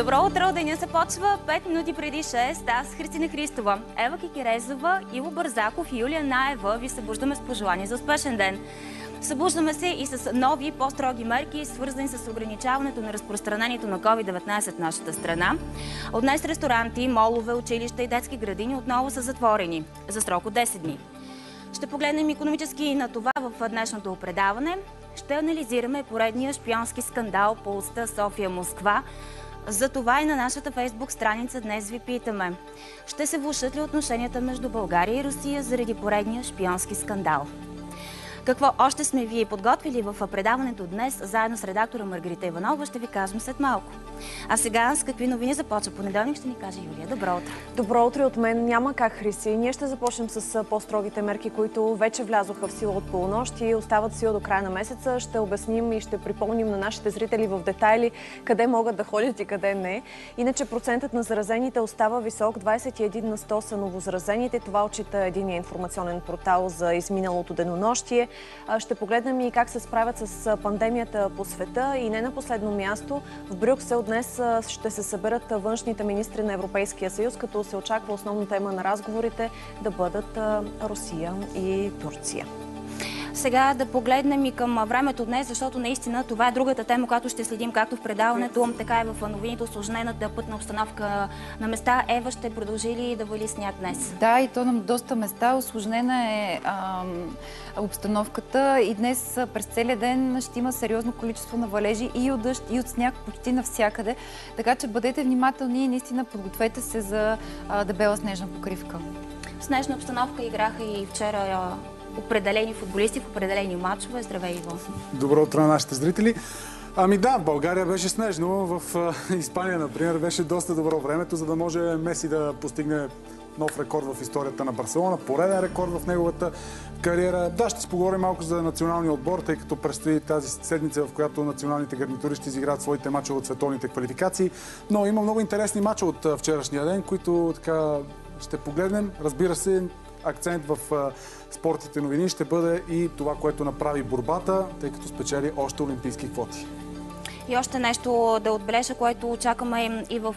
Добро утро! Деня се почва 5 минути преди 6. Аз Христина Христова, Ева Кикерезова, Иво Бързаков и Юлия Наева ви събуждаме с пожелание за успешен ден. Събуждаме се и с нови, по-строги мерки, свързани с ограничаването на разпространението на COVID-19 в нашата страна. От днес ресторанти, молове, училища и детски градини отново са затворени за срок от 10 дни. Ще погледнем економически на това в днешното предаване. Ще анализираме поредния шпионски скандал по уста София-Москва. За това и на нашата фейсбук страница днес ви питаме. Ще се влушат ли отношенията между България и Русия заради поредния шпионски скандал? Какво още сме ви подготвили в предаването днес, заедно с редактора Маргарита Иванова, ще ви кажем след малко. А сега с какви новини започва понеделник, ще ни каже Юлия. Добро утро! Добро утро от мен. Няма как, Хриси. Ние ще започнем с по-строгите мерки, които вече влязоха в сила от полунощ и остават сила до края на месеца. Ще обясним и ще припомним на нашите зрители в детайли къде могат да ходят и къде не. Иначе процентът на заразените остава висок. 21 на 100 са новозаразените. Това отчита един информационен портал за изминалото денонощие. Ще погледнем и как се справят с пандемията по света и не на последно място. В Брюксел днес ще се съберат външните министри на Европейския съюз, като се очаква основна тема на разговорите да бъдат Русия и Турция. Сега да погледнем и към времето днес, защото наистина това е другата тема, която ще следим както в предаването, така и в новините, осложнената пътна обстановка на места. Ева ще продължи ли да вали сняг днес? Да, и то на доста места. Осложнена е ам, обстановката и днес през целия ден ще има сериозно количество на валежи и от дъжд, и от сняг почти навсякъде. Така че бъдете внимателни и наистина подгответе се за а, дебела снежна покривка. В снежна обстановка играха и вчера определени футболисти в определени матчове. Здравей, Иво! Добро утро на нашите зрители! Ами да, в България беше снежно, в Испания, например, беше доста добро времето, за да може Меси да постигне нов рекорд в историята на Барселона, пореден рекорд в неговата кариера. Да, ще споговорим малко за националния отбор, тъй като предстои тази седмица, в която националните гарнитури ще изиграят своите мачове от световните квалификации. Но има много интересни мача от вчерашния ден, които така ще погледнем. Разбира се, акцент в спортите новини ще бъде и това, което направи борбата, тъй като спечели още олимпийски квоти. И още нещо да отбележа, което очакваме и в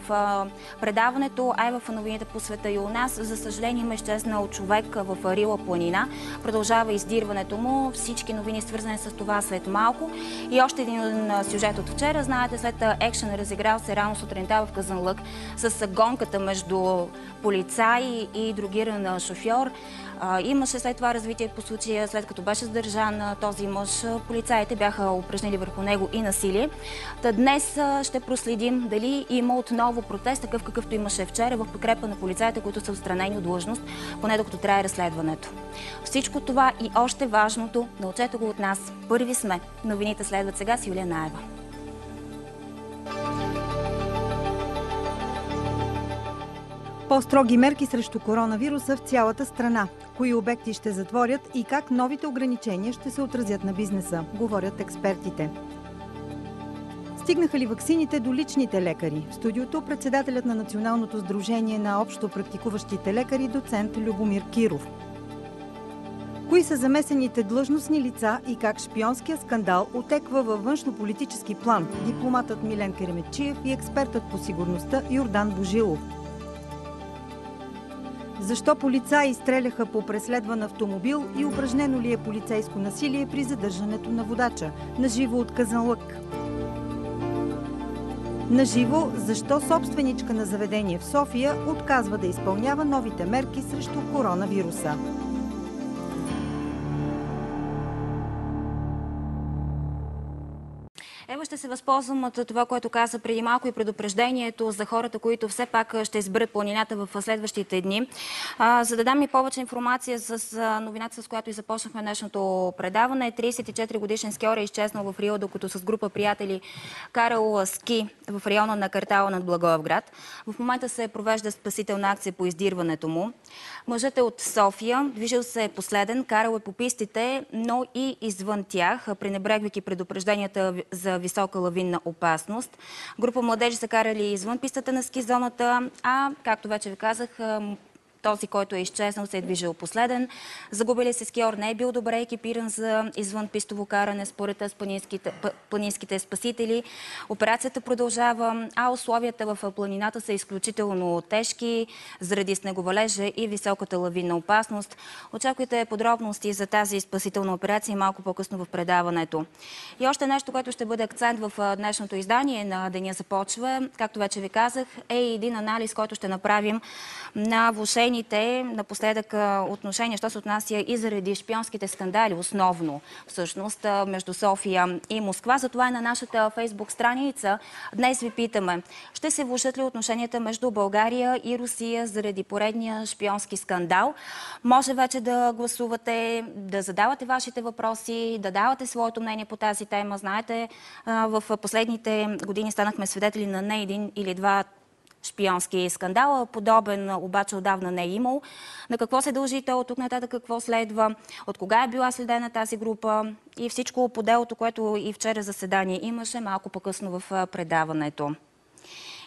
предаването, а и в новините по света и у нас. За съжаление има изчезнал човек в Рила планина. Продължава издирването му. Всички новини свързани с това след малко. И още един сюжет от вчера. Знаете, след екшен разиграл се рано сутринта в Казанлък с гонката между полицай и другиран шофьор. Имаше след това развитие по случая, след като беше задържан този мъж. Полицаите бяха упражнили върху него и насилие. Та днес ще проследим дали има отново протест, такъв какъвто имаше вчера, в подкрепа на полицаите, които са отстранени от длъжност, поне докато трябва разследването. Всичко това и още важното, научете го от нас. Първи сме. Новините следват сега с Юлия Наева. По-строги мерки срещу коронавируса в цялата страна. Кои обекти ще затворят и как новите ограничения ще се отразят на бизнеса, говорят експертите. Стигнаха ли ваксините до личните лекари? В студиото председателят на Националното сдружение на общо практикуващите лекари, доцент Любомир Киров. Кои са замесените длъжностни лица и как шпионския скандал отеква във външно-политически план? Дипломатът Милен Керемечиев и експертът по сигурността Йордан Божилов – защо полицаи изстреляха по преследван автомобил и упражнено ли е полицейско насилие при задържането на водача? Наживо от Казанлък. Наживо, защо собственичка на заведение в София отказва да изпълнява новите мерки срещу коронавируса? Ева ще се възползвам от това, което каза преди малко и предупреждението за хората, които все пак ще изберат планината в следващите дни. за да дам и повече информация с новината, с която и започнахме днешното предаване. 34 годишен скиор е изчезнал в Рио, докато с група приятели карал ски в района на квартала над Благоевград. В момента се провежда спасителна акция по издирването му. Мъжът е от София, движил се е последен, карал е по пистите, но и извън тях, пренебрегвайки предупрежденията за висока лавинна опасност. Група младежи са карали извън пистата на ски зоната, а, както вече ви казах, този, който е изчезнал, се е движил последен. Загубили се скиор не е бил добре екипиран за извън пистово каране, според планинските, планинските спасители. Операцията продължава, а условията в планината са изключително тежки заради снеговалежа и високата лавинна опасност. Очаквайте подробности за тази спасителна операция малко по-късно в предаването. И още нещо, което ще бъде акцент в днешното издание на Деня започва, както вече ви казах, е един анализ, който ще направим на влушените напоследък отношения, що се отнася и заради шпионските скандали, основно всъщност между София и Москва. Затова е на нашата фейсбук страница. Днес ви питаме, ще се влушат ли отношенията между България и Русия заради поредния шпионски скандал? Може вече да гласувате, да задавате вашите въпроси, да давате своето мнение по тази тема. Знаете, в последните години станахме свидетели на не един или два шпионски скандал. Подобен обаче отдавна не е имал. На какво се дължи то, от тук нататък какво следва, от кога е била следена тази група и всичко по делото, което и вчера заседание имаше, малко по-късно в предаването.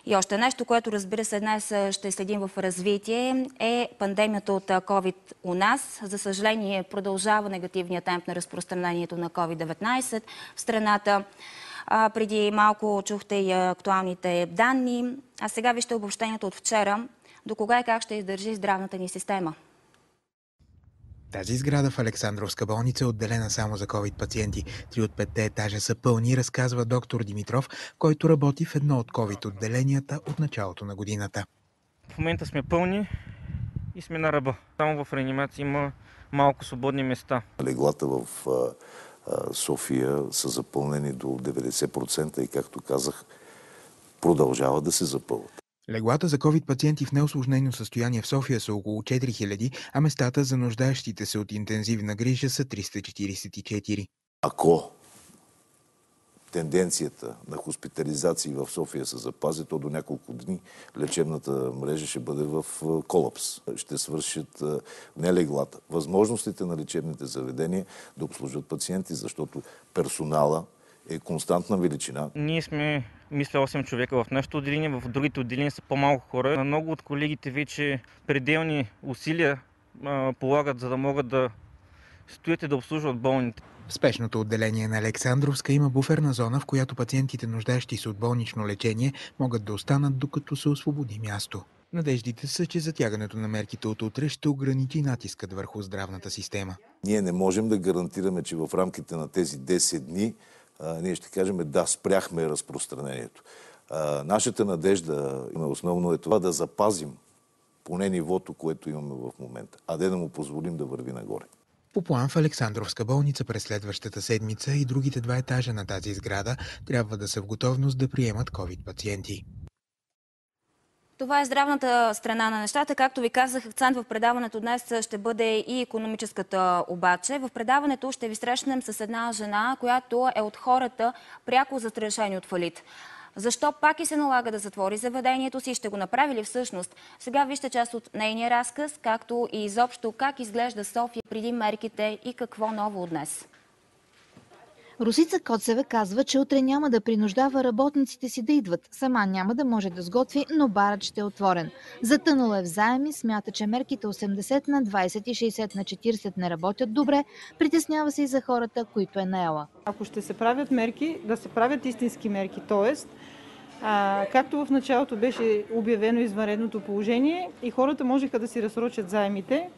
И още нещо, което разбира се днес ще следим в развитие е пандемията от COVID у нас. За съжаление продължава негативният темп на разпространението на COVID-19 в страната. А, преди малко чухте и актуалните данни. А сега вижте обобщението от вчера. До кога и как ще издържи здравната ни система? Тази сграда в Александровска болница е отделена само за COVID пациенти. Три от петте етажа са пълни, разказва доктор Димитров, който работи в едно от COVID отделенията от началото на годината. В момента сме пълни и сме на ръба. Само в реанимация има малко свободни места. Леглата в София са запълнени до 90% и както казах, продължава да се запълват. Леглата за COVID пациенти в неосложнено състояние в София са около 4000, а местата за нуждаещите се от интензивна грижа са 344. Ако тенденцията на хоспитализации в София се запази, то до няколко дни лечебната мрежа ще бъде в колапс. Ще свършат не леглата, възможностите на лечебните заведения да обслужват пациенти, защото персонала е константна величина. Ние сме, мисля, 8 човека в нашото отделение, в другите отделения са по-малко хора. Много от колегите вече пределни усилия полагат, за да могат да стоят и да обслужват болните. В спешното отделение на Александровска има буферна зона, в която пациентите, нуждаещи се от болнично лечение, могат да останат, докато се освободи място. Надеждите са, че затягането на мерките от утре ще ограничи натискът върху здравната система. Ние не можем да гарантираме, че в рамките на тези 10 дни а, ние ще кажем да, спряхме разпространението. А, нашата надежда основно е това да запазим поне нивото, което имаме в момента, а не да му позволим да върви нагоре. По план в Александровска болница през следващата седмица и другите два етажа на тази сграда трябва да са в готовност да приемат COVID пациенти. Това е здравната страна на нещата. Както ви казах, акцент в предаването днес ще бъде и економическата обаче. В предаването ще ви срещнем с една жена, която е от хората пряко застрашени от фалит. Защо пак и се налага да затвори заведението си? Ще го направи ли всъщност? Сега вижте част от нейния разказ, както и изобщо как изглежда София преди мерките и какво ново от днес. Русица Коцева казва, че утре няма да принуждава работниците си да идват. Сама няма да може да сготви, но барът ще е отворен. Затънала е в заеми, смята, че мерките 80 на 20 и 60 на 40 не работят добре. Притеснява се и за хората, които е наела. Ако ще се правят мерки, да се правят истински мерки, т.е. А, както в началото беше обявено извънредното положение и хората можеха да си разсрочат заемите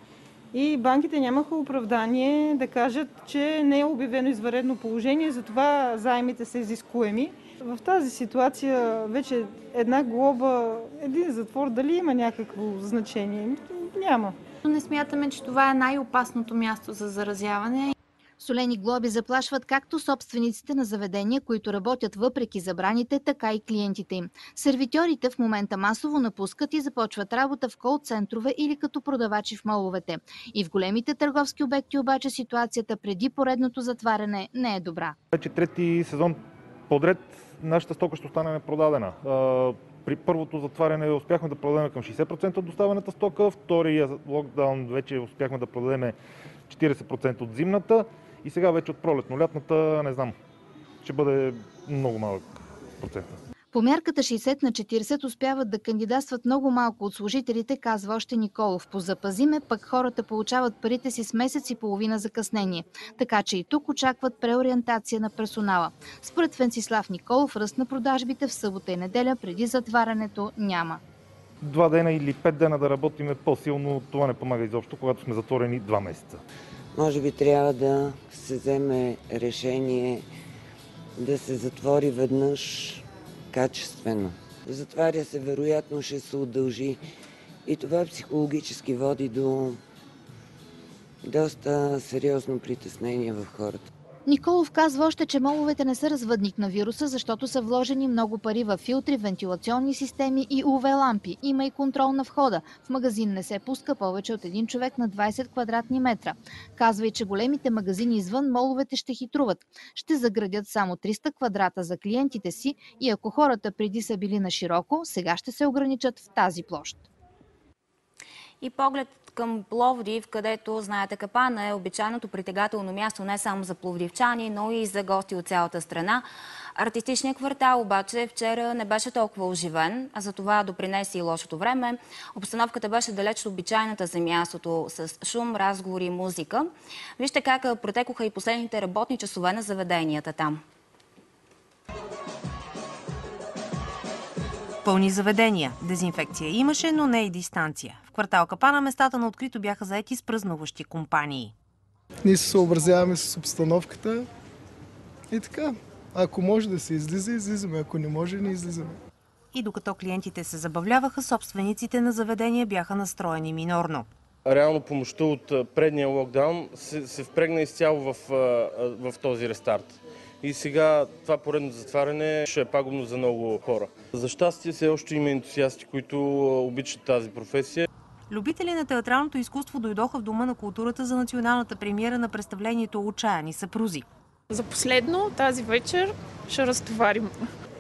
и банките нямаха оправдание да кажат, че не е обявено извънредно положение, затова заемите са изискуеми. В тази ситуация вече една глоба, един затвор, дали има някакво значение? Няма. Не смятаме, че това е най-опасното място за заразяване. Солени глоби заплашват както собствениците на заведения, които работят въпреки забраните, така и клиентите им. Сервитьорите в момента масово напускат и започват работа в кол-центрове или като продавачи в моловете. И в големите търговски обекти обаче ситуацията преди поредното затваряне не е добра. Вече трети сезон подред нашата стока ще остане непродадена. При първото затваряне успяхме да продадем към 60% от доставената стока, втория локдаун вече успяхме да продадем 40% от зимната. И сега вече от пролетно-лятната, не знам, ще бъде много малък процент. По мярката 60 на 40 успяват да кандидатстват много малко от служителите, казва още Николов. По запазиме, пък хората получават парите си с месец и половина закъснение. Така че и тук очакват преориентация на персонала. Според Венцислав Николов, ръст на продажбите в събота и неделя преди затварянето няма. Два дена или пет дена да работиме по-силно, това не помага изобщо, когато сме затворени два месеца. Може би трябва да се вземе решение да се затвори веднъж качествено. Затваря се, вероятно ще се удължи и това психологически води до доста сериозно притеснение в хората. Николов казва още, че моловете не са развъдник на вируса, защото са вложени много пари в филтри, вентилационни системи и УВ-лампи. Има и контрол на входа. В магазин не се пуска повече от един човек на 20 квадратни метра. Казва и, че големите магазини извън моловете ще хитруват. Ще заградят само 300 квадрата за клиентите си и ако хората преди са били на широко, сега ще се ограничат в тази площ. И поглед към Пловдив, където, знаете, Капана е обичайното притегателно място не само за пловдивчани, но и за гости от цялата страна. Артистичният квартал обаче вчера не беше толкова оживен, а за това допринесе и лошото време. Обстановката беше далеч от обичайната за мястото с шум, разговори и музика. Вижте как протекоха и последните работни часове на заведенията там. Пълни заведения. Дезинфекция имаше, но не и дистанция. В квартал Капана местата на открито бяха заети с празнуващи компании. Ние се съобразяваме с обстановката и така. Ако може да се излиза, излизаме. Ако не може, не излизаме. И докато клиентите се забавляваха, собствениците на заведения бяха настроени минорно. Реално помощта от предния локдаун се, се впрегна изцяло в, в този рестарт. И сега това поредно затваряне ще е пагубно за много хора. За щастие все още има ентусиасти, които обичат тази професия. Любители на театралното изкуство дойдоха в Дома на културата за националната премиера на представлението Отчаяни съпрузи. За последно тази вечер ще разтоварим.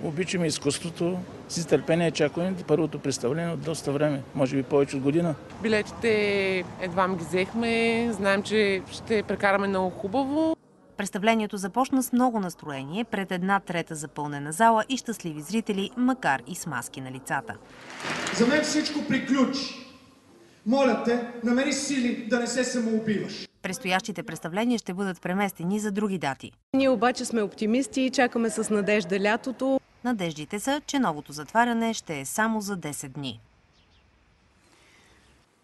Обичаме изкуството. С търпение чакаме първото представление от доста време, може би повече от година. Билетите едва ги взехме, знаем, че ще прекараме много хубаво. Представлението започна с много настроение пред една трета запълнена зала и щастливи зрители, макар и с маски на лицата. За мен всичко приключи. Моля те, намери сили да не се самоубиваш. Предстоящите представления ще бъдат преместени за други дати. Ние обаче сме оптимисти и чакаме с надежда лятото. Надеждите са, че новото затваряне ще е само за 10 дни.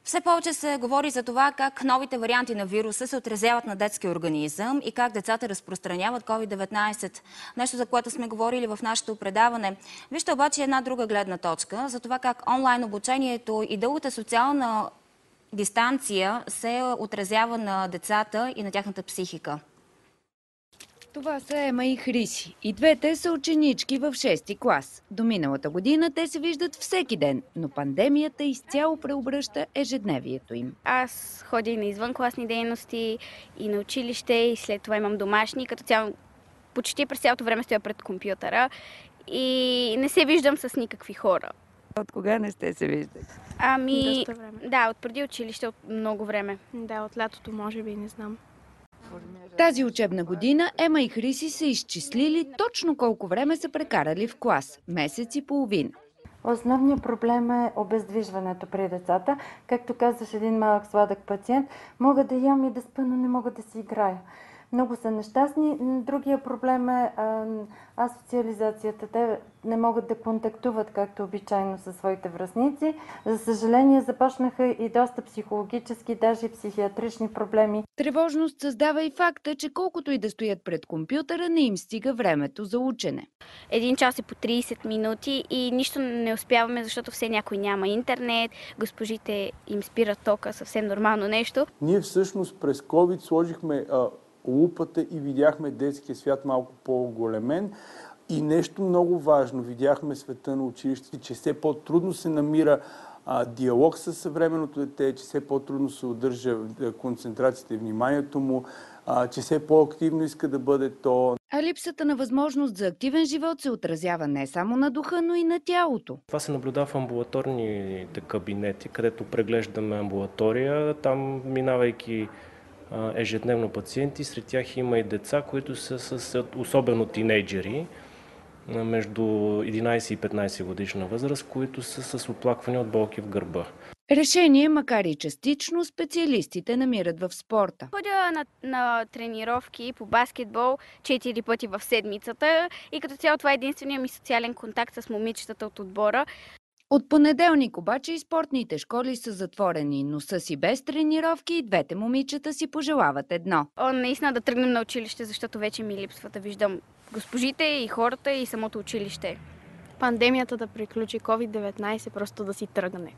Все повече се говори за това как новите варианти на вируса се отразяват на детския организъм и как децата разпространяват COVID-19. Нещо, за което сме говорили в нашето предаване. Вижте обаче една друга гледна точка за това как онлайн обучението и дългата социална дистанция се отразява на децата и на тяхната психика. Това са Ема и Хриси. И двете са ученички в 6-ти клас. До миналата година те се виждат всеки ден, но пандемията изцяло преобръща ежедневието им. Аз ходя и на извънкласни дейности, и на училище, и след това имам домашни. Като цяло почти през цялото време стоя пред компютъра и не се виждам с никакви хора. От кога не сте се виждали? Ами, да, от преди училище, от много време. Да, от лятото може би, не знам. Тази учебна година Ема и Хриси са изчислили точно колко време са прекарали в клас – месец и половина. Основният проблем е обездвижването при децата. Както казваш един малък сладък пациент, мога да ям и да спа, но не мога да си играя. Много са нещастни. Другия проблем е а, асоциализацията. Те не могат да контактуват както обичайно със своите връзници. За съжаление започнаха и доста психологически, даже и психиатрични проблеми. Тревожност създава и факта, че колкото и да стоят пред компютъра, не им стига времето за учене. Един час е по 30 минути и нищо не успяваме, защото все някой няма интернет, госпожите им спират тока, съвсем нормално нещо. Ние всъщност през COVID сложихме а, лупата и видяхме детския свят малко по-големен. И нещо много важно, видяхме света на училище, че все по-трудно се намира а, диалог с съвременното дете, че все по-трудно се удържа концентрацията и вниманието му, а, че все по-активно иска да бъде то. А липсата на възможност за активен живот се отразява не само на духа, но и на тялото. Това се наблюдава в амбулаторните кабинети, където преглеждаме амбулатория. Там, минавайки ежедневно пациенти. Сред тях има и деца, които са с, особено тинейджери. между 11 и 15 годишна възраст, които са с оплакване от болки в гърба. Решение, макар и частично, специалистите намират в спорта. Ходя на, на тренировки по баскетбол 4 пъти в седмицата и като цяло това е единствения ми социален контакт с момичетата от отбора. От понеделник обаче и спортните школи са затворени, но са си без тренировки и двете момичета си пожелават едно. О, наистина да тръгнем на училище, защото вече ми липсва да виждам госпожите и хората и самото училище. Пандемията да приключи, COVID-19 просто да си тръгне.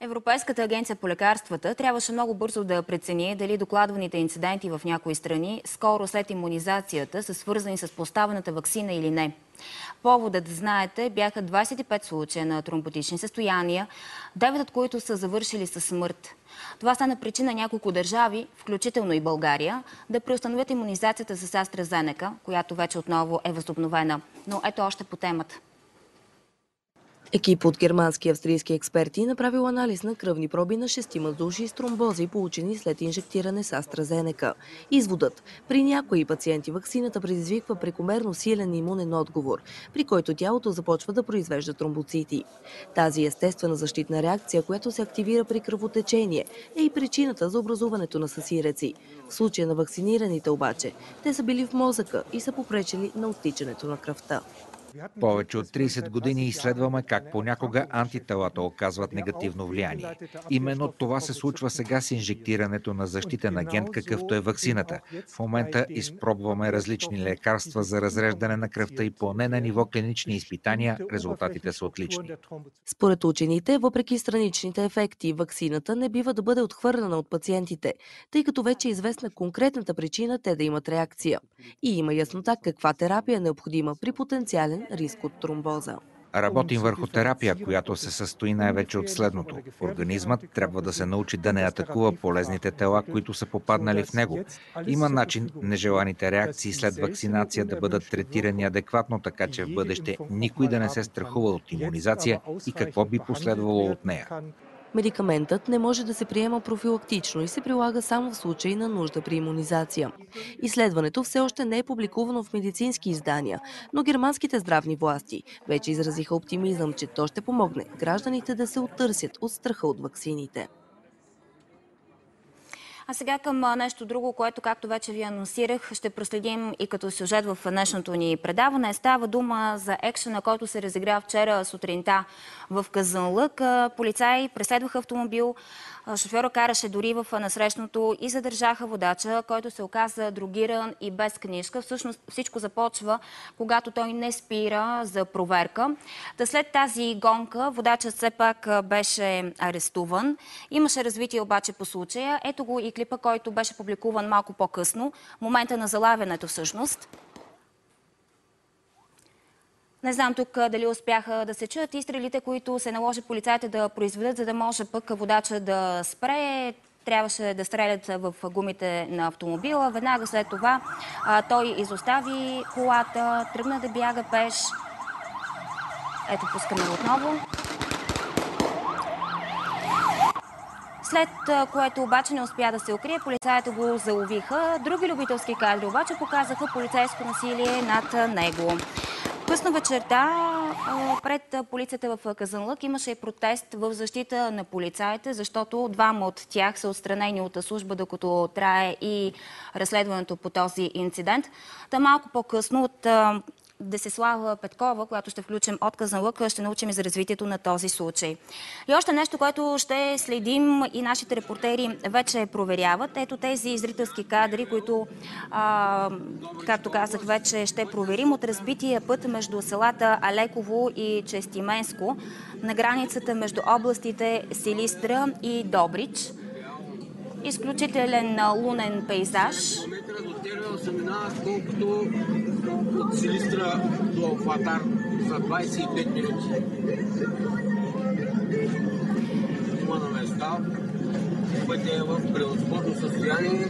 Европейската агенция по лекарствата трябваше много бързо да прецени дали докладваните инциденти в някои страни скоро след иммунизацията са свързани с поставената вакцина или не. Поводът, знаете, бяха 25 случая на тромботични състояния, 9 от които са завършили със смърт. Това стана причина няколко държави, включително и България, да преустановят иммунизацията с AstraZeneca, която вече отново е възобновена. Но ето още по темата. Екип от германски и австрийски експерти направил анализ на кръвни проби на шестима души с тромбози, получени след инжектиране с AstraZeneca. Изводът. При някои пациенти вакцината предизвиква прекомерно силен имунен отговор, при който тялото започва да произвежда тромбоцити. Тази естествена защитна реакция, която се активира при кръвотечение, е и причината за образуването на съсиреци. В случая на вакцинираните обаче, те са били в мозъка и са попречили на оттичането на кръвта. Повече от 30 години изследваме как понякога антителата оказват негативно влияние. Именно това се случва сега с инжектирането на защитен агент, какъвто е вакцината. В момента изпробваме различни лекарства за разреждане на кръвта и поне на ниво клинични изпитания резултатите са отлични. Според учените, въпреки страничните ефекти, вакцината не бива да бъде отхвърлена от пациентите, тъй като вече е известна конкретната причина те да имат реакция. И има яснота каква терапия е необходима при потенциален риск от тромбоза. Работим върху терапия, която се състои най-вече от следното. Организмът трябва да се научи да не атакува полезните тела, които са попаднали в него. Има начин нежеланите реакции след вакцинация да бъдат третирани адекватно, така че в бъдеще никой да не се страхува от иммунизация и какво би последвало от нея. Медикаментът не може да се приема профилактично и се прилага само в случай на нужда при иммунизация. Изследването все още не е публикувано в медицински издания, но германските здравни власти вече изразиха оптимизъм, че то ще помогне гражданите да се оттърсят от страха от ваксините. А сега към нещо друго, което, както вече ви анонсирах, ще проследим и като сюжет в днешното ни предаване. Става дума за екшена, който се разигра вчера сутринта в Казанлък. Полицаи преследваха автомобил, Шофьора караше дори в насрещното и задържаха водача, който се оказа другиран и без книжка. Всъщност всичко започва, когато той не спира за проверка. Та след тази гонка водачът все пак беше арестуван. Имаше развитие обаче по случая. Ето го и клипа, който беше публикуван малко по-късно. Момента на залавянето всъщност. Не знам тук дали успяха да се чуят изстрелите, които се наложи полицаите да произведат, за да може пък водача да спре. Трябваше да стрелят в гумите на автомобила. Веднага след това той изостави колата, тръгна да бяга пеш. Ето, пускаме отново. След което обаче не успя да се укрие, полицаите го заловиха. Други любителски кадри обаче показаха полицейско насилие над него. Късно вечерта пред полицията в Казанлък имаше протест в защита на полицаите, защото двама от тях са отстранени от служба, докато трае и разследването по този инцидент. Та малко по-късно от Десислава Петкова, която ще включим от Казанлък, ще научим и за развитието на този случай. И още нещо, което ще следим и нашите репортери вече проверяват. Ето тези зрителски кадри, които, а, както казах, вече ще проверим от разбития път между селата Алеково и Честименско на границата между областите Силистра и Добрич. Изключителен лунен пейзаж. колкото от Силистра до Алфатар за 25 минути. Има. Пътя е в превъзходно състояние.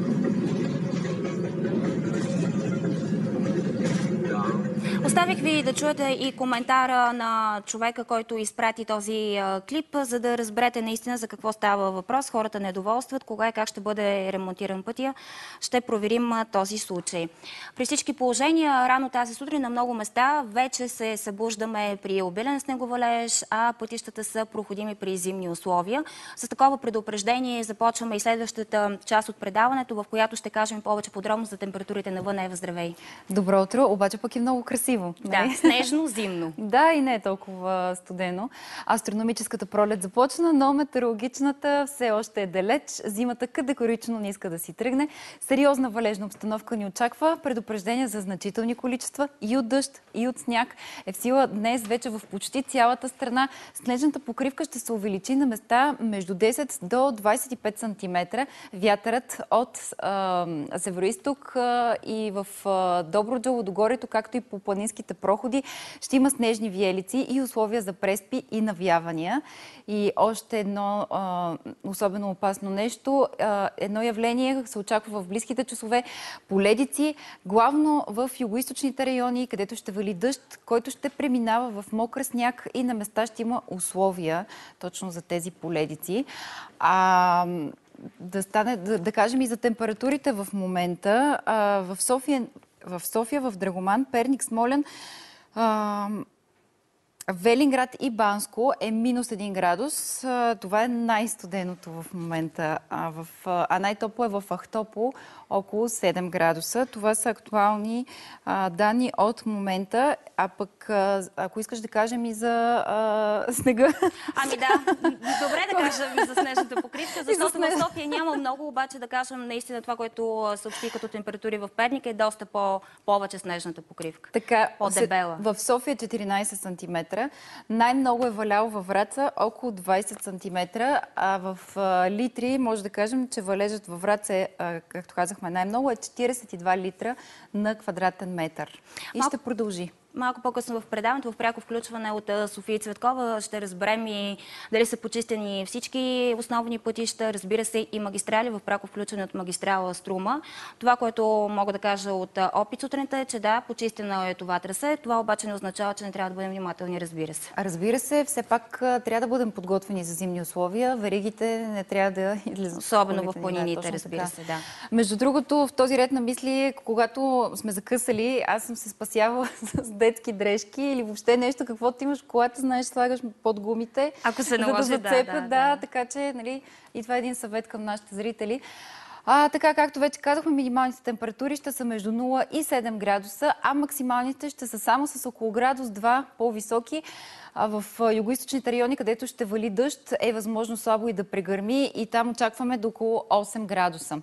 Оставих ви да чуете и коментара на човека, който изпрати този клип, за да разберете наистина за какво става въпрос. Хората недоволстват, кога и как ще бъде ремонтиран пътя. Ще проверим този случай. При всички положения, рано тази сутрин на много места вече се събуждаме при обилен снеговалеж, а пътищата са проходими при зимни условия. С такова предупреждение започваме и следващата част от предаването, в която ще кажем повече подробно за температурите навън. Ева, здравей! Добро утро, обаче пък е много красиво. Да, снежно, зимно. да, и не е толкова студено. Астрономическата пролет започна, но метеорологичната все още е далеч. Зимата категорично не иска да си тръгне. Сериозна валежна обстановка ни очаква. Предупреждение за значителни количества и от дъжд, и от сняг е в сила днес вече в почти цялата страна. Снежната покривка ще се увеличи на места между 10 до 25 см. Вятърът от а, североисток и в Добруджа, Лодогорието, както и по планинските проходи, ще има снежни виелици и условия за преспи и навявания. И още едно а, особено опасно нещо, а, едно явление се очаква в близките часове поледици, главно в югоисточните райони, където ще вали дъжд, който ще преминава в мокър сняг и на места ще има условия точно за тези поледици. А, да, стане, да, да кажем и за температурите в момента. А, в, София, в София, в Драгоман, Перник, Смолен, а, Велинград и Банско е минус 1 градус. Това е най-студеното в момента. А, а най-топло е в Ахтопо около 7 градуса. Това са актуални а, данни от момента. А пък, а, ако искаш да кажем и за а, снега. Ами да, добре да кажем и за снежната покривка, защото в София няма много, обаче да кажем наистина това, което съобщи като температури в Перник е доста по- повече снежната покривка. Така, По-дебела. В София 14 см. Най-много е валял във Враца около 20 см, а в а, литри може да кажем, че валежът във Враца е, а, както казахме, най-много е 42 литра на квадратен метър. И Малко- ще продължи. Малко по-късно в предаването, в пряко включване от София Цветкова, ще разберем и дали са почистени всички основни пътища, разбира се и магистрали, в пряко включване от магистрала Струма. Това, което мога да кажа от опит сутринта е, че да, почистено е това трасе. Това обаче не означава, че не трябва да бъдем внимателни, разбира се. Разбира се, все пак трябва да бъдем подготвени за зимни условия. Веригите не трябва да излизат. Особено в планините, точно разбира така. се, да. Между другото, в този ред на мисли, когато сме закъсали, аз съм се спасявала с детски дрежки или въобще нещо, каквото имаш в колата, знаеш, слагаш под гумите. Ако се за наложи, да да, зацепят, да, да, така че, нали, и това е един съвет към нашите зрители. А, така, както вече казахме, минималните температури ще са между 0 и 7 градуса, а максималните ще са само с около градус 2 по-високи. В а, югоизточните райони, където ще вали дъжд, е възможно слабо и да прегърми и там очакваме до около 8 градуса.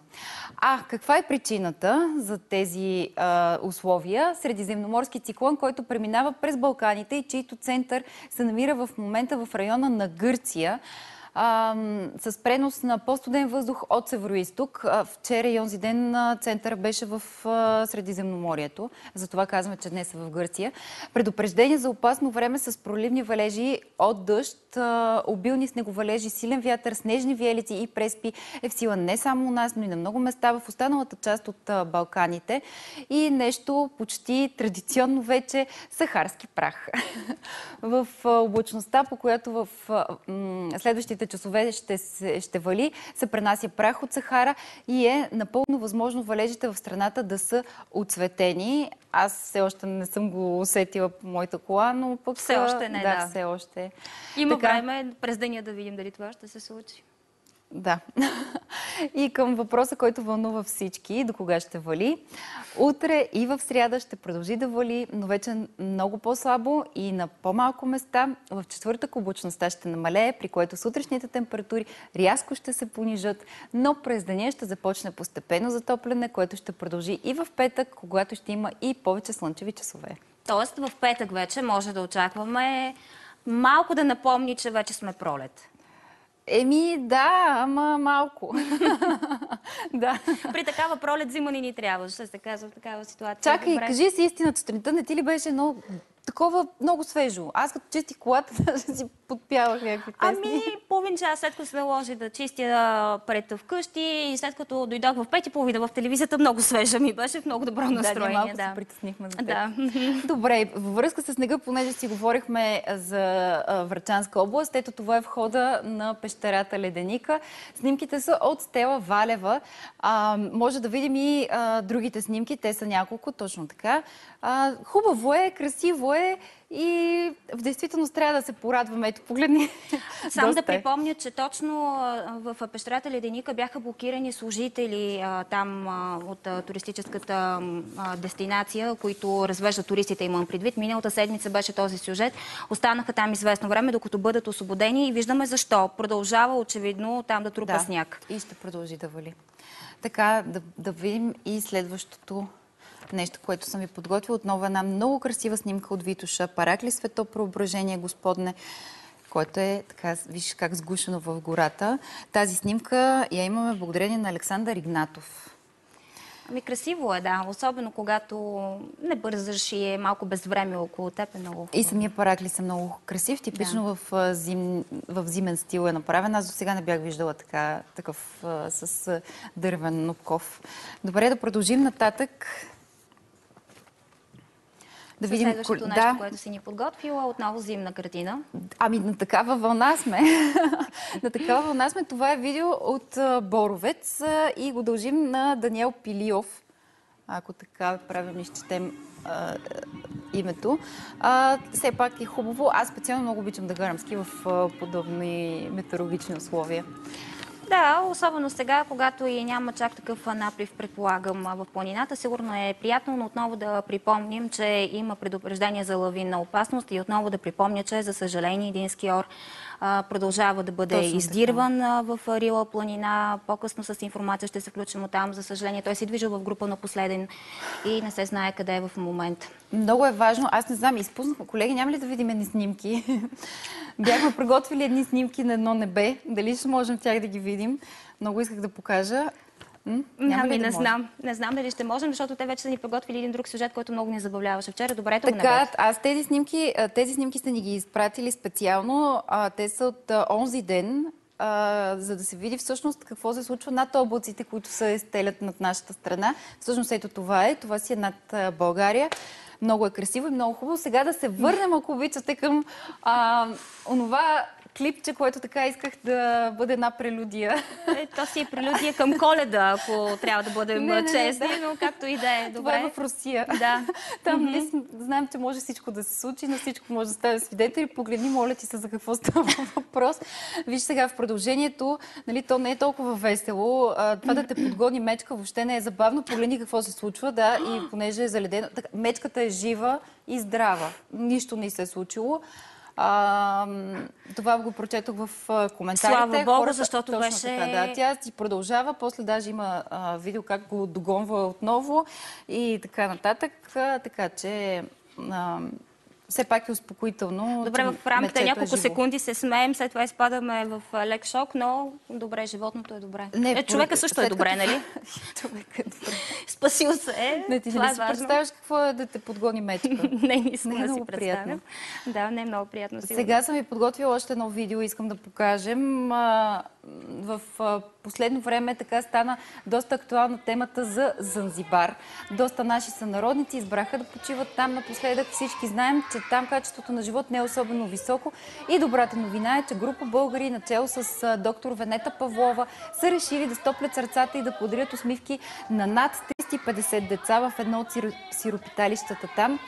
А каква е причината за тези а, условия? Средиземноморски циклон, който преминава през Балканите и чийто център се намира в момента в района на Гърция а, с пренос на по-студен въздух от северо-исток. Вчера и онзи ден център беше в а, Средиземноморието. Затова казваме, че днес е в Гърция. Предупреждение за опасно време с проливни валежи от дъжд, а, обилни снеговалежи, силен вятър, снежни виелици и преспи е в сила не само у нас, но и на много места в останалата част от а, Балканите. И нещо почти традиционно вече сахарски прах. в облачността, по която в м, следващите часове ще, ще вали, се пренася прах от Сахара и е напълно възможно валежите в страната да са отцветени. Аз все още не съм го усетила по моята кола, но пък... Все още не, да. все още. Има Така. време през деня да видим дали това ще се случи. Да. И към въпроса, който вълнува всички, до кога ще вали. Утре и в сряда ще продължи да вали, но вече много по-слабо и на по-малко места. В четвъртък облачността ще намалее, при което сутрешните температури рязко ще се понижат, но през деня ще започне постепенно затопляне, което ще продължи и в петък, когато ще има и повече слънчеви часове. Тоест в петък вече може да очакваме малко да напомни, че вече сме пролет. Еми, да, ама малко. да. При такава пролет зима не ни трябва, ще се казва в такава ситуация. Чакай, Добре. кажи си истината. Сутринта не ти ли беше едно такова много свежо. Аз като чистих колата, даже си подпявах някакви песни. Ами, половин час след като се наложи да чистя пред вкъщи и след като дойдох в пет и половина в телевизията, много свежа ми беше, в много добро настроение. Да, малко да. се притеснихме за теб. Да. Добре, във връзка с снега, понеже си говорихме за Врачанска област, ето това е входа на пещерата Леденика. Снимките са от Стела Валева. А, може да видим и а, другите снимки, те са няколко, точно така. А, хубаво е, красиво е и в действителност трябва да се порадваме. Ето, погледни. Само да Доста е. припомня, че точно в пещерата Леденика бяха блокирани служители а, там а, от а, туристическата дестинация, които развеждат туристите, имам предвид. Миналата седмица беше този сюжет. Останаха там известно време, докато бъдат освободени и виждаме защо. Продължава очевидно там да трупа Да, сняг. И ще продължи да вали. Така, да, да видим и следващото нещо, което съм ви подготвила. Отново една много красива снимка от Витоша. Паракли свето преображение, Господне което е така, виж как сгушено в гората. Тази снимка я имаме благодарение на Александър Игнатов. Ами красиво е, да. Особено когато не бързаш и е малко безвреме около теб е много И самия паракли са много красив. Типично Да. в, зим, в зимен стил е направен. Аз до сега не бях виждала така, такъв с дървен нобков. Добре, да продължим нататък. Да видим следващото нещо, което си ни подготвила. Отново зимна картина. Ами на такава вълна сме. на такава вълна сме. Това е видео от Боровец и го дължим на Даниел Пилиов. Ако така правилно изчетем а, името. А, все пак е хубаво. Аз специално много обичам да гарам ски в подобни метеорологични условия. Да, особено сега, когато и няма чак такъв наплив, предполагам, в планината. Сигурно е приятно, но отново да припомним, че има предупреждение за лавинна опасност и отново да припомня, че за съжаление един скиор а, продължава да бъде Точно така. издирван а, в Рила планина. По-късно с информация ще се включим от там. За съжаление, той се движил в група на последен и не се знае къде е в момента. Много е важно. Аз не знам, изпуснахме. Колеги, няма ли да видим едни снимки? Бяхме приготвили едни снимки на едно небе. Дали ще можем тях да ги видим? Много исках да покажа. М? Няма ами, да не може? знам. Не знам дали ще можем, защото те вече са ни подготвили един друг сюжет, който много ни забавляваше вчера. Добре, то Така, аз тези снимки, тези снимки сте ни ги изпратили специално. Те са от онзи ден, а, за да се види всъщност какво се случва над облаците, които се стелят над нашата страна. Всъщност ето това е. Това си е над а, България. Много е красиво и много хубаво. Сега да се върнем, ако обичате, към а, онова клипче, което така исках да бъде една прелюдия. Е, то си е прелюдия към коледа, ако трябва да бъдем Не, не, не, честни, да. но както и да е. Добре. Това е в Русия. Да. Там нали, см- знаем, че може всичко да се случи, на всичко може да стане свидетели. Погледни, моля ти се, за какво става въпрос. Виж сега в продължението, нали, то не е толкова весело. Това да те подгони мечка въобще не е забавно. Погледни какво се случва, да, и понеже е заледено. Така, мечката е жива и здрава. Нищо не се е случило. А, това го прочетох в коментарите. Слава Богу, защото точно беше- Така, да, тя си продължава, после даже има а, видео как го догонва отново и така нататък. А, така че а, все пак е успокоително. Добре, в рамките на е няколко живо. секунди се смеем, след това изпадаме в лек шок, но добре, животното е добре. Не, е, човека също е добре, като- нали? Човек е добре. Спасил се е. Не, ти това не е си важно. представяш какво е да те подгони мечка. не, не искам Не е да си представям. Да, не е много приятно. сигурно. Сега съм ви подготвила още едно видео, искам да покажем. А, В а, последно време така стана доста актуална темата за Занзибар. Доста наши сънародници избраха да почиват там напоследък. Всички знаем, че там качеството на живот не е особено високо. И добрата новина е, че група българи, начало с доктор Венета Павлова, са решили да стоплят сърцата и да подарят усмивки на над 350 деца в едно от сиро- сиропиталищата там.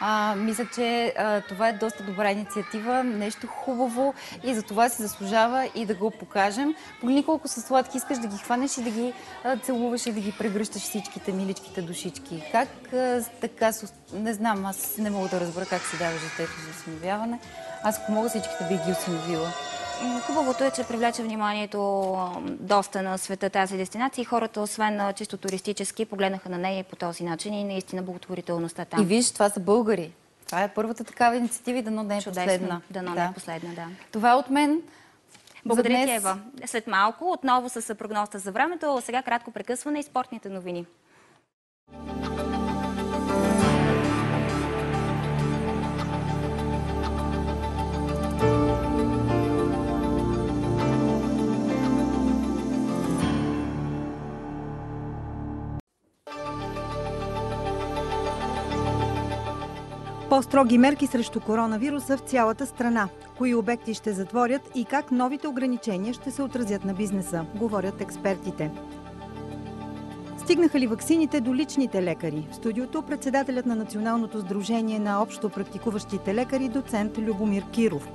А, мисля, че а, това е доста добра инициатива, нещо хубаво и за това си заслужава и да го покажем. Погледни колко са сладки, искаш да ги хванеш и да ги а, целуваш и да ги прегръщаш всичките миличките душички. Как а, така, не знам, аз не мога да разбера как се дава детето за осиновяване. Аз ако мога всичките би ги осиновила. Хубавото е, че привлече вниманието доста на света тази дестинация и хората, освен чисто туристически, погледнаха на нея и по този начин и наистина благотворителността там. И виж, това са българи. Това е първата такава инициатива и дано не е Чудесно. последна. Дано не е последна, да. Това е от мен. Благодаря За ти, днес. Ева. След малко отново с прогнозата за времето, сега кратко прекъсване и спортните новини. По-строги мерки срещу коронавируса в цялата страна. Кои обекти ще затворят и как новите ограничения ще се отразят на бизнеса, говорят експертите. Стигнаха ли ваксините до личните лекари? В студиото председателят на Националното сдружение на общо практикуващите лекари, доцент Любомир Киров.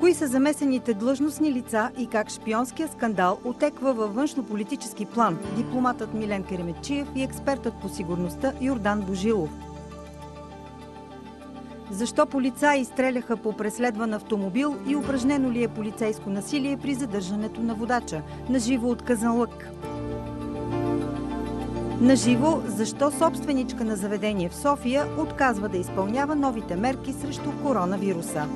Кои са замесените длъжностни лица и как шпионския скандал отеква във външно-политически план? Дипломатът Милен Кереметчиев и експертът по сигурността Йордан Божилов. Защо полицаи стреляха по преследван автомобил и упражнено ли е полицейско насилие при задържането на водача? Наживо от Казанлък. Наживо, защо собственичка на заведение в София отказва да изпълнява новите мерки срещу коронавируса?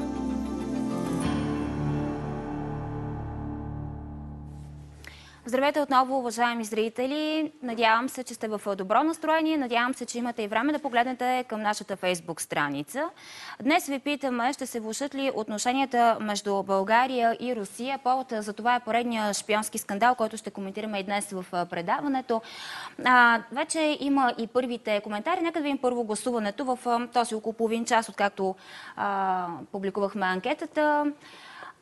Здравейте отново, уважаеми зрители! Надявам се, че сте в добро настроение. Надявам се, че имате и време да погледнете към нашата фейсбук страница. Днес ви питаме, ще се влушат ли отношенията между България и Русия. Повод за това е поредния шпионски скандал, който ще коментираме и днес в предаването. А, вече има и първите коментари. Нека да видим първо гласуването в този около половин час, откакто а, публикувахме анкетата.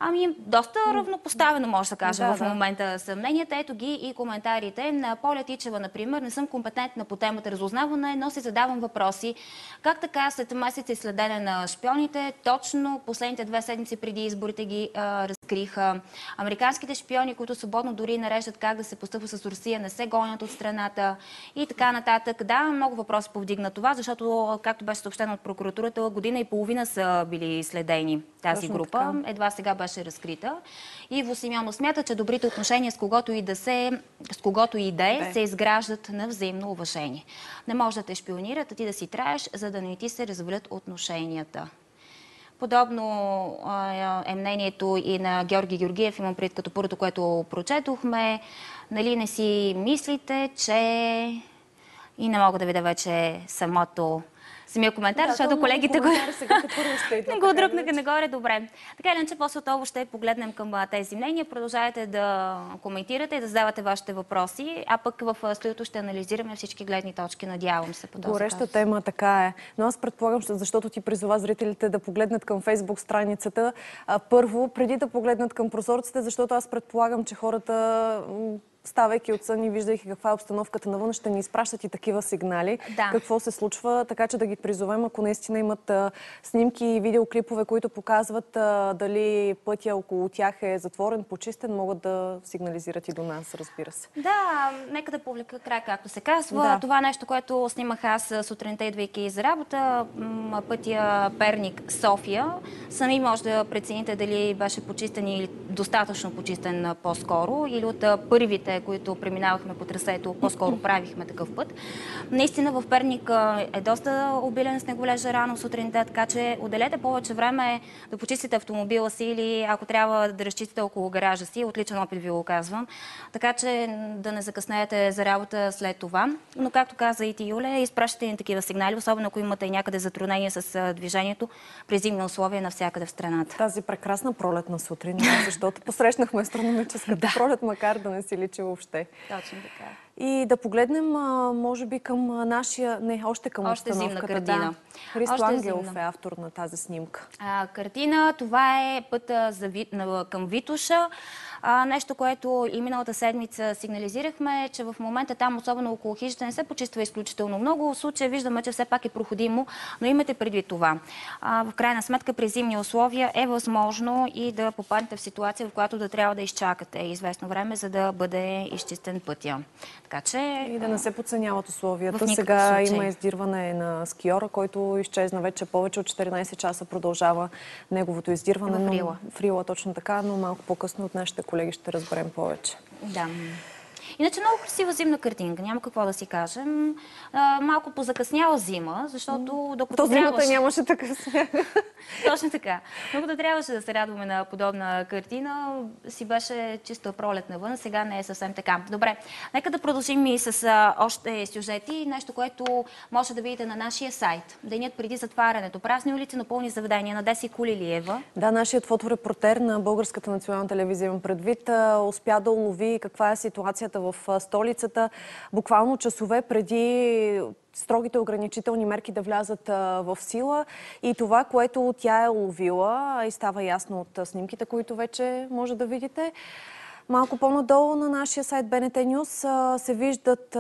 Ами, доста равнопоставено, може да кажа, да, в момента съмненията. Ето ги и коментарите. На Поля Тичева, например, не съм компетентна по темата разузнаване, но си задавам въпроси. Как така след месеци следене на шпионите, точно последните две седмици преди изборите ги а, разкриха. Американските шпиони, които свободно дори нареждат как да се постъпва с Русия, не се гонят от страната и така нататък. Да, много въпроси повдигна това, защото, както беше съобщено от прокуратурата, година и половина са били следени тази Точно група. Така. Едва сега беше беше разкрита. Иво Симеонов смята, че добрите отношения с когото и да се, с когото и да е, се изграждат на взаимно уважение. Не може да те шпионират, а ти да си траеш, за да не ти се развалят отношенията. Подобно е мнението и на Георги Георгиев, имам пред като първото, което прочетохме. Нали не си мислите, че и не мога да видя вече самото самия коментар, да, защото колегите го... не го дръпнаха нагоре. Добре. Така или иначе, после това ще погледнем към тези мнения. Продължавайте да коментирате и да задавате вашите въпроси, а пък в студиото ще анализираме всички гледни точки. Надявам се по този Гореща казус. тема, така е. Но аз предполагам, защото ти призова зрителите да погледнат към фейсбук страницата. Първо, преди да погледнат към прозорците, защото аз предполагам, че хората ставайки от сън и виждайки каква е обстановката навън, ще ни изпращат и такива сигнали. Да. Какво се случва, така че да ги призовем, ако наистина имат а, снимки и видеоклипове, които показват а, дали пътя около тях е затворен, почистен, могат да сигнализират и до нас, разбира се. Да, нека да повлека край, както се казва. Да. Това нещо, което снимах аз сутринта, идвайки за работа. Пътя Перник-София. Сами може да прецените дали беше почистен или достатъчно почистен по-скоро, или от първите пътите, които преминавахме по трасето, по-скоро правихме такъв път. Наистина в Перник е доста обилен снеголежа рано сутринта, така че отделете повече време да почистите автомобила си или ако трябва да разчистите около гаража си. Отличен опит ви го казвам. Така че да не закъснеете за работа след това. Но както каза и ти, Юле, изпращате ни такива сигнали, особено ако имате някъде затруднения с движението при зимни условия навсякъде в страната. Тази прекрасна пролетна сутрин, защото посрещнахме астрономическата пролет, макар да не си личи въобще. Точно така. И да погледнем, може би, към нашия... Не, още към още обстановката. картина. Да. Христо още Ангелов зимна. е автор на тази снимка. А, картина, това е пътя за, към Витуша. А, нещо, което и миналата седмица сигнализирахме, че в момента там, особено около хижата, не се почиства изключително много. В случая виждаме, че все пак е проходимо, но имате предвид това. А, в крайна сметка, при зимни условия е възможно и да попаднете в ситуация, в която да трябва да изчакате известно време, за да бъде изчистен пътя. Така че... И да не се подценяват условията. Сега случай. има издирване на скиора, който изчезна вече повече от 14 часа продължава неговото издирване. В Рила. Но, в Рила точно така, но малко по-късно от нашите колеги ще разберем повече. Да. Иначе много красива зимна картинка, няма какво да си кажем. А, малко позакъсняла зима, защото докато То трябваше... нямаше такъв сняг. Точно така. Докато трябваше да се радваме на подобна картина, си беше чисто пролет навън, сега не е съвсем така. Добре, нека да продължим и с а, още сюжети. Нещо, което може да видите на нашия сайт. Денят преди затварянето. Празни улици, на пълни заведения на Деси Кулилиева. Да, нашият фоторепортер на Българската национална телевизия имам предвид успя да улови каква е ситуацията в столицата. Буквално часове преди строгите ограничителни мерки да влязат в сила. И това, което тя е уловила, а и става ясно от снимките, които вече може да видите, Малко по-надолу на нашия сайт BNT News се виждат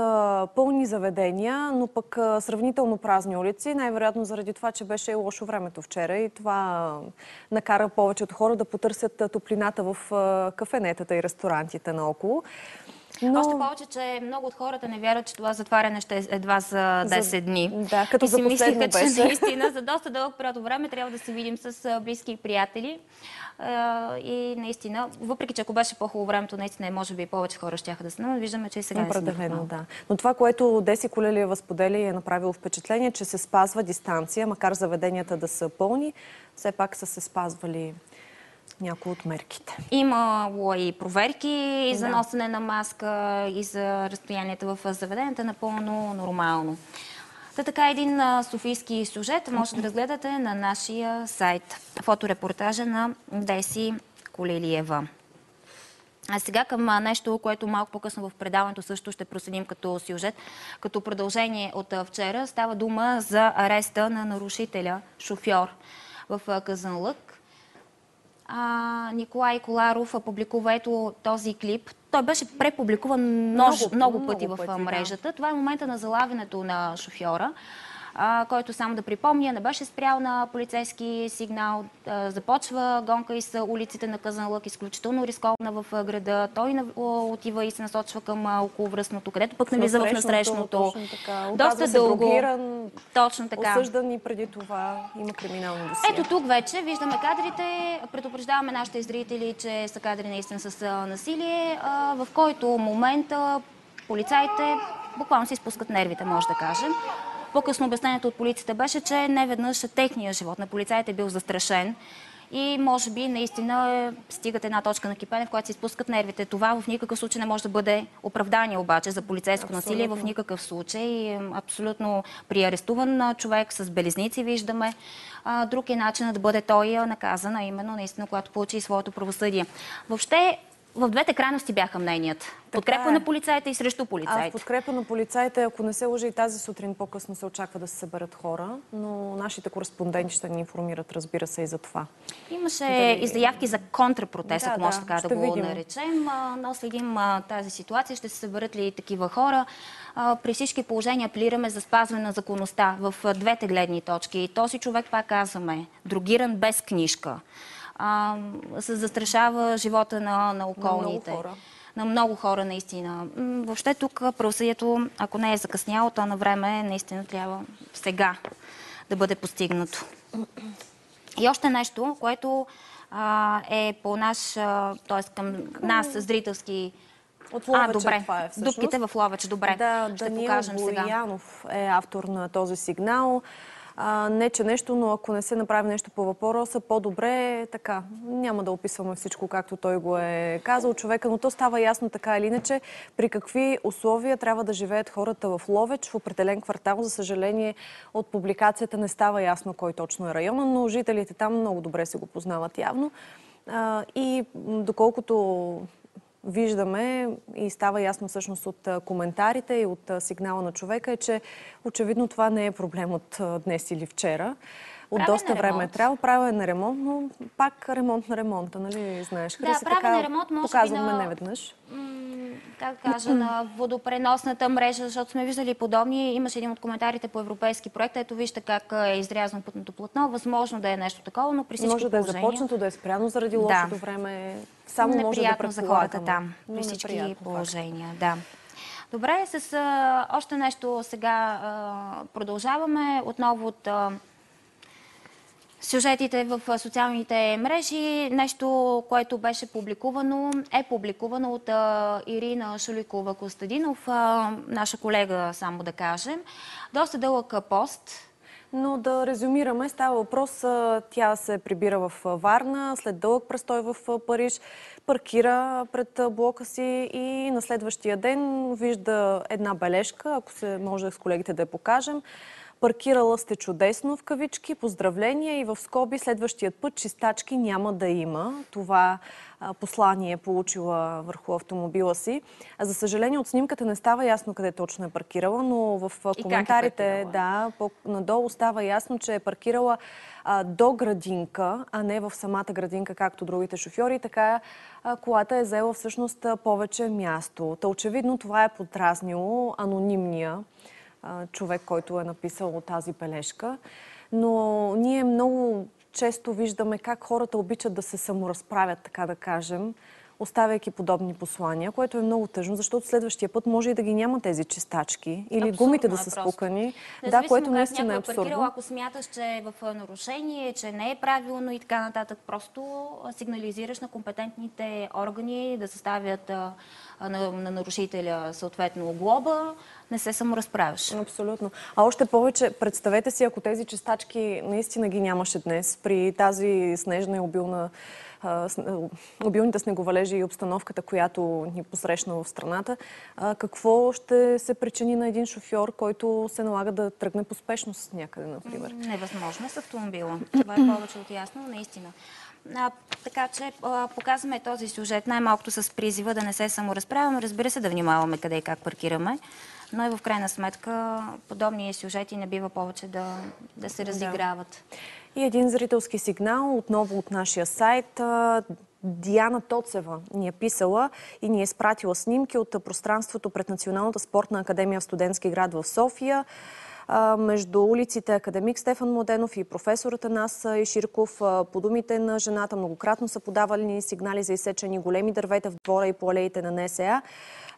пълни заведения, но пък сравнително празни улици, най-вероятно заради това, че беше лошо времето вчера и това накара повечето хора да потърсят топлината в кафенетата и ресторантите наоколо. Но... Още повече, че много от хората не вярват, че това затваряне ще е едва за 10 За- дни. Да, като и за си мислиха, че беше. наистина за доста дълъг период от време трябва да се видим с близки и приятели. И наистина, въпреки че ако беше по-хубаво времето, наистина може би повече хора ще да се, но виждаме, че и сега Определено, нормално. да. Но това, което Деси Колелиева споделя и е направило впечатление, че се спазва дистанция, макар заведенията да са пълни, все пак са се спазвали някои от мерките. Имало и проверки и за Да. носене на маска, и за разстоянията в заведенията, напълно нормално. Та така един софийски сюжет може да разгледате на нашия сайт. Фоторепортажа на Деси Колелиева. А сега към нещо, което малко по-късно в предаването също ще проследим като сюжет, като продължение от вчера. Става дума за ареста на нарушителя, шофьор в Казанлък. А, Николай Коларов публикува ето този клип. Той беше препубликуван много, Много, много пъти много в а, пъти, да. мрежата. Това е момента на залавянето на шофьора, а, който само да припомня, не беше спрял на полицейски сигнал. А, започва гонка из улиците на Казанлък, изключително рискована в града. Той отива и се насочва към околовръстното, където пък навлиза в насрещното. Доста дълго. дрогиран, Точно така. осъждан и преди това има криминално досие. Ето тук вече виждаме кадрите. Предупреждаваме нашите зрители, че са кадри наистина с насилие, а, в който момент а, полицаите буквално си изпускат нервите, може да кажем. По-късно обяснението от полицията беше, че не веднъж техният живот на полицаите е бил застрашен. И може би наистина е, стигат една точка на кипене, в която се изпускат нервите. Това в никакъв случай не може да бъде оправдание обаче за полицейско насилие. В никакъв случай. Абсолютно при арестуван а, човек с белезници виждаме. Друг е начинът да бъде той наказан, а именно наистина, когато получи своето правосъдие. Въобще, в двете крайности бяха мненията. Подкрепа е. на полицаите и срещу А в полицаите. подкрепа на полицаите, ако не се лъжа и тази сутрин по-късно се очаква да се съберат хора, но нашите кореспонденти ще ни информират, разбира се, и за това. Имаше Дали- и заявки за контрапротест, Да, ако може да, така да го видим. наречем. Но следим тази ситуация. Ще се съберат ли такива хора? При всички положения апелираме за спазване на законността в двете гледни точки. Този човек, пак казваме, другиран без книжка, а, се застрашава живота на, на околните. много хора. На много хора, наистина. Въобще тук правосъдието, ако не е закъсняло, то на време наистина трябва сега да бъде постигнато. И още нещо, което а, е по наш, т.е. към нас, зрителски... От а, Ловеча добре. това е всъщност. Дупките в Ловеч, добре. Да, Ще Даниел покажем сега. Боянов е автор на този сигнал. А, не, че нещо, но ако не се направи нещо по въпроса, по-добре е така. Няма да описваме всичко, както той го е казал човека, но то става ясно така или иначе при какви условия трябва да живеят хората в Ловеч, в определен квартал. За съжаление, от публикацията не става ясно кой точно е района, но жителите там много добре се го познават явно. А, и доколкото виждаме и става ясно всъщност от коментарите и от сигнала на човека е, че очевидно това не е проблем от днес или вчера. От Правен доста време е трябвало. Правен е ремонт, но пак ремонт на ремонта, нали знаеш? Да, Хриси, правен така ремонт, може Показваме на- неведнъж. м, как кажа, на водопреносната мрежа, защото сме виждали подобни. Имаше един от коментарите по европейски проект. Ето вижте как е изрязано пътното платно. Възможно да е нещо такова, но при всички Може да е положения... започнато, да е спряно заради Да. лошото време. Само може да неприятно за хората предполагаме. там, при всички неприятно, факт. положения. Да. Добре, с а, още нещо сега а, продължаваме. Отново от а, сюжетите в социалните мрежи. Нещо, което беше публикувано, е публикувано от Ирина Шуликова Костадинов, наша колега, само да кажем. Доста дълъг пост. Но да резюмираме, става въпрос, тя се прибира в Варна, след дълъг престой в Париж, паркира пред блока си и на следващия ден вижда една бележка, ако се може с колегите да я покажем. Паркирала сте чудесно в кавички, поздравления и в скоби следващият път чистачки няма да има. Това послание е получила върху автомобила си. За съжаление от снимката не става ясно къде точно е паркирала, но в е коментарите, е да, надолу става ясно, че е паркирала а, до градинка, а не в самата градинка, както другите шофьори. Така а, колата е заела всъщност повече място. Та очевидно това е подразнило анонимния човек, който е написал тази бележка. Но ние много често виждаме как хората обичат да се саморазправят, така да кажем, оставяйки подобни послания, което е много тъжно, защото следващия път може и да ги няма тези чистачки или Абсурдно гумите да е са просто. спукани. Да, което наистина е някой абсурдно. паркирал, ако смяташ, че е в нарушение, че не е правилно и така нататък, просто сигнализираш на компетентните органи да съставят а, на, на нарушителя съответно глоба, не се саморазправяш. Абсолютно. А още повече, представете си, ако тези чистачки наистина ги нямаше днес, при тази снежна и обилна обилните снеговалежи и обстановката, която ни посрещна в страната, какво ще се причини на един шофьор, който се налага да тръгне по спешност някъде, например? Невъзможно е с автомобила. Това е повече от ясно, наистина. А, така че а, показваме този сюжет най-малкото с призива да не се саморазправяме. Разбира се, да внимаваме къде и как паркираме. Но и в крайна сметка подобни сюжети не бива повече да, да се разиграват. И един зрителски сигнал отново от нашия сайт. Диана Тоцева ни е писала и ни е спратила снимки от пространството пред Националната спортна академия в студентски град в София. Между улиците Академик Стефан Младенов и професорът Анас Иширков. По думите на жената многократно са подавали сигнали за изсечени големи дървета в двора и по алеите на НСА.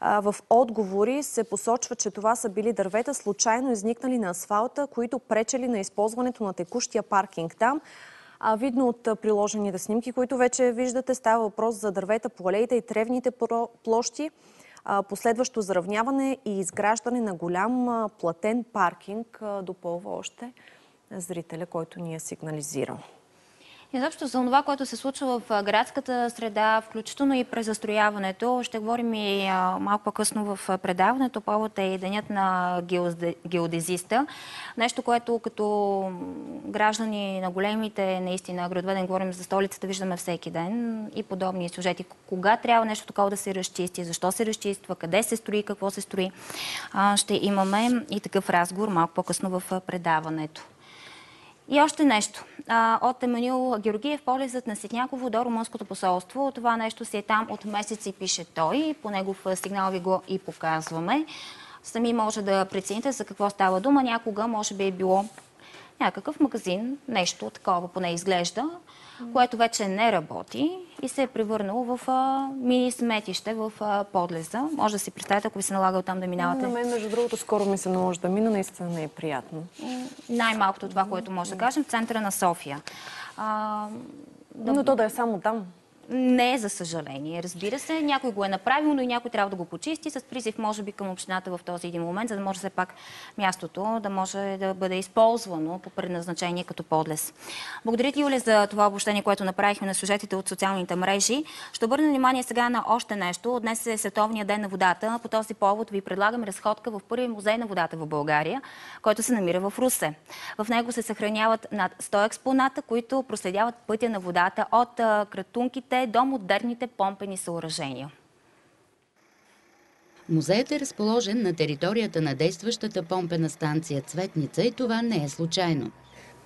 В отговори се посочва, че това са били дървета случайно изникнали на асфалта, които пречели на използването на текущия паркинг там. А видно от приложените снимки, които вече виждате, става въпрос за дървета по алеите и тревните площи, последващо заравняване и изграждане на голям платен паркинг, допълва още зрителя, който ни е сигнализирал. И заобщо за това, което се случва в градската среда, включително и през застрояването, ще говорим и малко по-късно в предаването. Повод е и денят на геодезиста. Нещо, което като граждани на големите наистина градове, да не говорим за столицата, виждаме всеки ден и подобни сюжети. Кога трябва нещо такова да се разчисти, защо се разчиства, къде се строи, какво се строи, ще имаме и такъв разговор малко по-късно в предаването. И още нещо. От Еманил Георгиев полезът на Ситняково до Румънското посолство. Това нещо си е там от месеци, пише той. По негов сигнал ви го и показваме. Сами може да прецените за какво става дума. Някога може би е било някакъв магазин, нещо такова поне изглежда, което вече не работи и се е превърнало в а, мини сметище в а, подлеза. Може да си представите, ако ви се налага там да минавате. На мен, между другото, скоро ми се наложи да мина, наистина не е приятно. Най-малкото това, което може да кажем, в центъра на София. А, Но то да е само там. Не, за съжаление. Разбира се, някой го е направил, но и някой трябва да го почисти с призив, може би, към общината в този един момент, за да може все пак мястото да може да бъде използвано по предназначение като подлез. Благодаря ти, Юля, за това обобщение, което направихме на сюжетите от социалните мрежи. Ще обърна внимание сега на още нещо. Днес е Световния ден на водата. По този повод ви предлагам разходка в първия музей на водата в България, който се намира в Русе. В него се съхраняват над 100 експоната, които проследяват пътя на водата от а, кратунките до модерните помпени съоръжения. Музеят е разположен на територията на действащата помпена станция Цветница и това не е случайно.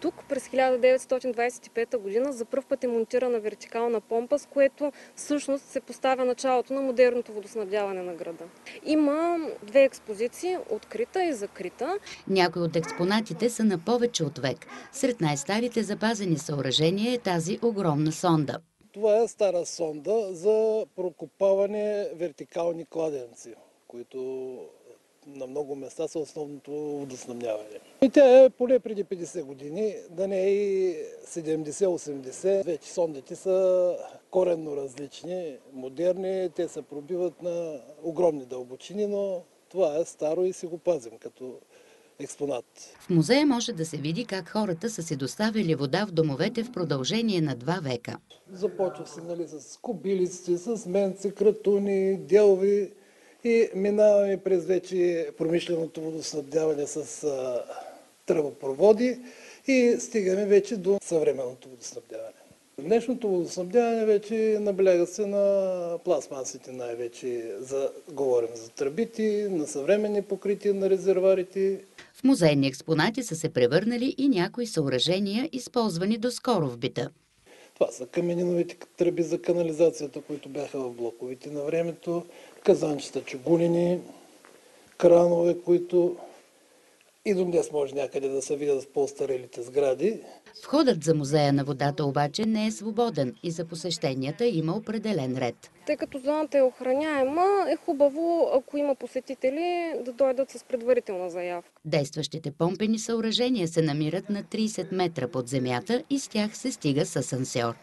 Тук през 1925 година за първ път е монтирана вертикална помпа, с което всъщност се поставя началото на модерното водоснабдяване на града. Има две експозиции, открита и закрита. Някои от експонатите са на повече от век. Сред най-старите запазени съоръжения е тази огромна сонда. Това е стара сонда за прокопаване вертикални кладенци, които на много места са основното водоснабдяване. И тя е поне преди 50 години, да не е и 70-80. Вече сондите са коренно различни, модерни, те се пробиват на огромни дълбочини, но това е старо и си го пазим като експонат. В музея може да се види как хората са си доставили вода в домовете в продължение на два века. Започва се нали, с кобилици, с менци, кратуни, делви и минаваме през вече промишленото водоснабдяване с а, тръбопроводи и стигаме вече до съвременното водоснабдяване. Днешното водоснабдяване вече набляга се на пластмасите най-вече. За, говорим за тръбите, на съвременни покрития на резерварите. В музейни експонати са се превърнали и някои съоръжения, използвани доскоро в бита. Това са камениновите тръби за канализацията, които бяха в блоковите на времето, казанчета чугунини, кранове, които и до днес може някъде да се видят по-старелите сгради. Входът за музея на водата обаче не е свободен и за посещенията има определен ред. Тъй като зоната е охраняема, е хубаво, ако има посетители, да дойдат с предварителна заявка. Действащите помпени съоръжения се намират на 30 метра под земята и с тях се стига с асансьор.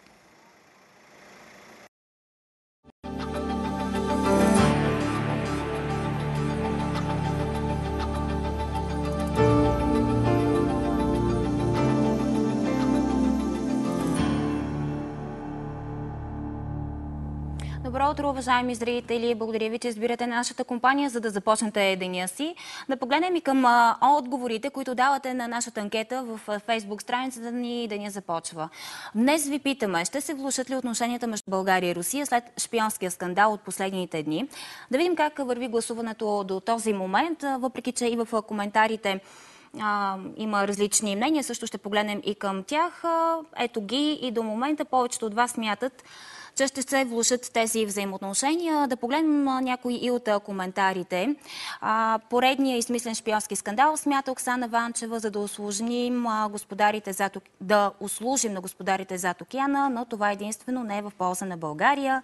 Добро утро, уважаеми зрители! Благодаря ви, че избирате нашата компания, за да започнете деня си. Да погледнем и към отговорите, които давате на нашата анкета в фейсбук страницата ни Деня започва. Днес ви питаме, ще се влушат ли отношенията между България и Русия след шпионския скандал от последните дни? Да видим как върви гласуването до този момент, въпреки че и в коментарите има различни мнения. Също ще погледнем и към тях. Ето ги и до момента повечето от вас смятат, че ще се влушат тези взаимоотношения. Да погледнем някои и от коментарите. Поредният измислен шпионски скандал смята Оксана Ванчева, за да услужним господарите зад, да услужим на господарите зад океана, но това единствено не е в полза на България.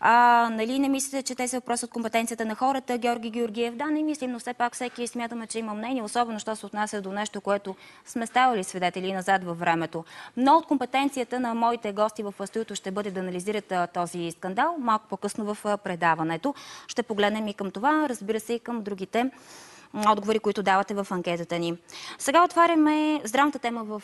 А, нали не мислите, че те са въпрос от компетенцията на хората? Георги Георгиев, да, не мислим, но все пак всеки смятаме, че има мнение, особено що се отнася до нещо, което сме ставали свидетели назад във времето. Но от компетенцията на моите гости в студиото ще бъде да анализират този скандал малко по-късно в предаването. Ще погледнем и към това, разбира се и към другите отговори, които давате в анкетата ни. Сега отваряме здравната тема в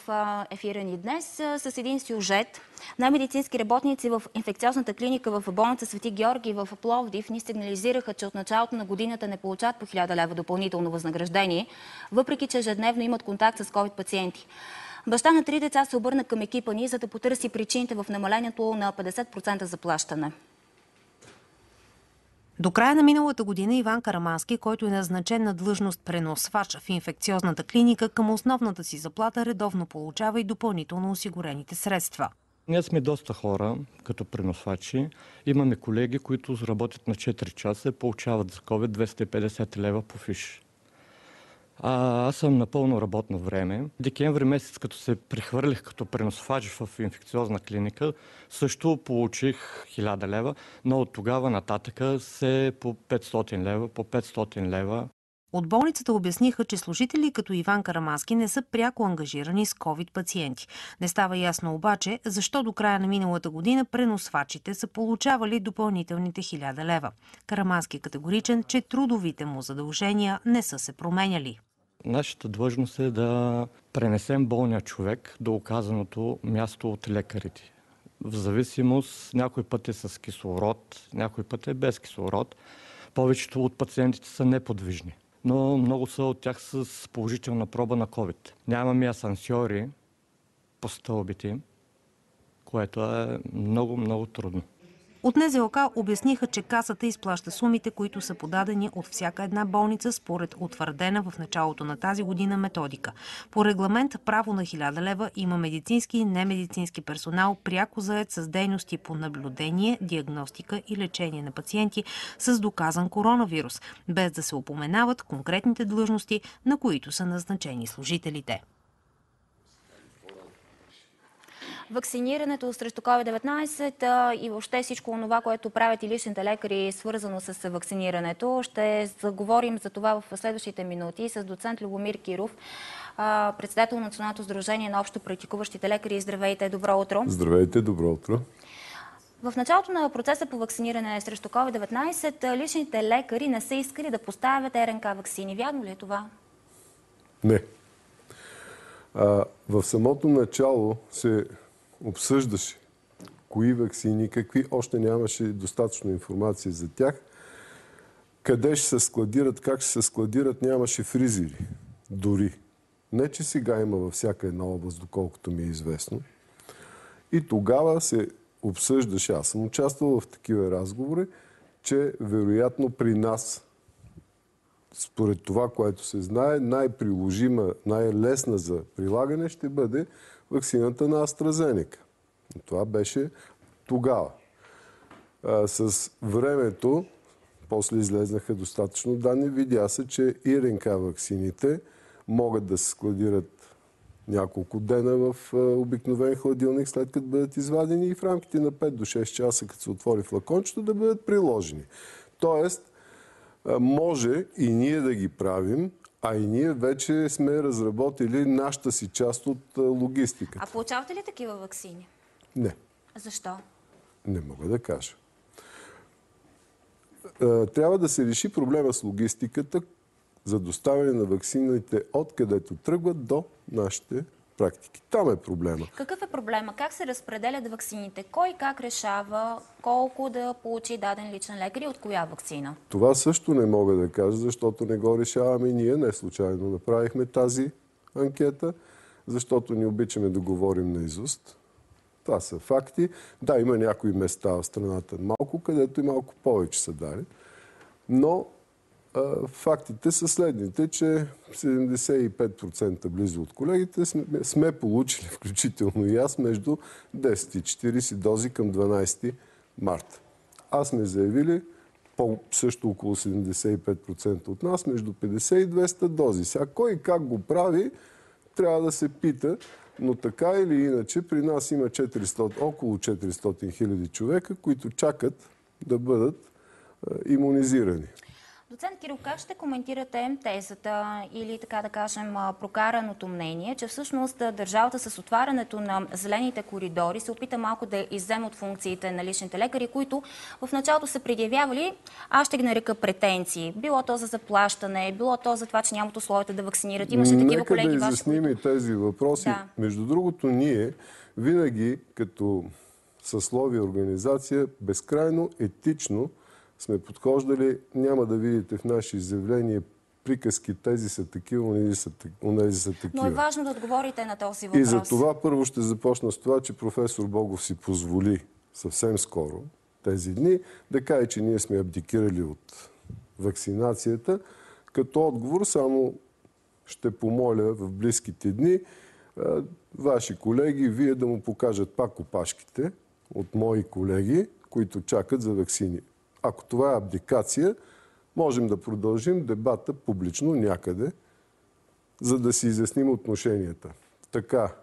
ефира ни днес с един сюжет на медицински работници в инфекциозната клиника в болница Свети Георги в Пловдив ни сигнализираха, че от началото на годината не получават по 1000 лева допълнително възнаграждение, въпреки че ежедневно имат контакт с COVID пациенти. Баща на три деца се обърна към екипа ни, за да потърси причините в намалението на 50% заплащане. До края на миналата година Иван Карамански, който е назначен на длъжност преносвач в инфекциозната клиника, към основната си заплата редовно получава и допълнително осигурените средства. Ние сме доста хора, като преносвачи. Имаме колеги, които работят на 4 часа и получават за COVID 250 лева по фиш. А, аз съм на пълно работно време. Декември месец, като се прехвърлих като преносвач в инфекциозна клиника, също получих 1000 лева, но от тогава нататъка се по 500 лева, по 500 лева. От болницата обясниха, че служители като Иван Карамански не са пряко ангажирани с COVID пациенти. Не става ясно обаче, защо до края на миналата година преносвачите са получавали допълнителните 1000 лева. Карамански е категоричен, че трудовите му задължения не са се променяли. Нашата длъжност е да пренесем болния човек до оказаното място от лекарите. В зависимост, някой път е с кислород, някой път е без кислород. Повечето от пациентите са неподвижни, но много са от тях с положителна проба на COVID. Нямаме асансьори по стълбите, което е много, много трудно. От НЗОК обясниха, че касата изплаща сумите, които са подадени от всяка една болница според утвърдена в началото на тази година методика. По регламент право на 1000 лева има медицински и немедицински персонал, пряко заед с дейности по наблюдение, диагностика и лечение на пациенти с доказан коронавирус, без да се упоменават конкретните длъжности, на които са назначени служителите. Вакцинирането срещу COVID-19 и въобще всичко това, което правят и личните лекари, свързано с вакцинирането. Ще заговорим за това в следващите минути с доцент Любомир Киров, председател на Националното сдружение на общо практикуващите лекари. Здравейте, добро утро! Здравейте, добро утро! В началото на процеса по вакциниране срещу COVID-19 личните лекари не са искали да поставят РНК вакцини. Вярно ли е това? Не. А, в самото начало се обсъждаше кои вакцини, какви, още нямаше достатъчно информация за тях, къде ще се складират, как ще се складират, нямаше фризери дори. Не, че сега има във всяка една област, доколкото ми е известно. И тогава се обсъждаше, аз съм участвал в такива разговори, че вероятно при нас, според това, което се знае, най-приложима, най-лесна за прилагане ще бъде вакцината на астразеника. Това беше тогава. А, с времето, после излезнаха достатъчно данни, видя се, че и РНК вакцините могат да се складират няколко дена в обикновен хладилник, след като бъдат извадени и в рамките на 5 до 6 часа, като се отвори флакончето, да бъдат приложени. Тоест, може и ние да ги правим, а и ние вече сме разработили нашата си част от логистиката. А получавате ли такива вакцини? Не. Защо? Не мога да кажа. Трябва да се реши проблема с логистиката за доставяне на вакцините откъдето тръгват до нашите практики. Там е проблема. Какъв е проблема? Как се разпределят вакцините? Кой как решава колко да получи даден личен лекар и от коя вакцина? Това също не мога да кажа, защото не го решаваме ние. Не случайно направихме тази анкета, защото ни обичаме да говорим на изуст. Това са факти. Да, има някои места в страната малко, където и малко повече са дали. Но фактите са следните, че 75% близо от колегите сме, получили, включително и аз, между 10 и 40 дози към 12 марта. Аз сме заявили по, също около 75% от нас, между 50 и 200 дози. Сега кой и как го прави, трябва да се пита. Но така или иначе, при нас има 400, около 400 хиляди човека, които чакат да бъдат иммунизирани. Доцент Кирил, как ще коментирате тезата или така да кажем прокараното мнение, че всъщност държавата с отварянето на зелените коридори се опита малко да изземе от функциите на личните лекари, които в началото са предявявали, аз ще ги нарека претенции. Било то за заплащане, било то за това, че нямат условията да вакцинират. Имаше Нека такива колеги да ваши, изясним и тези въпроси. Да. Между другото, ние винаги като съсловие организация безкрайно етично сме подхождали, няма да видите в наши изявления приказки, тези са такива, онези са, онези са такива. Но е важно да отговорите на този въпрос. И за това първо ще започна с това, че професор Богов си позволи съвсем скоро, тези дни, да каже, че ние сме абдикирали от вакцинацията. Като отговор само ще помоля в близките дни ваши колеги, вие да му покажат пак опашките от мои колеги, които чакат за вакцини. Ако това е абдикация, можем да продължим дебата публично някъде, за да си изясним отношенията. Така,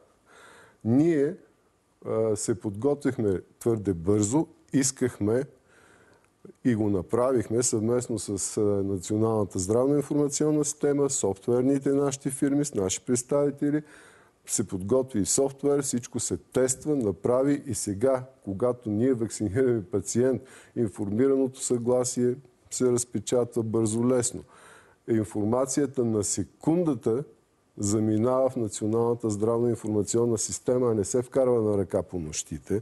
ние се подготвихме твърде бързо, искахме и го направихме съвместно с Националната здравна информационна система, софтуерните нашите фирми, с наши представители. Се подготви и софтуер, всичко се тества, направи и сега, когато ние вакцинираме пациент, информираното съгласие се разпечатва бързо лесно. Информацията на секундата заминава в Националната здравна информационна система, а не се вкарва на ръка по нощите.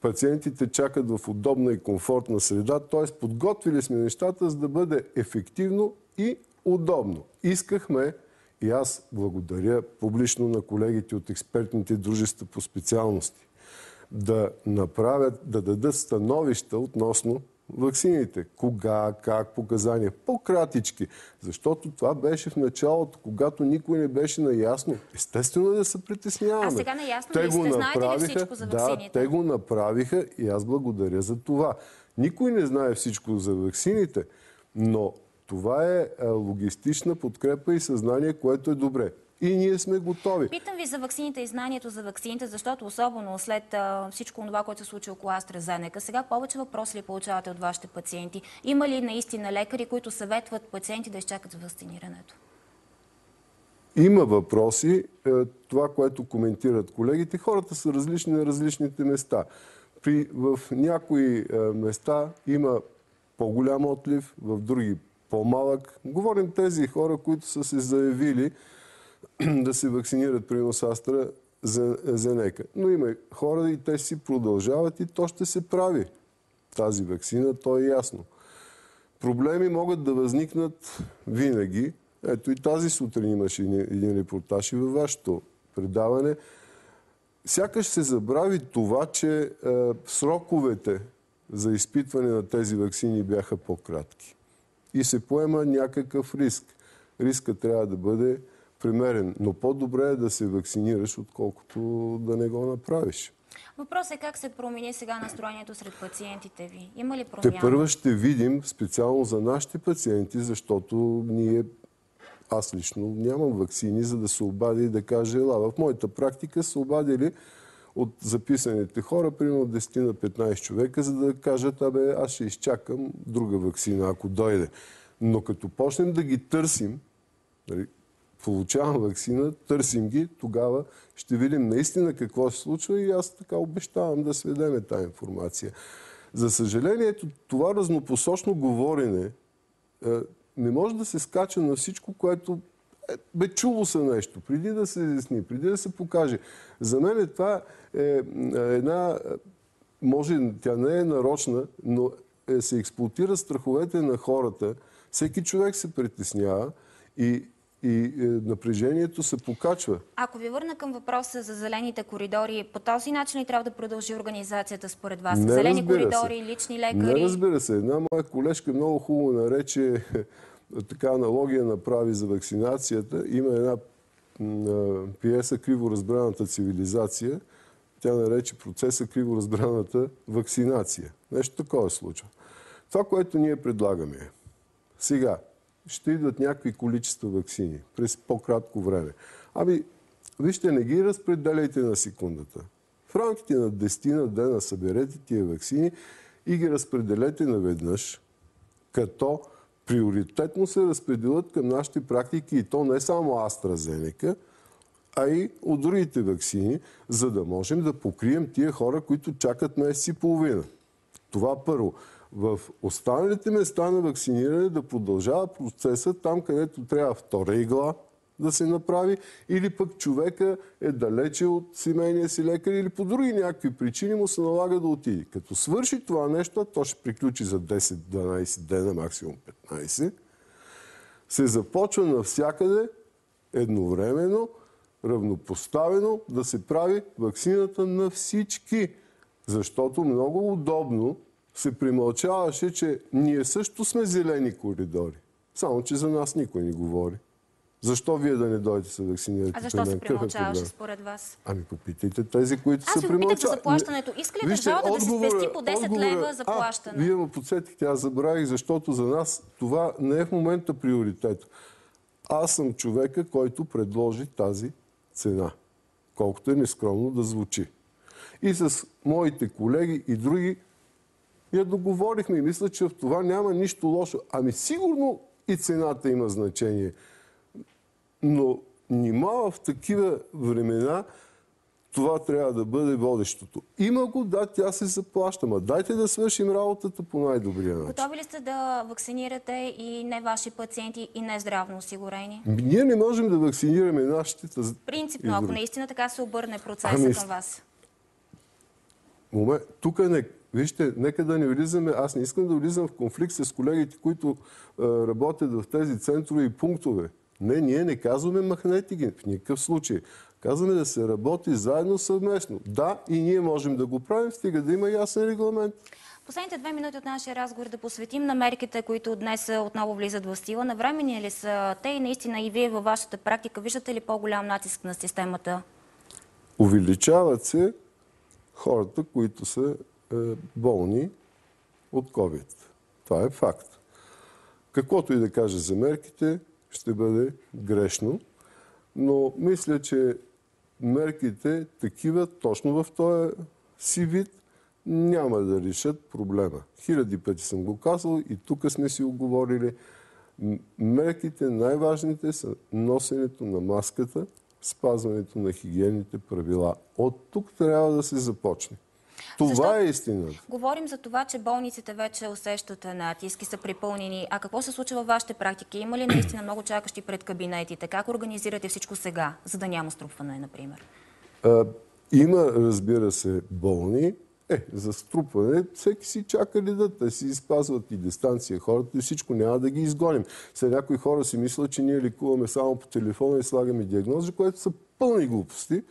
Пациентите чакат в удобна и комфортна среда, т.е. подготвили сме нещата, за да бъде ефективно и удобно. Искахме и аз благодаря публично на колегите от експертните дружества по специалности да направят, да дадат становища относно ваксините. Кога, как, показания. По-кратички. Защото това беше в началото, когато никой не беше наясно. Естествено да се притесняваме. А сега наясно ли сте? Знаете ли всичко за ваксините? Да, те го направиха и аз благодаря за това. Никой не знае всичко за ваксините, но това е логистична подкрепа и съзнание, което е добре. И ние сме готови. Питам ви за ваксините и знанието за ваксините, защото особено след а, всичко това, което се случи около AstraZeneca, сега повече въпроси ли получавате от вашите пациенти? Има ли наистина лекари, които съветват пациенти да изчакат за вакцинирането? Има въпроси. Е, това, което коментират колегите, хората са различни на различните места. При, в някои е, места има по-голям отлив, в други по-малък. Говорим тези хора, които са се заявили да се вакцинират, примерно с Астра Зенека. Но има хора и те си продължават и то ще се прави. Тази вакцина, то е ясно. Проблеми могат да възникнат винаги. Ето и тази сутрин имаше един репортаж и във вашето предаване. Сякаш се забрави това, че е, сроковете за изпитване на тези вакцини бяха по-кратки. И се поема някакъв риск. Риска трябва да бъде примерен. Но по-добре е да се вакцинираш, отколкото да не го направиш. Въпросът е как се промени сега настроението сред пациентите ви? Има ли Те промяна? първа ще видим специално за нашите пациенти, защото ние, аз лично нямам вакцини, за да се обадя и да кажа ела. В моята практика се обадили от записаните хора, примерно 10 на 15 човека, за да кажат, абе, аз ще изчакам друга вакцина, ако дойде. Но като почнем да ги търсим, нали, получавам вакцина, търсим ги, тогава ще видим наистина какво се случва и аз така обещавам да сведеме тази информация. За съжаление, това разнопосочно говорене е, не може да се скача на всичко, което бе чуло се нещо, преди да се изясни, преди да се покаже. За мен това е е една, е, може, тя не е нарочна, но е, се експлуатира страховете на хората. Всеки човек се притеснява и, и е, напрежението се покачва. Ако ви върна към въпроса за зелените коридори, по този начин ли трябва да продължи организацията според вас? Не, Зелени разбира се. коридори, лични лекари? Не разбира се. Една моя колежка много хубаво нарече така аналогия направи за вакцинацията. Има една пиеса Криво разбраната цивилизация. Тя нарече процеса Криво разбраната вакцинация. Нещо такова се случва. Това, което ние предлагаме е сега ще идват някакви количества вакцини през по-кратко време. Ами, вижте, не ги разпределяйте на секундата. В рамките на 10 на дена съберете тия вакцини и ги разпределете наведнъж, като приоритетно се разпределят към нашите практики и то не само AstraZeneca, а и от другите вакцини, за да можем да покрием тия хора, които чакат месец и половина. Това първо. В останалите места на вакциниране да продължава процеса там, където трябва втора игла да се направи, или пък човека е далече от семейния си лекар, или по други някакви причини му се налага да отиде. Като свърши това нещо, то ще приключи за 10-12 дена, максимум 15, се започва навсякъде едновременно, равнопоставено да се прави вакцината на всички. Защото много удобно се примълчаваше, че ние също сме зелени коридори. Само, че за нас никой не говори. Защо вие да не дойдете се вакцинирате? А защо се е примълчаваше според вас? Ами попитайте тези, които Аз са ви попитах за заплащането. Иска ли държавата да отговора- спести по 10 отговора- лева за плащане? А, вие ме подсетихте, аз забравих, защото за нас това не е в момента приоритет. Аз съм човека, който предложи тази цена. Колкото е нескромно да звучи. И с моите колеги и други я договорихме и мисля, че в това няма нищо лошо. Ами сигурно и цената има значение. Но нима в такива времена това трябва да бъде водещото. Има го, да, тя се заплаща. Ма дайте да свършим работата по най-добрия начин. Готови ли сте да вакцинирате и не ваши пациенти и не здравно осигурени? Ами, Ние не можем да вакцинираме нашите. Принципно, ако наистина така се обърне процеса Ами, към вас. Момент, тук не, вижте, нека да не влизаме, аз не искам да влизам в конфликт с колегите, които е, работят в тези центрове и пунктове. Не, ние не казваме махнете ги в никакъв случай. Казваме да се работи заедно съвместно. Да, и ние можем да го правим, стига да има ясен регламент. Последните две минути от нашия разговор да посветим на мерките, които днес отново влизат в сила. Навремени ли са те и наистина и вие във вашата практика виждате ли по-голям натиск на системата? Увеличават се хората, които са е, болни от COVID. Това е факт. Каквото и да кажа за мерките, ще бъде грешно, но мисля, че мерките такива, точно в този си вид, няма да решат проблема. Хиляди пъти съм го казал и тук сме си оговорили. Мерките, най-важните са носенето на маската, спазването на хигиените правила. От тук трябва да се започне. Това Защо? е истината. Говорим за това, че болниците вече усещат натиск и са припълнени. А какво се случва във вашите практики? Има ли наистина много чакащи пред кабинетите? Как организирате всичко сега, за да няма струпване, например? А, има, разбира се, болни, Е, за струпване всеки си чака леда. Те си спазват и дистанция хората и всичко. Няма да ги изгоним. Сега някои хора си мислят, че ние ликуваме само по телефона и слагаме диагнози, което са пълни глупости.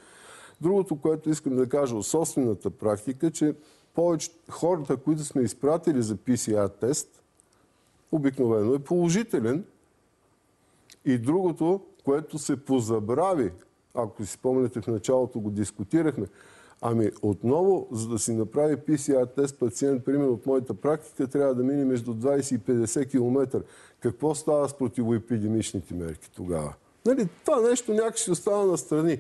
Другото, което искам да кажа от собствената практика, че повече хората, които сме изпратили за PCR тест, обикновено е положителен. И другото, което се позабрави, ако си спомняте в началото го дискутирахме, ами отново, за да си направи PCR тест пациент, примерно от моята практика, трябва да мине между 20 и 50 км. Какво става с противоепидемичните мерки тогава? Нали, това нещо някакси остава на страни.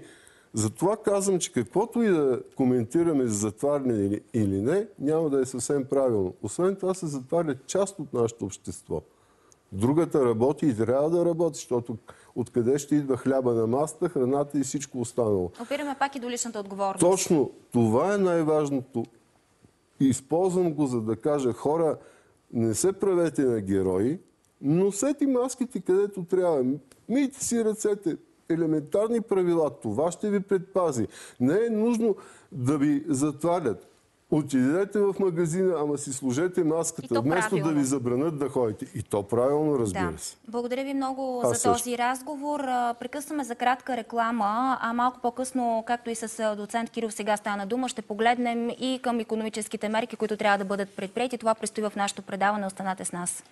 Затова казвам, че каквото и да коментираме за затваряне или не, няма да е съвсем правилно. Освен това се затваря част от нашето общество. Другата работи и трябва да работи, защото откъде ще идва хляба на масата, храната и всичко останало. Опираме пак и до личната отговорност. Точно това е най-важното. Използвам го, за да кажа хора, не се правете на герои, носете маските където трябва. Мийте си ръцете, елементарни правила. Това ще ви предпази. Не е нужно да ви затварят. Отидете в магазина, ама си служете маската, вместо правилно. да ви забранат да ходите. И то правилно, разбира да. се. Благодаря ви много за също. този разговор. Прекъсваме за кратка реклама, а малко по-късно, както и с доцент Кирил сега стана дума, ще погледнем и към економическите мерки, които трябва да бъдат предприяти. Това предстои в нашото предаване. Останате с нас.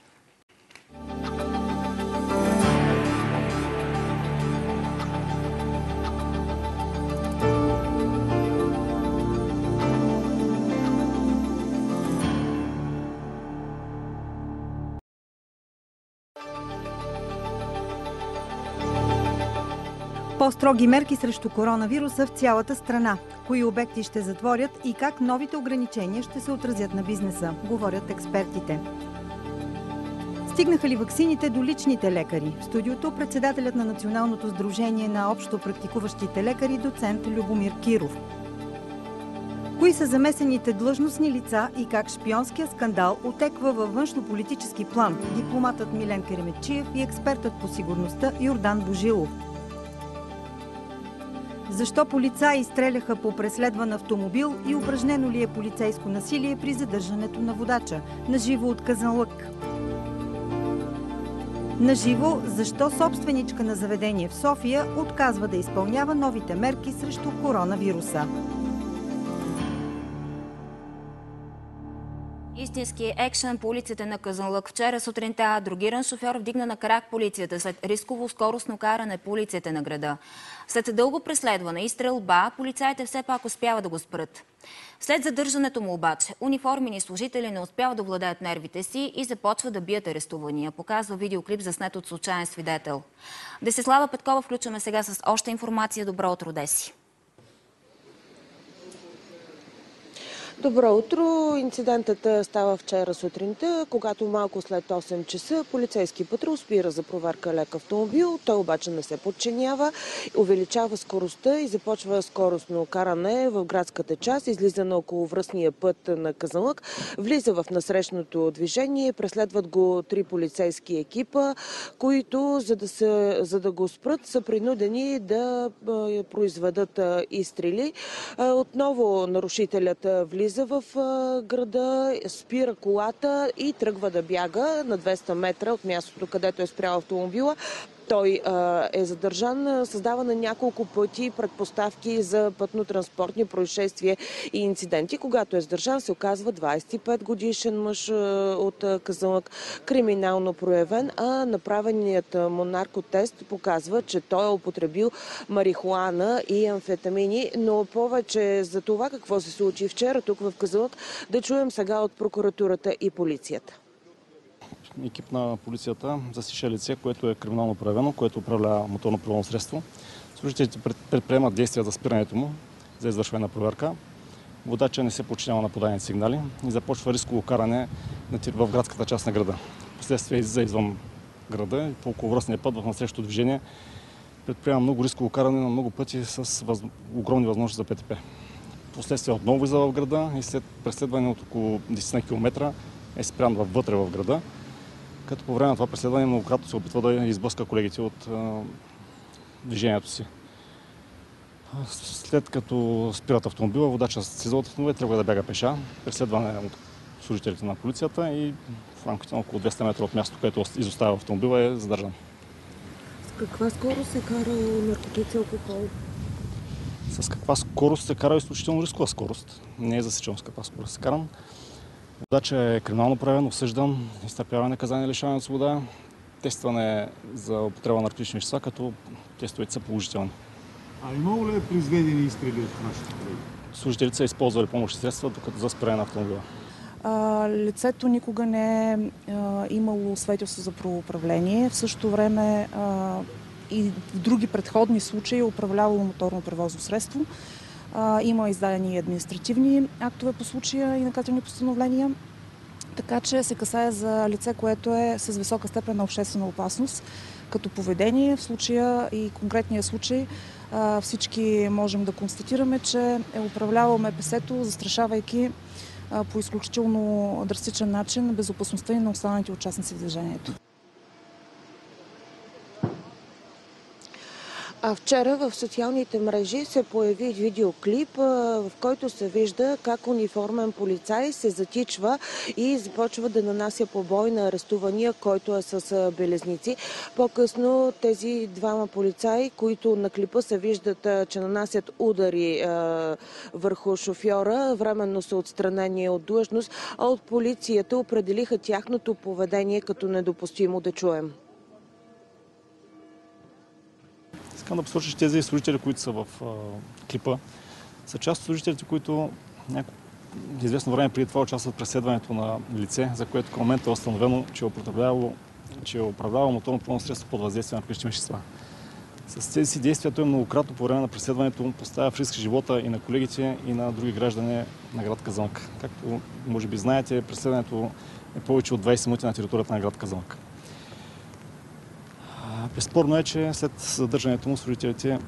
По-строги мерки срещу коронавируса в цялата страна. Кои обекти ще затворят и как новите ограничения ще се отразят на бизнеса, говорят експертите. Стигнаха ли ваксините до личните лекари? В студиото председателят на Националното сдружение на общо практикуващите лекари, доцент Любомир Киров. Кои са замесените длъжностни лица и как шпионския скандал отеква във външно-политически план? Дипломатът Милен Керемечиев и експертът по сигурността Йордан Божилов – защо полицаи изстреляха по преследван автомобил и упражнено ли е полицейско насилие при задържането на водача? Наживо от Казанлък. Наживо, защо собственичка на заведение в София отказва да изпълнява новите мерки срещу коронавируса? Истински екшен по улиците на Казанлък. Вчера сутринта другиран шофьор вдигна на крак полицията след рисково скоростно каране по улиците на града. След дълго преследване и стрелба, полицаите все пак успяват да го спрат. След задържането му обаче, униформени служители не успяват да владеят нервите си и започват да бият арестувания, показва видеоклип заснет от случайен свидетел. Десислава Петкова включваме сега с още информация. Добро утро, Деси. Добро утро! Инцидентът става вчера сутринта, когато малко след 8 часа полицейски патрул спира за проверка лек автомобил. Той обаче не се подчинява, увеличава скоростта и започва скоростно каране в градската част, излиза на околовръстния път на Казанлък, влиза в насрещното движение, преследват го три полицейски екипа, които, за да, се, за да го спрат, са принудени да произведат изстрели. Отново нарушителят влиза влиза в града, спира колата и тръгва да бяга на 200 метра от мястото, където е спрял автомобила. Той е задържан. Създава на няколко пъти предпоставки за пътно-транспортни происшествия и инциденти. Когато е задържан, се оказва 25 годишен мъж от Казанлък, криминално проявен, а направеният му наркотест показва, че той е употребил марихуана и амфетамини. Но повече за това какво се случи вчера тук в Казанлък да чуем сега от прокуратурата и полицията екип на полицията засиша лице, което е криминално проявено, което управлява моторно превозно средство. Служителите предприемат действия за спирането му, за извършване на проверка. Водача не се подчинява на подадените сигнали и започва рисково каране в градската част на града. Последствие излиза извън града и по околовръстния път в насрещото движение предприема много рисково каране на много пъти с огромни възможности за ПТП. Последствие отново влиза в града и след преследване от около 10 км е спрян вътре в града като по време на това преследване многократно се опитва да изблъска колегите от движението си. След като спират автомобила, водача слиза от автомобила и тръгва да бяга пеша. Преследване от служителите на полицията и в рамките на около 200 метра от мястото, което изоставя автомобила, е задържан. С каква скорост се кара наркотици алкохол? С каква скорост се кара изключително рискова скорост. Не е засечено с каква скорост се карам. Водача е криминално правен, осъждан, изтърпява наказание лишаване от свобода, тестване за употреба на наркотични вещества, като тестовете са положителни. А имало ли е произведени изстрели от нашите колеги? Служителите са използвали помощни средства, докато за спиране на автомобила. А, лицето никога не е а, имало свидетелство за правоуправление. В същото време а, и в други предходни случаи е управлявало моторно превозно средство. Има издадени административни актове по случая и наказателни постановления. Така че се касае за лице, което е с висока степен на обществена опасност. Като поведение в случая и конкретния случай всички можем да констатираме, че е управлявал МПС-то, застрашавайки по изключително драстичен начин безопасността и на останалите участници в движението. А вчера в социалните мрежи се появи видеоклип, в който се вижда как униформен полицай се затичва и започва да нанася побой на арестувания, който е с белезници. По-късно тези двама полицаи, които на клипа се виждат, че нанасят удари върху шофьора, временно са отстранени от длъжност, а от полицията определиха тяхното поведение като недопустимо да чуем. Искам да посоча, че тези служители, които са в а, клипа, са част от служителите, които няко... известно време преди това участват в преследването на лице, за което към момента е установено, че е управлявало, че е управлявало моторно средство под въздействие на наркотични вещества. С тези си действия той многократно по време на преследването поставя в риск живота и на колегите, и на други граждани на град Казанлък. Както може би знаете, преследването е повече от 20 минути на територията на град Казанлък. Безспорно е, че след задържането му служителите,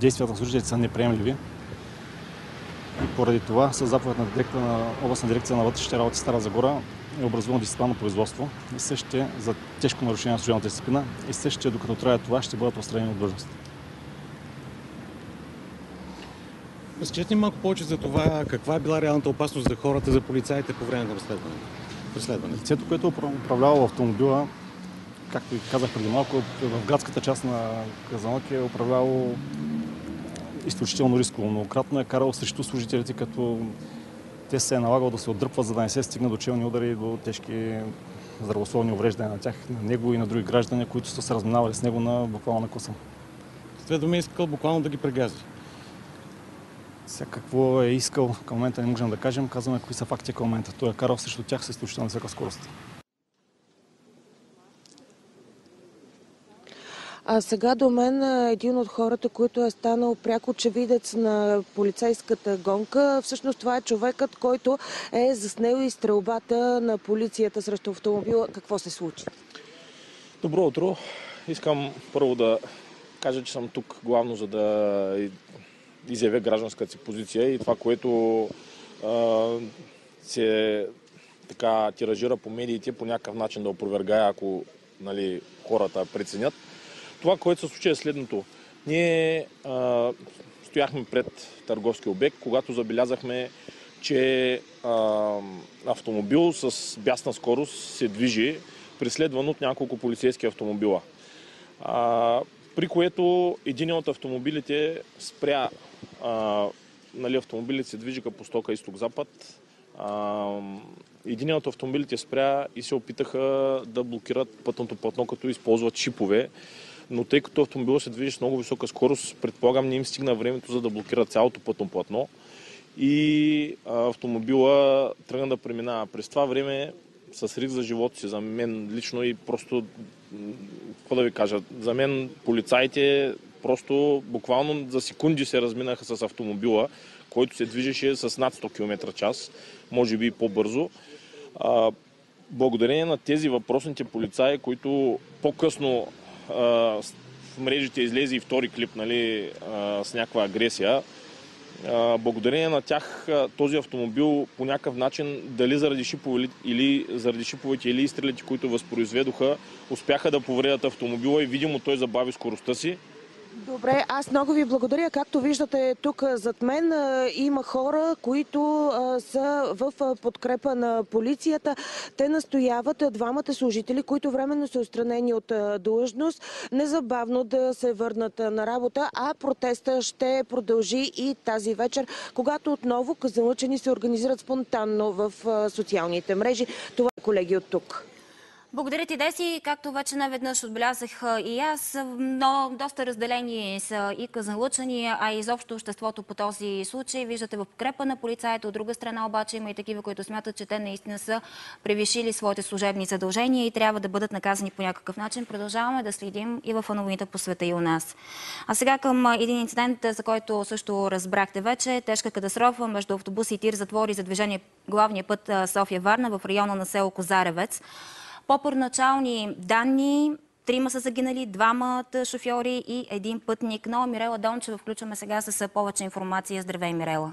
действията на служителите са неприемливи. И поради това с заповед на, директора на областна дирекция на вътрешните работи Стара Загора е образувано дисциплинарно производство и същите за тежко нарушение на служебната дисциплина и същите, докато трае това, ще бъдат отстранени от длъжност. Разкажете ни малко повече за това, каква е била реалната опасност за хората, за полицаите по време на преследването. Лицето, което е управлявало автомобила, както и казах преди малко, в градската част на Казанлък е управлявал изключително рисково. Многократно е карал срещу служителите, като те се е налагал да се отдръпват, за да не се стигне до челни удари и до тежки здравословни увреждания на тях, на него и на други граждани, които са се разминавали с него на буквално на коса. С думи е искал буквално да ги прегази. Сега какво е искал към момента не можем да кажем, казваме какви са факти към момента. Той е карал срещу тях с изключително висока скорост. А сега до мен един от хората, който е станал пряко очевидец на полицейската гонка. Всъщност това е човекът, който е заснел и стрелбата на полицията срещу автомобила. Какво се случи? Добро утро. Искам първо да кажа, че съм тук главно за да изявя гражданската си позиция и това, което а, се така тиражира по медиите, по някакъв начин да опровергая, ако нали, хората преценят. Това, което се случи е следното. Ние а, стояхме пред търговски обект, когато забелязахме, че а, автомобил с бясна скорост се движи, преследван от няколко полицейски автомобила. А, при което един от автомобилите спря. А, нали, автомобилите се движиха по стока изток-запад. един от автомобилите спря и се опитаха да блокират пътното платно, като използват шипове но тъй като автомобила се движи с много висока скорост, предполагам не им стигна времето за да блокират цялото пътно платно и автомобила тръгна да преминава. През това време с риск за живота си, за мен лично и просто, какво да ви кажа, за мен полицаите просто буквално за секунди се разминаха с автомобила, който се движеше с над 100 км час, може би и по-бързо. Благодарение на тези въпросните полицаи, които по-късно в мрежите излезе и втори клип нали, с някаква агресия. Благодарение на тях този автомобил по някакъв начин, дали заради шиповете или, заради шиповете или изстрелите, които възпроизведоха, успяха да повредят автомобила и видимо той забави скоростта си Добре, аз много ви благодаря. Както виждате тук зад мен има хора, които са в подкрепа на полицията. Те настояват двамата служители, които временно са отстранени от длъжност, незабавно да се върнат на работа, а протеста ще продължи и тази вечер, когато отново казалъчени се организират спонтанно в социалните мрежи. Това е колеги от тук. Благодаря ти, Деси. Както вече наведнъж отбелязах и аз, но доста разделени са и казанлъчани, а и изобщо обществото по този случай. Виждате в подкрепа на полицаите. От друга страна обаче има и такива, които смятат, че те наистина са превишили своите служебни задължения и трябва да бъдат наказани по някакъв начин. Продължаваме да следим и в новините по света и у нас. А сега към един инцидент, за който също разбрахте вече. Тежка катастрофа между автобус и тир затвори за движение главния път София-Варна в района на село Козаревец. По първоначални данни, трима са загинали, двамата шофьори и един пътник. Но Мирела Дончева включваме сега с повече информация. Здравей, Мирела!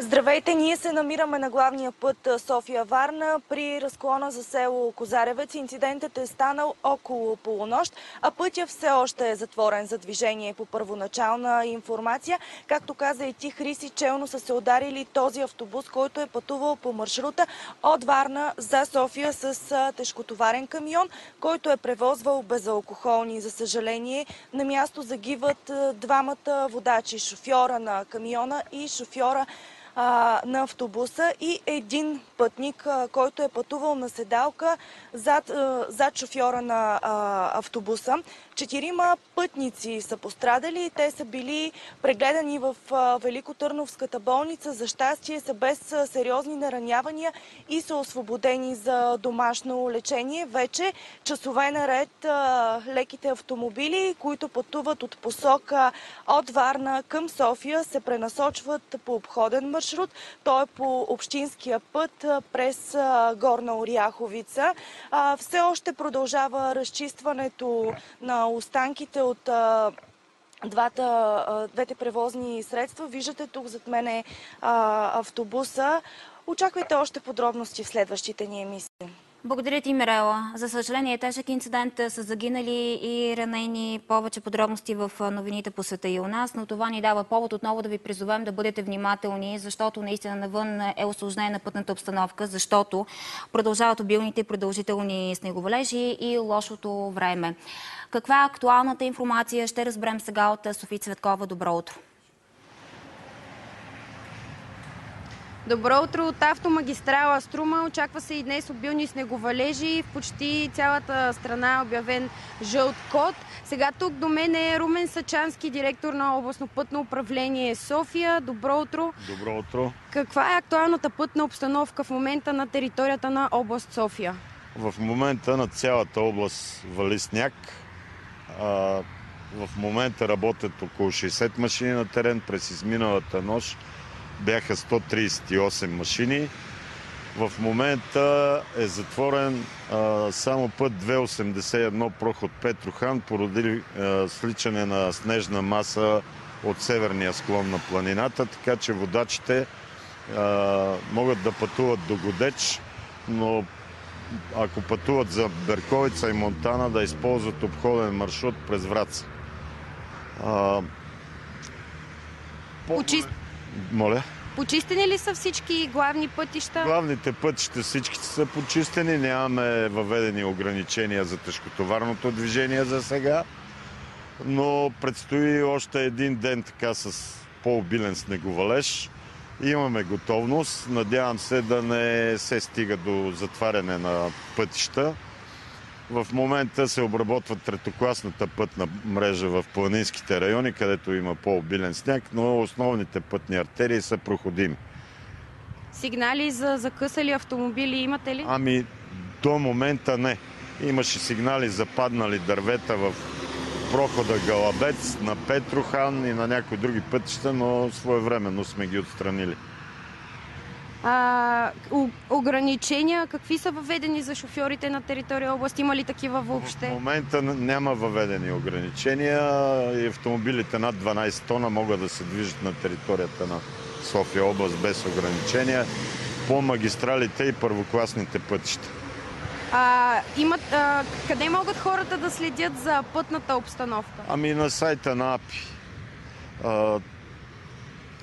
Здравейте, ние се намираме на главния път София-Варна при разклона за село Козаревец. Инцидентът е станал около полунощ, а пътя все още е затворен за движение по първоначална информация. Както каза и ти, Хриси, челно са се ударили този автобус, който е пътувал по маршрута от Варна за София с тежкотоварен камион, който е превозвал безалкохолни. За съжаление, на място загиват двамата водачи, шофьора на камиона и шофьора а, на автобуса и един пътник, а, който е пътувал на седалка зад, а, зад шофьора на автобуса. Четирима пътници са пострадали и те са били прегледани в Великотърновската болница. За щастие са без сериозни наранявания и са освободени за домашно лечение. Вече часове наред леките автомобили, които пътуват от посока от Варна към София, се пренасочват по обходен маршрут. Той е по общинския път през Горна Оряховица. Все още продължава разчистването на останките от двата, двете превозни средства. Виждате тук зад мен е автобуса. Очаквайте още подробности в следващите ни емисии. Благодаря ти, Мирела. За съжаление, е тежък инцидент са загинали и ранени. Повече подробности в новините по света и у нас, но това ни дава повод отново да ви призовем да бъдете внимателни, защото наистина навън е осложнена пътната обстановка, защото продължават обилните продължителни снеговалежи и лошото време. Каква е актуалната информация? Ще разберем сега от Софи Цветкова. Добро утро! Добро утро от автомагистрала Струма. Очаква се и днес обилни снеговалежи. В почти цялата страна е обявен жълт код. Сега тук до мен е Румен Сачански, директор на областно пътно управление София. Добро утро. Добро утро. Каква е актуалната пътна обстановка в момента на територията на област София? В момента на цялата област вали сняг. В момента работят около 60 машини на терен. През изминалата нощ бяха 138 машини. В момента е затворен а, само път 281 проход Петрохан поради а, сличане на снежна маса от северния склон на планината, така че водачите а, могат да пътуват до Годеч, но ако пътуват за Берковица и Монтана, да използват обходен маршрут през Враца. Почист... Моля? Почистени ли са всички главни пътища? Главните пътища всички са почистени. Нямаме въведени ограничения за тежкотоварното движение за сега. Но предстои още един ден така с по-обилен снеговалеж. Имаме готовност. Надявам се да не се стига до затваряне на пътища. В момента се обработва третокласната пътна мрежа в планинските райони, където има по-обилен сняг, но основните пътни артерии са проходими. Сигнали за закъсали автомобили имате ли? Ами, до момента не. Имаше сигнали за паднали дървета в прохода Галабец, на Петрохан и на някои други пътища, но своевременно сме ги отстранили. А, ограничения какви са въведени за шофьорите на територия област? Има ли такива въобще? В момента няма въведени ограничения и автомобилите над 12 тона могат да се движат на територията на София област без ограничения по магистралите и първокласните пътища. А, имат, а, къде могат хората да следят за пътната обстановка? Ами на сайта на АПИ. А,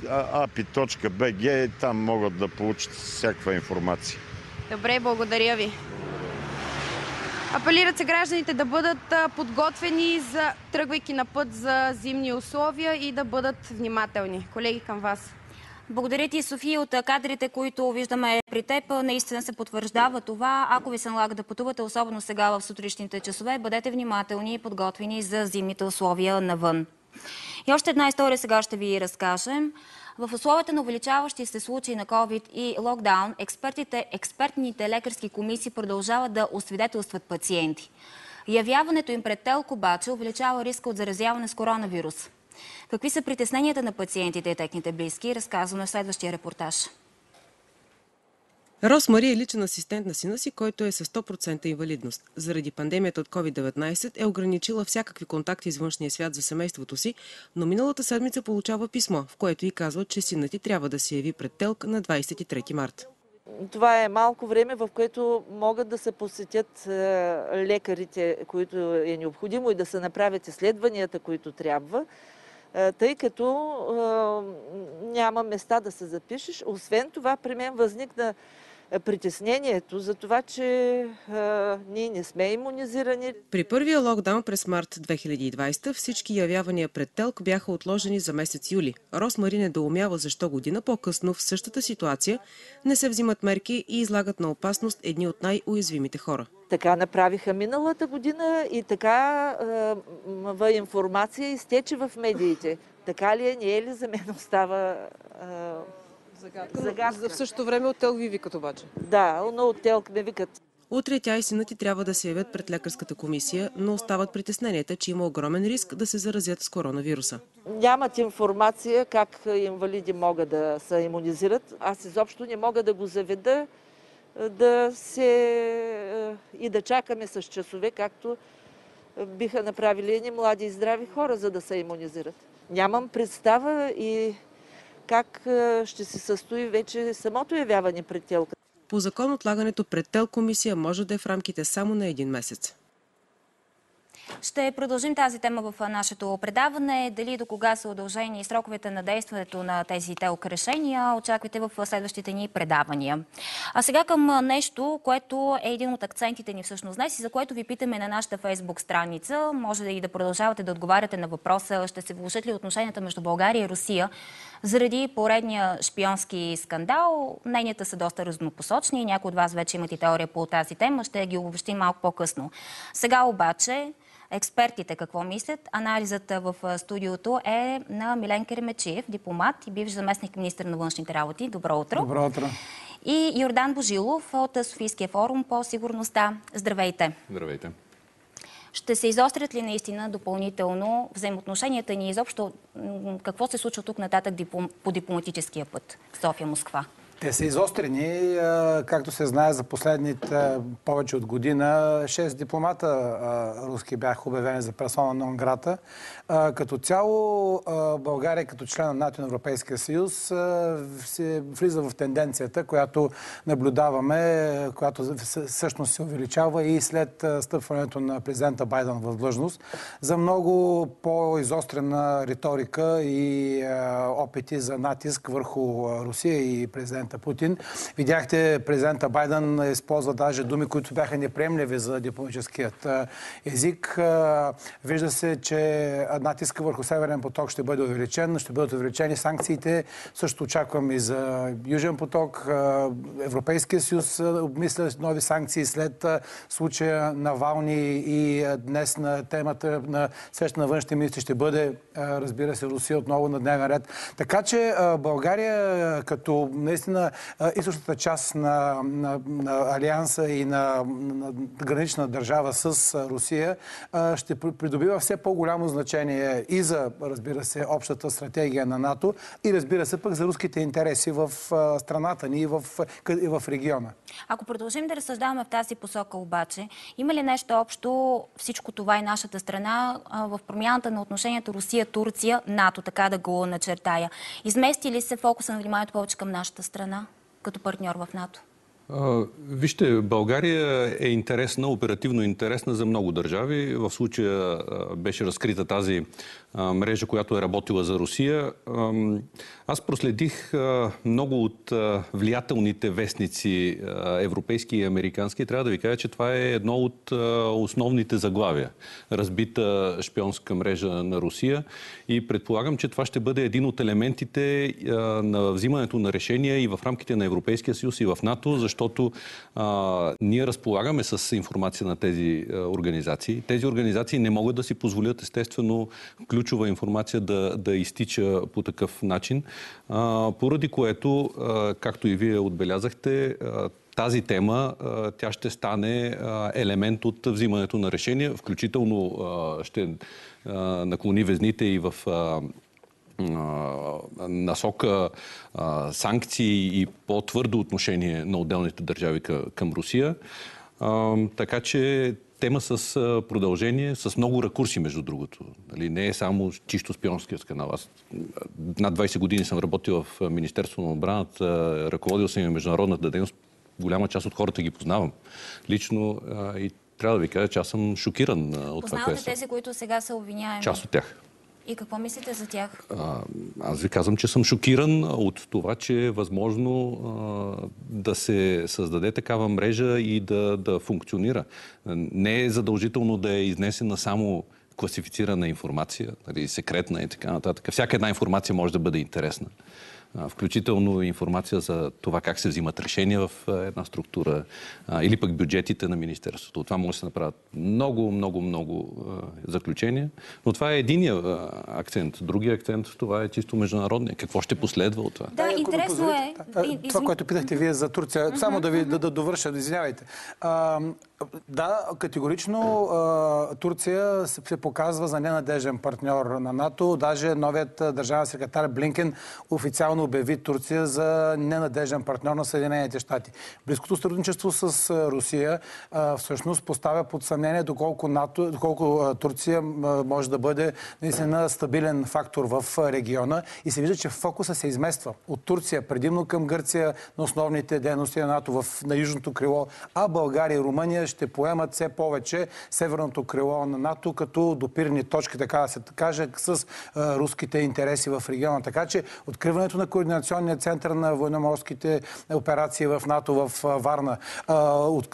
api.bg там могат да получат всякаква информация. Добре, благодаря ви. Апелират се гражданите да бъдат подготвени за тръгвайки на път за зимни условия и да бъдат внимателни. Колеги, към вас. Благодаря ти, София. От кадрите, които виждаме при теб, наистина се потвърждава това. Ако ви се налага да пътувате, особено сега в сутричните часове, бъдете внимателни и подготвени за зимните условия навън. И още една история сега ще ви разкажем. В условията на увеличаващи се случаи на COVID и локдаун, експертите, експертните лекарски комисии продължават да освидетелстват пациенти. Явяването им пред телк обаче увеличава риска от заразяване с коронавирус. Какви са притесненията на пациентите и техните близки, разказваме в следващия репортаж. Рос Мария е личен асистент на сина си, който е с 100% инвалидност. Заради пандемията от COVID-19 е ограничила всякакви контакти с външния свят за семейството си, но миналата седмица получава писмо, в което и казва, че синът ти трябва да се яви пред телк на 23 март. Това е малко време, в което могат да се посетят лекарите, които е необходимо и да се направят изследванията, които трябва тъй като няма места да се запишеш. Освен това, при мен възникна притеснението за това, че а, ние не сме иммунизирани. При първия локдаун през март 2020 всички явявания пред ТЕЛК бяха отложени за месец юли. Рос Мари недоумява защо година по-късно в същата ситуация не се взимат мерки и излагат на опасност едни от най-уязвимите хора. Така направиха миналата година и така а, информация изтече в медиите. Така ли е, не е ли за мен остава а, загадка. загадка. В същото време от Телк ви викат обаче. Да, но от Телк ме викат. Утре тя и синът ти трябва да се явят пред лекарската комисия, но остават притесненията, че има огромен риск да се заразят с коронавируса. Нямат информация как инвалиди могат да се иммунизират. Аз изобщо не мога да го заведа да се и да чакаме с часове, както биха направили едни млади и здрави хора, за да се иммунизират. Нямам представа и как ще се състои вече самото явяване пред телка. По закон отлагането пред тел комисия може да е в рамките само на един месец. Ще продължим тази тема в нашето предаване. Дали до кога са удължени сроковете на действането на тези телк решения, очаквайте в следващите ни предавания. А сега към нещо, което е един от акцентите ни всъщност днес и за което ви питаме на нашата фейсбук страница. Може да и да продължавате да отговаряте на въпроса, ще се влушат ли отношенията между България и Русия заради поредния шпионски скандал. Мненията са доста разнопосочни. Някои от вас вече имат и теория по тази тема. Ще ги обобщим малко по-късно. Сега обаче експертите какво мислят. Анализът в студиото е на Милен Кермечиев, дипломат и бивш заместник министр на външните работи. Добро утро. Добро утро. И Йордан Божилов от Софийския форум по сигурността. Здравейте. Здравейте. Ще се изострят ли наистина допълнително взаимоотношенията ни изобщо? Какво се случва тук нататък по дипломатическия път София-Москва? Те са изострени, както се знае за последните повече от година. Шест дипломата руски бяха обявени за персона нон Като цяло България като член на НАТО на Европейския съюз се влиза в тенденцията, която наблюдаваме, която всъщност се увеличава и след стъпването на президента Байден в длъжност за много по-изострена риторика и опити за натиск върху Русия и президента Путин. Видяхте, президента Байден използва даже думи, които бяха неприемливи за дипломатическият език. Вижда се, че натиска върху Северен поток ще бъде увеличен, ще бъдат увеличени санкциите. Също очаквам и за Южен поток. Европейския съюз обмисля нови санкции след случая на Вални и днес на темата на среща на външните министри ще бъде, разбира се, Русия отново на дневен ред. Така че България като наистина източната част на, на, на Алианса и на, на гранична държава с Русия ще придобива все по-голямо значение и за, разбира се, общата стратегия на НАТО и разбира се пък за руските интереси в страната ни и в, и в региона. Ако продължим да разсъждаваме в тази посока обаче, има ли нещо общо всичко това и нашата страна в промяната на отношението Русия-Турция, НАТО, така да го начертая? Измести ли се фокуса на вниманието повече към нашата страна? като партньор в НАТО? Вижте, България е интересна, оперативно интересна за много държави. В случая беше разкрита тази мрежа, която е работила за Русия. Аз проследих много от влиятелните вестници, европейски и американски. Трябва да ви кажа, че това е едно от основните заглавия. Разбита шпионска мрежа на Русия. И предполагам, че това ще бъде един от елементите на взимането на решения и в рамките на Европейския съюз и в НАТО, защото ние разполагаме с информация на тези организации. Тези организации не могат да си позволят естествено ключова информация да, да изтича по такъв начин, а, поради което, а, както и вие отбелязахте, а, тази тема тя ще стане елемент от взимането на решения, включително ще наклони везните и в насока санкции и по-твърдо отношение на отделните държави към Русия. Така че тема с продължение, с много ракурси, между другото. Нали, не е само чисто спионския канал. Аз над 20 години съм работил в Министерство на отбраната, ръководил съм и международната дейност. Голяма част от хората ги познавам лично и трябва да ви кажа, че аз съм шокиран от това, което Познавате тези, които сега са обвиняеми? Част от тях. И какво мислите за тях? А, аз ви казвам, че съм шокиран от това, че е възможно а, да се създаде такава мрежа и да, да функционира. Не е задължително да е изнесена само класифицирана информация, нали, секретна и така нататък. Всяка една информация може да бъде интересна включително информация за това как се взимат решения в една структура или пък бюджетите на Министерството. Това може да се направят много, много, много заключения. Но това е единия акцент. Другия акцент това е чисто международния. Какво ще последва от това? Да, интересно е. Това, което питахте вие за Турция, само да ви да, да довърша, извинявайте. Да, категорично Турция се показва за ненадежен партньор на НАТО. Даже новият държавен секретар Блинкен официално обяви Турция за ненадежен партньор на Съединените щати. Близкото сътрудничество с Русия всъщност поставя под съмнение доколко, НАТО, доколко Турция може да бъде наистина стабилен фактор в региона и се вижда, че фокуса се измества от Турция предимно към Гърция на основните дейности на НАТО в, на южното крило, а България и Румъния ще поемат все повече северното крило на НАТО като допирни точки, така да се каже, с а, руските интереси в региона. Така че откриването на координационния център на военноморските операции в НАТО в Варна,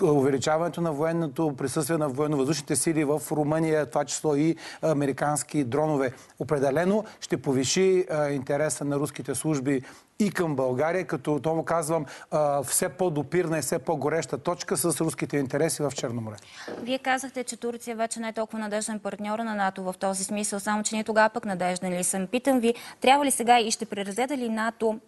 увеличаването на военното присъствие на военновъздушните сили в Румъния, това число и американски дронове, определено ще повиши интереса на руските служби и към България, като то му казвам все по-допирна и все по-гореща точка с руските интереси в Черноморе. Вие казахте, че Турция вече не е толкова надежден партньор на НАТО в този смисъл, само че ние тогава пък надежден ли съм. Питам ви, трябва ли сега и ще преразгледа ли НАТО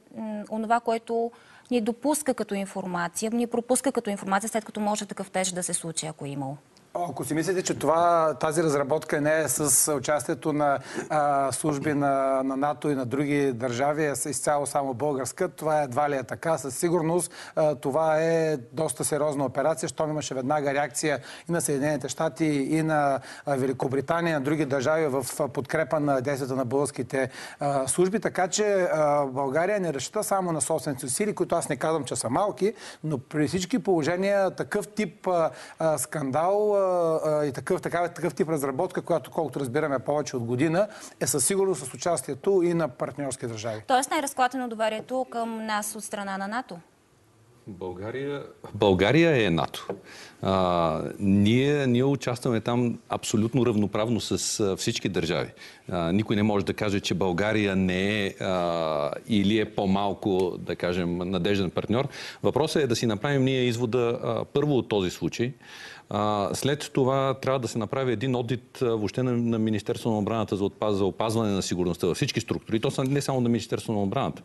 онова, което ни допуска като информация, ни пропуска като информация, след като може такъв теж да се случи, ако е имало? Ако си мислите, че това, тази разработка не е с участието на а, служби на, на НАТО и на други държави, е изцяло само българска, това едва ли е така. Със сигурност а, това е доста сериозна операция, щом имаше веднага реакция и на Съединените щати, и на Великобритания, на други държави в подкрепа на действията на българските а, служби. Така че а, България не разчита само на собствените сили, които аз не казвам, че са малки, но при всички положения такъв тип а, а, скандал и такъв, такава, такъв тип разработка, която, колкото разбираме, повече от година, е със сигурност с участието и на партньорски държави. Тоест не е разклатено доверието към нас от страна на НАТО? България, България е НАТО. А, ние, ние участваме там абсолютно равноправно с а, всички държави. А, никой не може да каже, че България не е а, или е по-малко, да кажем, надежден партньор. Въпросът е да си направим ние извода а, първо от този случай. След това трябва да се направи един одит въобще на, на Министерство на отбраната за, отпаз, за опазване на сигурността във всички структури. То са не само на Министерство на отбраната.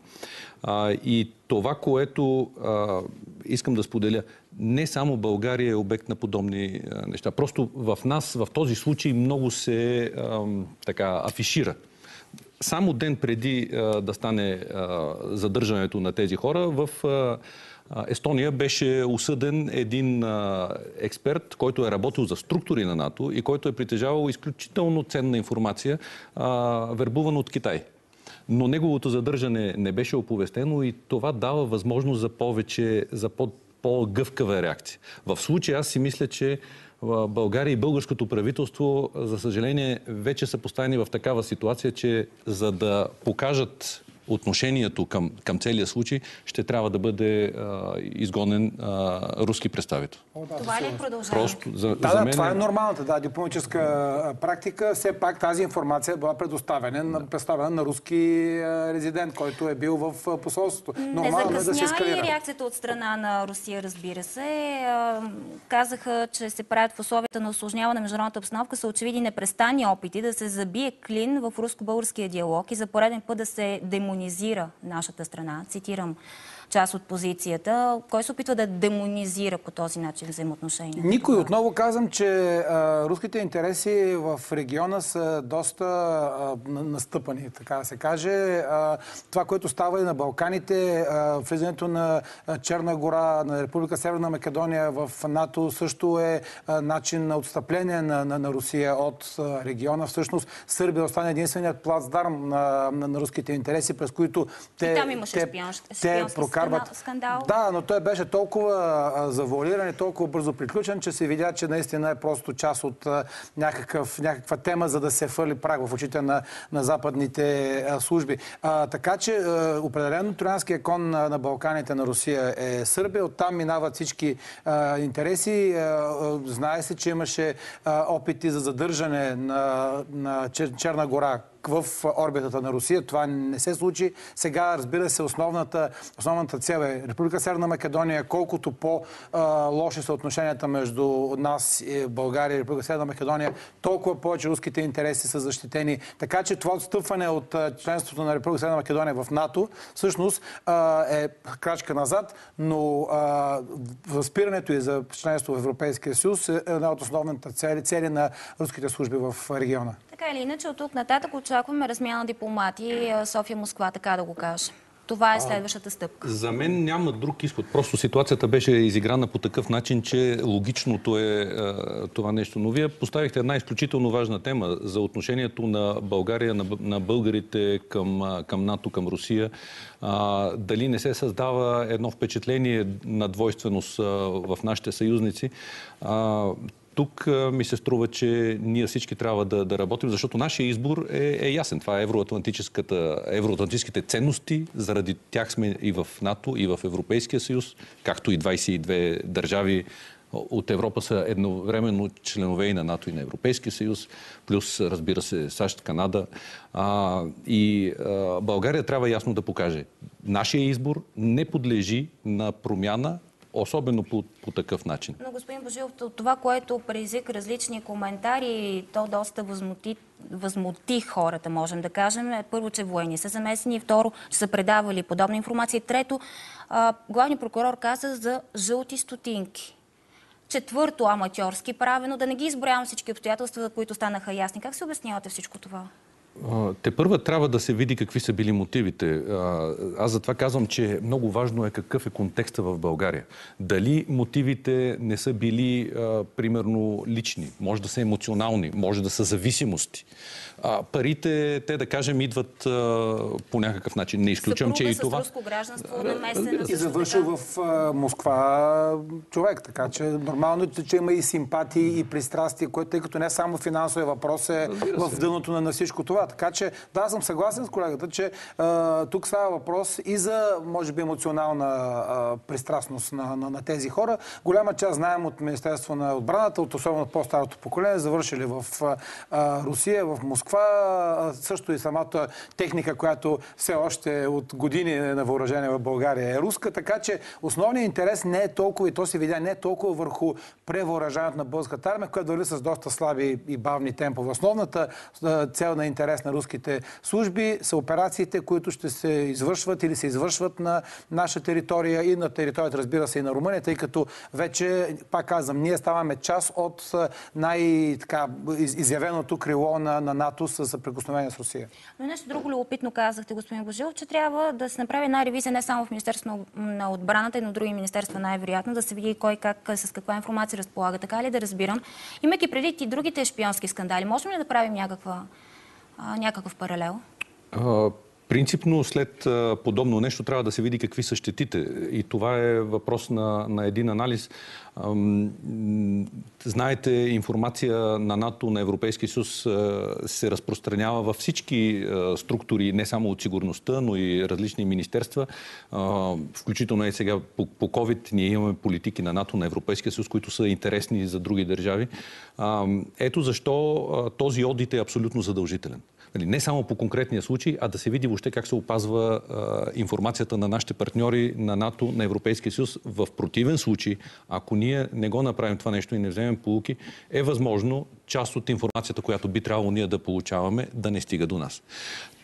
А, и това, което а, искам да споделя, не само България е обект на подобни а, неща. Просто в нас, в този случай, много се а, така афишира само ден преди а, да стане а, задържането на тези хора, в а, Естония беше осъден един експерт, който е работил за структури на НАТО и който е притежавал изключително ценна информация, вербуван от Китай. Но неговото задържане не беше оповестено и това дава възможност за повече, за по по-гъвкава реакция. В случая аз си мисля, че България и българското правителство, за съжаление, вече са поставени в такава ситуация, че за да покажат отношението към, към целия случай, ще трябва да бъде а, изгонен а, руски представител. О, да, това ли е продължение? Просто за, да, за да, мен... това е нормалната да, дипломатическа практика. Все пак тази информация е била предоставена, да. представена на руски резидент, който е бил в посолството. Нормално е да се ескалира. и реакцията от страна на Русия, разбира се. Казаха, че се правят в условията на осложняване на международната обстановка, са очевидни непрестанни опити да се забие клин в руско-българския диалог и за пореден път да се демонизира демонизира нашата страна. Цитирам част от позицията. Кой се опитва да демонизира по този начин взаимоотношения? Никой. Отново казвам, че а, руските интереси в региона са доста а, настъпани, така да се каже. А, това, което става и на Балканите, а, влизането на Черна гора, на Република Северна Македония в НАТО също е а, начин на отстъпление на, на, на Русия от а, региона. Всъщност Сърбия остане единственият плацдарм на, на, на руските интереси, през които те, и там имаше те, те прокарват. Скандал. Да, но той беше толкова завуалиран и толкова бързо приключен, че се видя, че наистина е просто част от някакъв, някаква тема, за да се фърли праг в очите на, на западните а, служби. А, така че а, определено троянския кон на, на Балканите на Русия е Сърбия. Оттам минават всички а, интереси. А, а, знае се, че имаше а, опити за задържане на, на Черна гора в орбитата на Русия. Това не се случи. Сега, разбира се, основната, основната цел е Република Северна Македония, колкото по-лоши са отношенията между нас, България и Република Северна Македония, толкова повече руските интереси са защитени. Така че това отстъпване от членството на Република Северна Македония в НАТО всъщност е крачка назад, но възпирането и за членство в Европейския съюз е една от основните цели, цели на руските служби в региона. Така или иначе, от тук нататък очакваме размяна дипломати София-Москва, така да го кажа. Това е следващата стъпка. За мен няма друг изход. Просто ситуацията беше изиграна по такъв начин, че логичното е а, това нещо. Но вие поставихте една изключително важна тема за отношението на България, на, на българите към, към НАТО, към Русия. А, дали не се създава едно впечатление на двойственост а, в нашите съюзници. Тук ми се струва, че ние всички трябва да, да работим, защото нашия избор е, е ясен. Това е евроатлантическите ценности. Заради тях сме и в НАТО, и в Европейския съюз, както и 22 държави от Европа са едновременно членове и на НАТО и на Европейския съюз, плюс, разбира се, САЩ, Канада. А, и а, България трябва ясно да покаже. Нашия избор не подлежи на промяна особено по, по такъв начин. Но, господин Божилов, това, което предизвика различни коментари, то доста възмути, възмути хората, можем да кажем. Е, първо, че военни са замесени, второ, са предавали подобна информация. Трето, главният прокурор каза за жълти стотинки. Четвърто, аматьорски правено. Да не ги изброявам всички обстоятелства, които станаха ясни. Как се обяснявате всичко това? Те първа трябва да се види какви са били мотивите. Аз затова казвам, че много важно е какъв е контекста в България. Дали мотивите не са били, примерно, лични, може да са емоционални, може да са зависимости. А, парите, те да кажем, идват а, по някакъв начин. Не изключвам, че и това... руско гражданство, намесено И завършил в а, Москва човек, така че нормално е, че има и симпатии и пристрастия, което тъй като не само финансовия въпрос е в дъното на, на всичко това. Така че, да, съм съгласен с колегата, че а, тук става въпрос и за, може би, емоционална а, пристрастност на, на, на тези хора. Голяма част знаем от Министерство на отбраната, от особено по-старото поколение, завършили в а, Русия, в Москва, също и самата техника, която все още от години на въоръжение в България е руска, така че основният интерес не е толкова, и то се видя, не е толкова върху превъоръжаването на българската армия, която дори с доста слаби и бавни темпове. Основната цел на интерес на руските служби са операциите, които ще се извършват или се извършват на наша територия и на територията, разбира се, и на Румъния, тъй като вече, пак казвам, ние ставаме част от най-изявеното крило на, на НАТО с съприкосновение с Русия. Но нещо друго любопитно казахте, господин Божилов, че трябва да се направи една ревизия не само в Министерството на отбраната, и на други министерства най-вероятно, да се види кой как, с каква информация разполага. Така ли да разбирам? Имайки преди и другите шпионски скандали, можем ли да правим някаква а, някакъв паралел? А, Принципно след подобно нещо трябва да се види какви са щетите. И това е въпрос на, на един анализ. Знаете, информация на НАТО, на Европейския съюз се разпространява във всички структури, не само от сигурността, но и различни министерства. Включително и сега по, по COVID ние имаме политики на НАТО, на Европейския съюз, които са интересни за други държави. Ето защо този одит е абсолютно задължителен. Нали, не само по конкретния случай, а да се види въобще как се опазва а, информацията на нашите партньори на НАТО, на Европейския съюз. В противен случай, ако ние не го направим това нещо и не вземем полуки, е възможно част от информацията, която би трябвало ние да получаваме, да не стига до нас.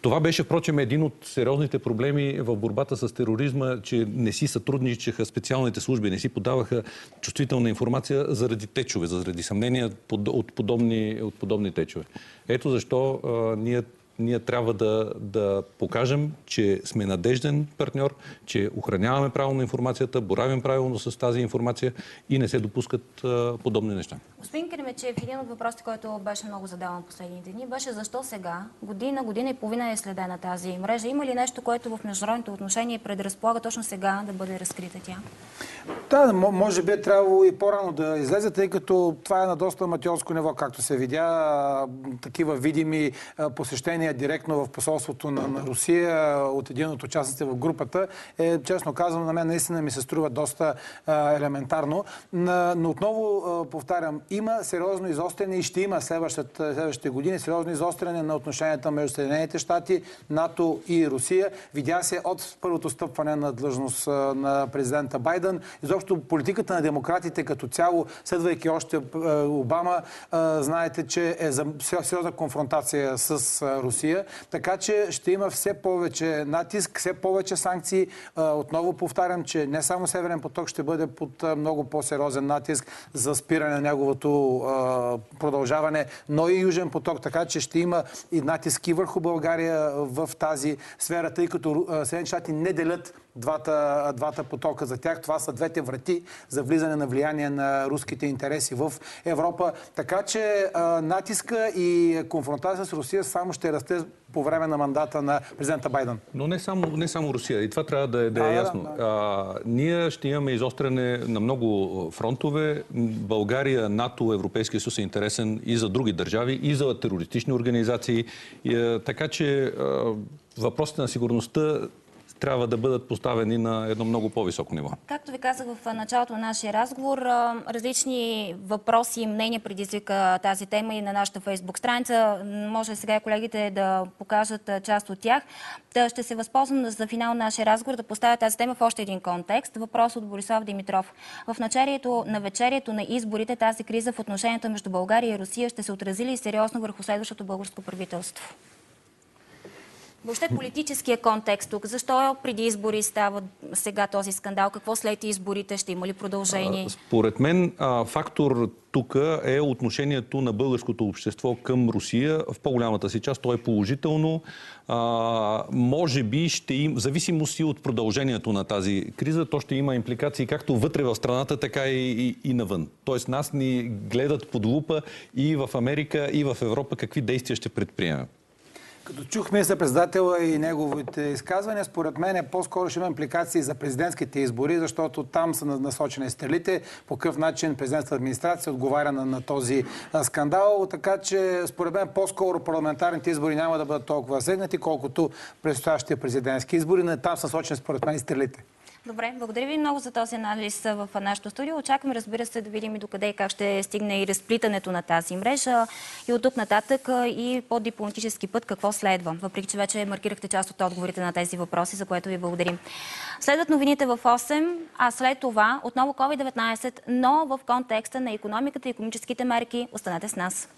Това беше, впрочем, един от сериозните проблеми в борбата с тероризма, че не си сътрудничаха специалните служби, не си подаваха чувствителна информация заради течове, заради съмнения от подобни, от подобни течове. Ето защо а, ние ние трябва да, да покажем, че сме надежден партньор, че охраняваме правилно информацията, боравим правилно с тази информация и не се допускат а, подобни неща. Господин Кремечев, един от въпросите, който беше много задаван последните дни, беше защо сега, година, година и половина е следена тази мрежа. Има ли нещо, което в международните отношения предразполага точно сега да бъде разкрита тя? Да, може би е трябвало и по-рано да излезе, тъй като това е на доста аматьорско ниво, както се видя. Такива видими посещения директно в посолството на, на Русия от един от участниците в групата е, честно казвам, на мен наистина ми се струва доста елементарно. Но отново повтарям, има сериозно изостряне и ще има следващите години сериозно изостряне на отношенията между Съединените щати, НАТО и Русия. Видя се от първото стъпване на длъжност на президента Байден. Изобщо политиката на демократите като цяло, следвайки още Обама, знаете, че е за сериозна конфронтация с Русия. Така че ще има все повече натиск, все повече санкции. Отново повтарям, че не само Северен поток ще бъде под много по-сериозен натиск за спиране на неговото продължаване, но и Южен поток, така че ще има и натиски върху България в тази сфера, тъй като Съединените щати не делят двата, двата потока за тях. Това са двете врати за влизане на влияние на руските интереси в Европа. Така че а, натиска и конфронтация с Русия само ще расте по време на мандата на президента Байден. Но не само, не само Русия. И това трябва да е, да е а, ясно. Да, да. А, ние ще имаме изостряне на много фронтове. България, НАТО, Европейския съюз е интересен и за други държави, и за терористични организации. И, а, така че а, въпросите на сигурността трябва да бъдат поставени на едно много по-високо ниво. Както ви казах в началото на нашия разговор, различни въпроси и мнения предизвика тази тема и на нашата фейсбук страница. Може сега колегите да покажат част от тях. Ще се възползвам за финал на нашия разговор да поставя тази тема в още един контекст. Въпрос от Борислав Димитров. В началото на вечерието на изборите тази криза в отношенията между България и Русия ще се отрази ли сериозно върху следващото българско правителство? Въобще политическия контекст тук. Защо преди избори става сега този скандал? Какво след изборите? Ще има ли продължение? Според мен фактор тук е отношението на българското общество към Русия. В по-голямата си част то е положително. А, може би ще им, в зависимост и от продължението на тази криза, то ще има импликации както вътре в страната, така и, и, и навън. Тоест нас ни гледат под лупа и в Америка, и в Европа какви действия ще предприемем. Като чух министър председателя и неговите изказвания, според мен е по-скоро ще има импликации за президентските избори, защото там са насочени стрелите, по какъв начин президентската администрация отговаря на, на този скандал. Така че, според мен, по-скоро парламентарните избори няма да бъдат толкова сегнати, колкото предстоящите президентски избори. Но там са насочени, според мен, и стрелите. Добре, благодаря ви много за този анализ в нашото студио. Очакваме, разбира се, да видим и докъде и как ще стигне и разплитането на тази мрежа и от тук нататък и по дипломатически път какво следва. Въпреки, че вече маркирахте част от отговорите на тези въпроси, за което ви благодарим. Следват новините в 8, а след това отново COVID-19, но в контекста на економиката и економическите мерки. Останете с нас.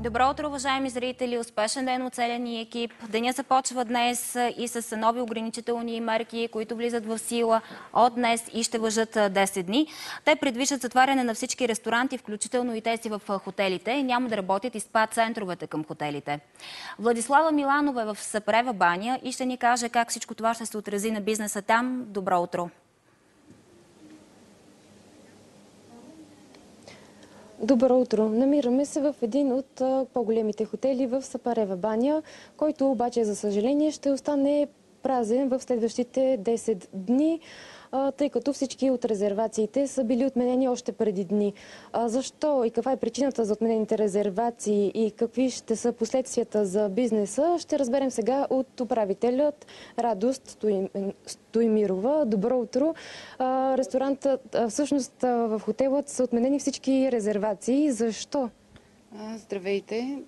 Добро утро, уважаеми зрители! Успешен ден от целия ни екип. Деня започва днес и с нови ограничителни мерки, които влизат в сила от днес и ще въжат 10 дни. Те предвиждат затваряне на всички ресторанти, включително и тези в хотелите. Няма да работят и спа центровете към хотелите. Владислава Миланова е в Сапрева баня и ще ни каже как всичко това ще се отрази на бизнеса там. Добро утро! Добро утро! Намираме се в един от по-големите хотели в Сапарева баня, който обаче, за съжаление, ще остане празен в следващите 10 дни тъй като всички от резервациите са били отменени още преди дни. Защо и каква е причината за отменените резервации и какви ще са последствията за бизнеса, ще разберем сега от управителят Радост Стоимирова. Добро утро! Ресторантът, всъщност в хотелът са отменени всички резервации. Защо? Здравейте!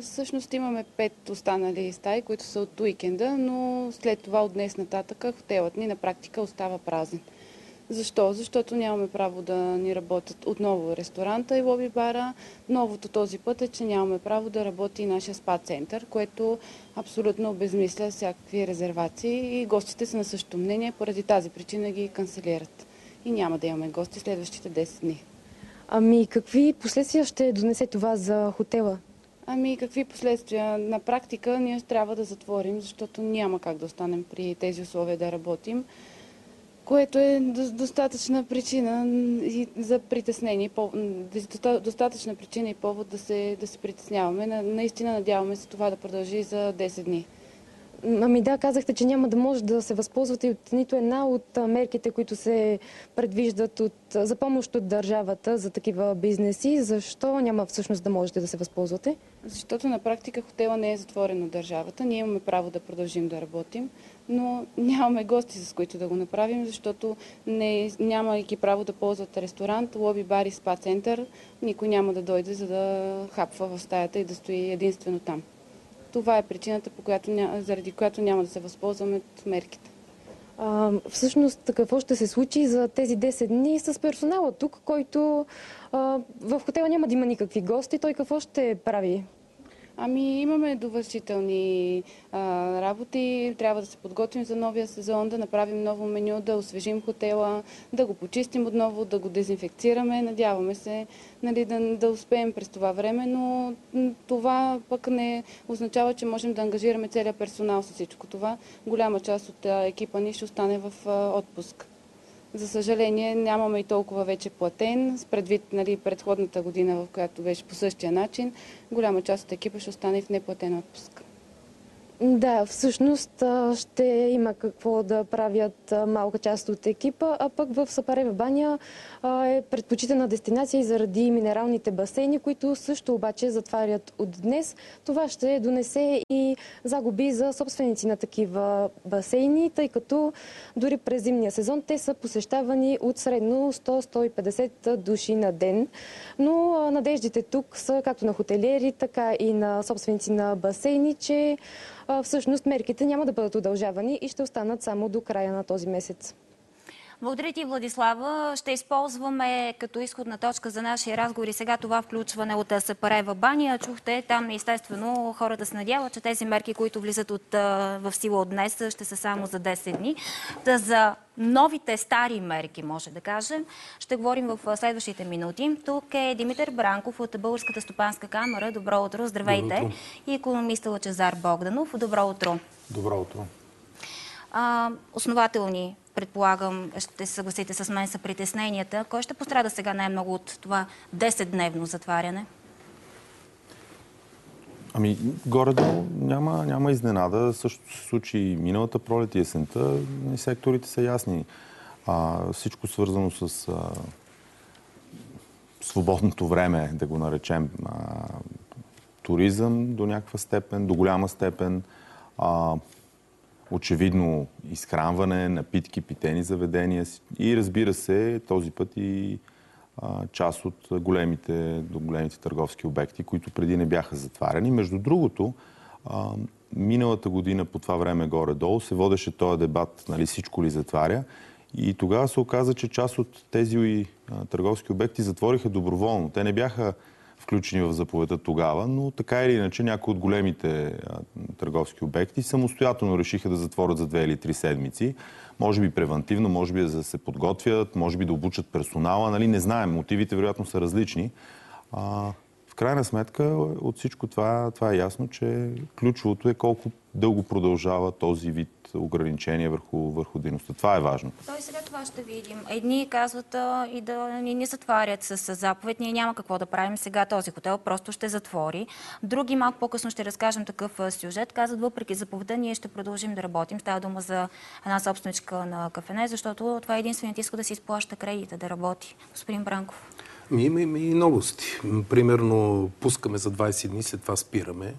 Всъщност имаме пет останали стаи, които са от уикенда, но след това от днес нататък хотелът ни на практика остава празен. Защо? Защото нямаме право да ни работят отново ресторанта и лоби бара. Новото този път е, че нямаме право да работи и нашия спа център, което абсолютно обезмисля всякакви резервации и гостите са на същото мнение, поради тази причина ги канцелират. И няма да имаме гости следващите 10 дни. Ами какви последствия ще донесе това за хотела? Ами какви последствия? На практика ние трябва да затворим, защото няма как да останем при тези условия да работим, което е достатъчна причина и за притеснение, достатъчна причина и повод да се, да се притесняваме. Наистина надяваме се това да продължи за 10 дни. Ами да, казахте, че няма да може да се възползвате от нито една от мерките, които се предвиждат от, за помощ от държавата за такива бизнеси. Защо няма всъщност да можете да се възползвате? Защото на практика хотела не е затворен от държавата. Ние имаме право да продължим да работим, но нямаме гости, с които да го направим, защото не, нямайки право да ползват ресторант, лоби, бар и спа център, никой няма да дойде, за да хапва в стаята и да стои единствено там. Това е причината, по която, заради която няма да се възползваме от мерките. А, всъщност, какво ще се случи за тези 10 дни с персонала тук, който а, в хотела няма да има никакви гости? Той какво ще прави? Ами имаме довършителни а, работи. Трябва да се подготвим за новия сезон, да направим ново меню, да освежим хотела, да го почистим отново, да го дезинфекцираме. Надяваме се нали, да, да успеем през това време, но това пък не означава, че можем да ангажираме целият персонал с всичко това. Голяма част от екипа ни ще остане в отпуск. За съжаление нямаме и толкова вече платен, с предвид нали, предходната година, в която беше по същия начин. Голяма част от екипа ще остане в неплатен отпуск. Да, всъщност ще има какво да правят малка част от екипа, а пък в Сапарева баня е предпочитана дестинация и заради минералните басейни, които също обаче затварят от днес. Това ще донесе и загуби за собственици на такива басейни, тъй като дори през зимния сезон те са посещавани от средно 100-150 души на ден. Но надеждите тук са както на хотелиери, така и на собственици на басейни, че всъщност мерките няма да бъдат удължавани и ще останат само до края на този месец. Благодаря ти, Владислава. Ще използваме като изходна точка за нашия разговор и сега това включване от Сапарева баня. Чухте там, естествено, хората се надяват, че тези мерки, които влизат от, в сила от днес, ще са само за 10 дни. Да за новите стари мерки, може да кажем, ще говорим в следващите минути. Тук е Димитър Бранков от Българската стопанска камера. Добро утро, здравейте. Добро утро. И економиста Лачезар Богданов. Добро утро. Добро утро. А, основателни предполагам, ще се съгласите с мен, са притесненията. Кой ще пострада сега най-много от това 10-дневно затваряне? Ами, горе-долу няма, няма изненада. Също се случи миналата пролет и есента. И секторите са ясни. А, всичко свързано с а, свободното време, да го наречем, а, туризъм до някаква степен, до голяма степен, а, очевидно изхранване, напитки, питени заведения и разбира се, този път и а, част от големите, големите търговски обекти, които преди не бяха затваряни. Между другото, а, миналата година по това време горе-долу се водеше този дебат, нали, всичко ли затваря. И тогава се оказа, че част от тези а, търговски обекти затвориха доброволно. Те не бяха включени в заповедта тогава, но така или иначе някои от големите а, търговски обекти самостоятелно решиха да затворят за две или три седмици. Може би превентивно, може би да се подготвят, може би да обучат персонала. Нали? Не знаем, мотивите вероятно са различни. А, в крайна сметка от всичко това, това е ясно, че ключовото е колко дълго продължава този вид ограничения върху, върху дейността. Това е важно. Той сега това ще видим. Едни казват а, и да ни не затварят с, с заповед. Ние няма какво да правим сега. Този хотел просто ще затвори. Други малко по-късно ще разкажем такъв а, сюжет. Казват, въпреки заповедта, ние ще продължим да работим. Става дума за една собственичка на кафене, защото това е единственият изход да си изплаща кредита, да работи. Господин Бранков. Ми има, има и новости. Примерно пускаме за 20 дни, след това спираме.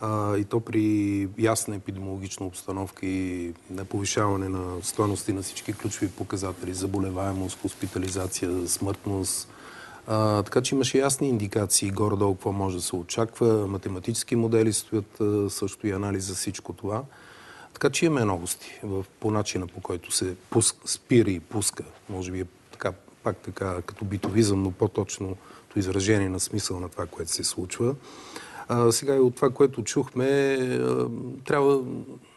А, и то при ясна епидемиологична обстановка и на повишаване на стоености на всички ключови показатели, заболеваемост, хоспитализация, смъртност. А, така че имаше ясни индикации горе-долу какво може да се очаква. Математически модели стоят също и анализ за всичко това. Така че имаме новости в, по начина по който се пуск, спира и пуска. Може би е така, пак така като битовизъм, но по-точно изражение на смисъл на това, което се случва. А, сега и от това, което чухме, трябва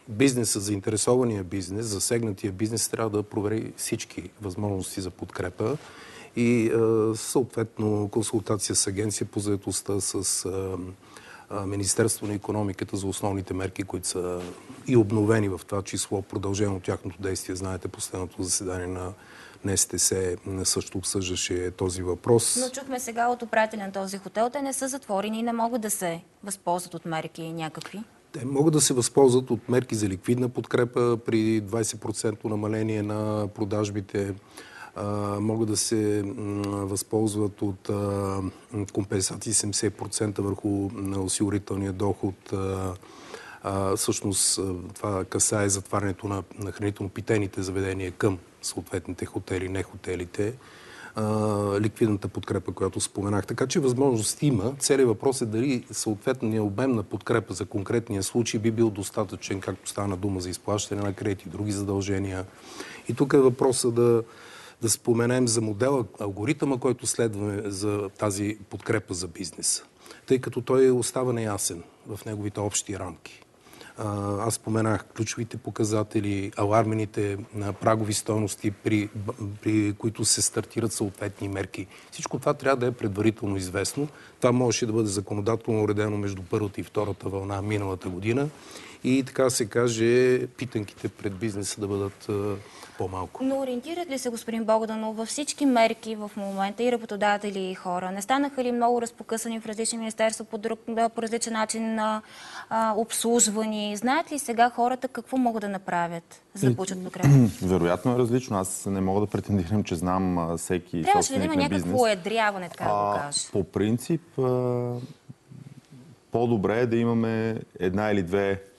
бизнеса, заинтересования бизнес, засегнатия бизнес трябва да провери всички възможности за подкрепа и съответно консултация с агенция по заедостта, с Министерство на економиката за основните мерки, които са и обновени в това число, продължено от тяхното действие. Знаете, последното заседание на на СТС също обсъждаше този въпрос. Но чухме сега от управителя на този хотел, те не са затворени и не могат да се възползват от мерки някакви. Те могат да се възползват от мерки за ликвидна подкрепа при 20% намаление на продажбите. могат да се възползват от компенсации 70% върху осигурителния доход. всъщност това касае затварянето на, на хранително-питейните заведения към съответните хотели, не хотелите, ликвидната подкрепа, която споменах. Така че възможност има. Целият въпрос е дали съответният обем на подкрепа за конкретния случай би бил достатъчен, както стана дума за изплащане на кредити други задължения. И тук е въпроса да, да споменем за модела, алгоритъма, който следваме за тази подкрепа за бизнеса. Тъй като той остава неясен в неговите общи рамки. Аз споменах ключовите показатели, алармените прагови стоености, при, при които се стартират съответни мерки. Всичко това трябва да е предварително известно. Това можеше да бъде законодателно уредено между първата и втората вълна миналата година и така се каже питанките пред бизнеса да бъдат по-малко. Но ориентират ли се, господин Богданов, във всички мерки в момента и работодатели и хора? Не станаха ли много разпокъсани в различни министерства по, друг, по различен начин на а, обслужвани? Знаят ли сега хората какво могат да направят, за да получат подкрепа? Вероятно е различно. Аз не мога да претендирам, че знам всеки Трябваше ли да има някакво едряване, така да го кажа? По принцип, по-добре е да имаме една или две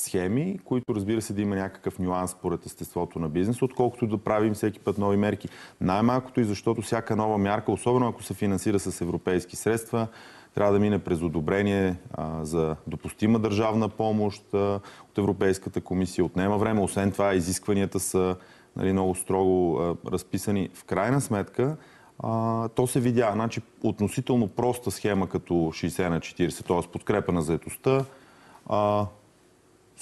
схеми, които разбира се да има някакъв нюанс според естеството на бизнес, отколкото да правим всеки път нови мерки. Най-малкото и защото всяка нова мярка, особено ако се финансира с европейски средства, трябва да мине през одобрение а, за допустима държавна помощ а, от Европейската комисия. Отнема време. Освен това, изискванията са нали, много строго а, разписани. В крайна сметка, а, то се видя. Значи, относително проста схема като 60 на 40, т.е. подкрепа на заетостта, а,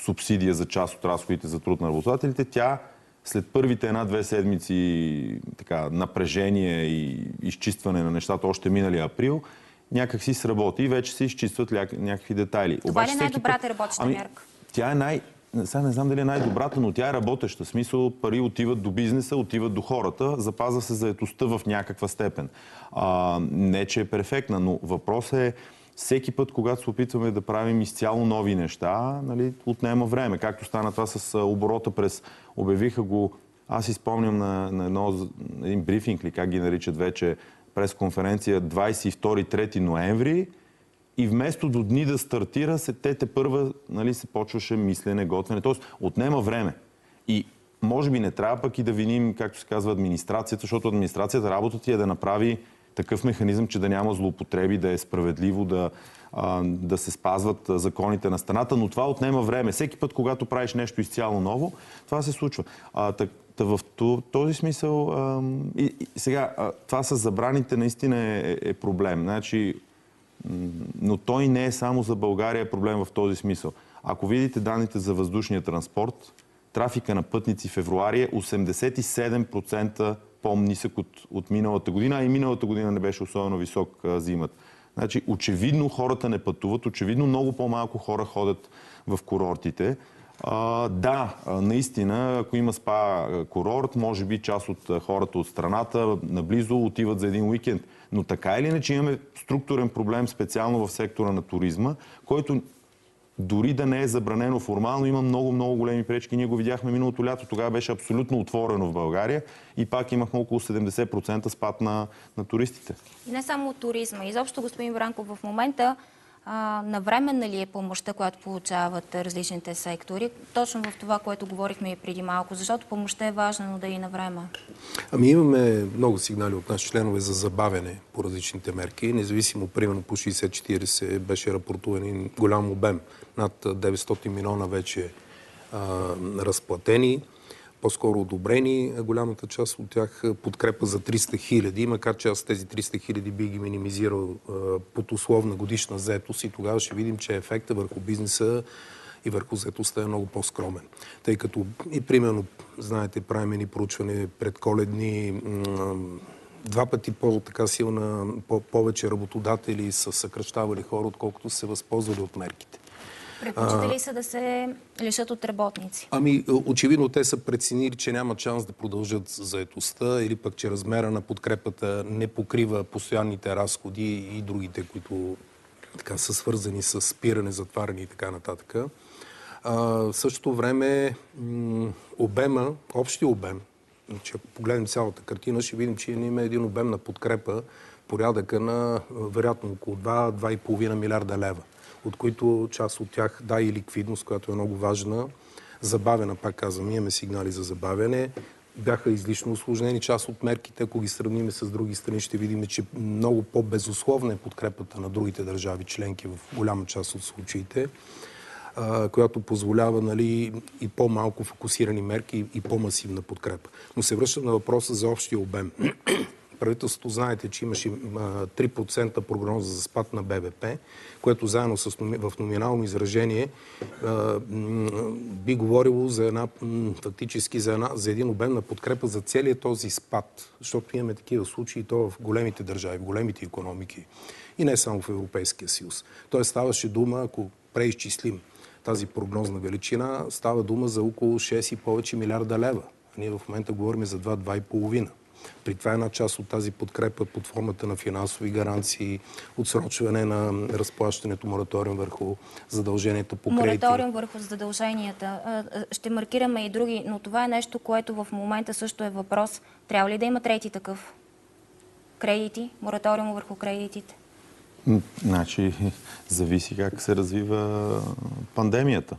субсидия за част от разходите за труд на работодателите, тя след първите една-две седмици така, напрежение и изчистване на нещата още миналия април, някак си сработи и вече се изчистват някакви детайли. Това Обаче, ли е най-добрата път... работеща ами, мярка? Тя е най... Сега не знам дали е най-добрата, но тя е работеща. В смисъл пари отиват до бизнеса, отиват до хората, запазва се заетостта в някаква степен. А, не, че е перфектна, но въпросът е всеки път, когато се опитваме да правим изцяло нови неща, нали, отнема време. Както стана това с оборота през... Обявиха го, аз изпомням на, на, едно, един брифинг, ли как ги наричат вече, през конференция 22-3 ноември и вместо до дни да стартира, се те те първа нали, се почваше мислене, готвене. Тоест, отнема време. И може би не трябва пък и да виним, както се казва, администрацията, защото администрацията работата ти е да направи такъв механизъм, че да няма злоупотреби, да е справедливо, да, да се спазват законите на страната, но това отнема време. Всеки път, когато правиш нещо изцяло ново, това се случва. А, так, Та в този смисъл, а, и, и, сега, а, това с забраните наистина е, е проблем. Значи, но той не е само за България проблем в този смисъл. Ако видите данните за въздушния транспорт, трафика на пътници в февруари е 87% по-нисък от, от миналата година, а и миналата година не беше особено висок а, зимът. Значи, очевидно хората не пътуват, очевидно много по-малко хора ходят в курортите. А, да, наистина, ако има спа курорт, може би част от хората от страната наблизо отиват за един уикенд. Но така или иначе имаме структурен проблем специално в сектора на туризма, който дори да не е забранено формално, има много, много големи пречки. Ние го видяхме миналото лято. Тогава беше абсолютно отворено в България и пак имахме около 70% спад на, на туристите. И не само от туризма. Изобщо, господин Бранков, в момента навременна ли е помощта, която получават различните сектори? Точно в това, което говорихме и преди малко, защото помощта е важна, но да е и на време. Ами имаме много сигнали от наши членове за забавене по различните мерки. Независимо, примерно по 60-40 беше рапортуван голям обем. Над 900 милиона вече разплатени по-скоро одобрени. Голямата част от тях подкрепа за 300 хиляди, макар че аз тези 300 хиляди би ги минимизирал под условна годишна заетост и тогава ще видим, че ефекта върху бизнеса и върху заетостта е много по-скромен. Тъй като и примерно, знаете, правим ни проучване предколедни, два пъти по-така силна, по- повече работодатели са съкръщавали хора, отколкото се възползвали от мерките. Предпочитали са да се лишат от работници? Ами, очевидно те са преценили, че няма шанс да продължат заетостта или пък, че размера на подкрепата не покрива постоянните разходи и другите, които така, са свързани с спиране, затваряне и така нататък. А, в същото време обема, общия обем, че ако погледнем цялата картина, ще видим, че има един обем на подкрепа порядъка на вероятно около 2-2,5 милиарда лева от които част от тях да и ликвидност, която е много важна. Забавена, пак казвам, имаме сигнали за забавяне. Бяха излишно осложнени част от мерките. Ако ги сравним с други страни, ще видим, че много по-безусловна е подкрепата на другите държави членки в голяма част от случаите която позволява нали, и по-малко фокусирани мерки и по-масивна подкрепа. Но се връщам на въпроса за общия обем. Правителството знаете, че имаше 3% прогноза за спад на БВП, което заедно с, в номинално изражение би говорило за една, фактически за, една, за един обем на подкрепа за целият този спад. Защото имаме такива случаи то в големите държави, в големите економики и не само в Европейския съюз. Тоест ставаше дума, ако преизчислим тази прогнозна величина, става дума за около 6 и повече милиарда лева. Ние в момента говорим за 2-2,5. При това една част от тази подкрепа под формата на финансови гаранции, отсрочване на разплащането, мораториум върху задълженията по кредити. Мораториум върху задълженията. Ще маркираме и други, но това е нещо, което в момента също е въпрос. Трябва ли да има трети такъв? Кредити, мораториум върху кредитите? Значи, зависи как се развива пандемията.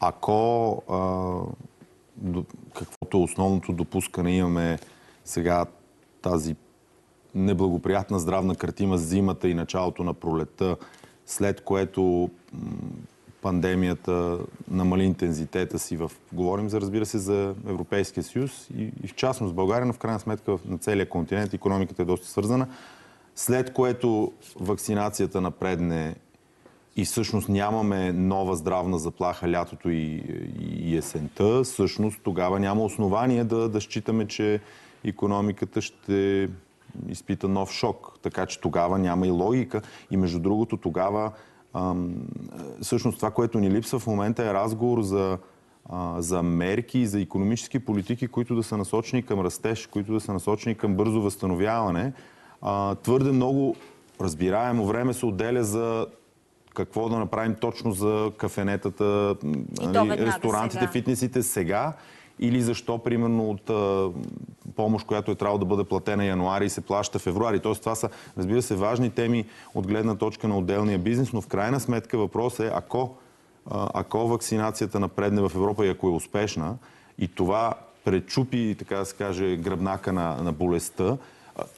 Ако а, каквото е основното допускане имаме сега тази неблагоприятна здравна картина с зимата и началото на пролетта, след което пандемията намали интензитета си в... Говорим за, разбира се, за Европейския съюз и, и в частност България, но в крайна сметка на целия континент економиката е доста свързана. След което вакцинацията напредне и всъщност нямаме нова здравна заплаха лятото и, и есента, всъщност тогава няма основание да, да считаме, че економиката ще изпита нов шок. Така че тогава няма и логика. И между другото тогава ам, всъщност това, което ни липсва в момента е разговор за, а, за мерки и за економически политики, които да са насочени към растеж, които да са насочени към бързо възстановяване. А, твърде много разбираемо време се отделя за какво да направим точно за кафенетата, нали, ресторантите, сега. фитнесите сега или защо, примерно, от помощ, която е трябвало да бъде платена януари, се плаща февруари. Тоест, това са, разбира се, важни теми от гледна точка на отделния бизнес, но в крайна сметка въпрос е, ако, ако вакцинацията напредне в Европа и ако е успешна, и това пречупи, така да се каже, гръбнака на, на болестта,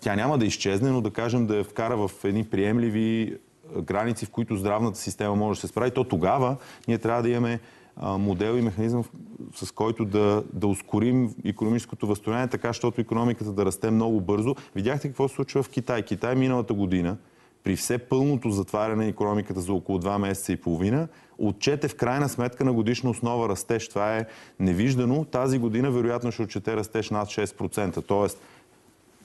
тя няма да изчезне, но да кажем да я вкара в едни приемливи граници, в които здравната система може да се справи, то тогава ние трябва да имаме модел и механизъм, с който да, да ускорим економическото възстановяване, така, защото економиката да расте много бързо. Видяхте какво се случва в Китай. Китай миналата година при все пълното затваряне на економиката за около 2 месеца и половина, отчете в крайна сметка на годишна основа растеж. Това е невиждано. Тази година вероятно ще отчете растеж над 6%. Тоест,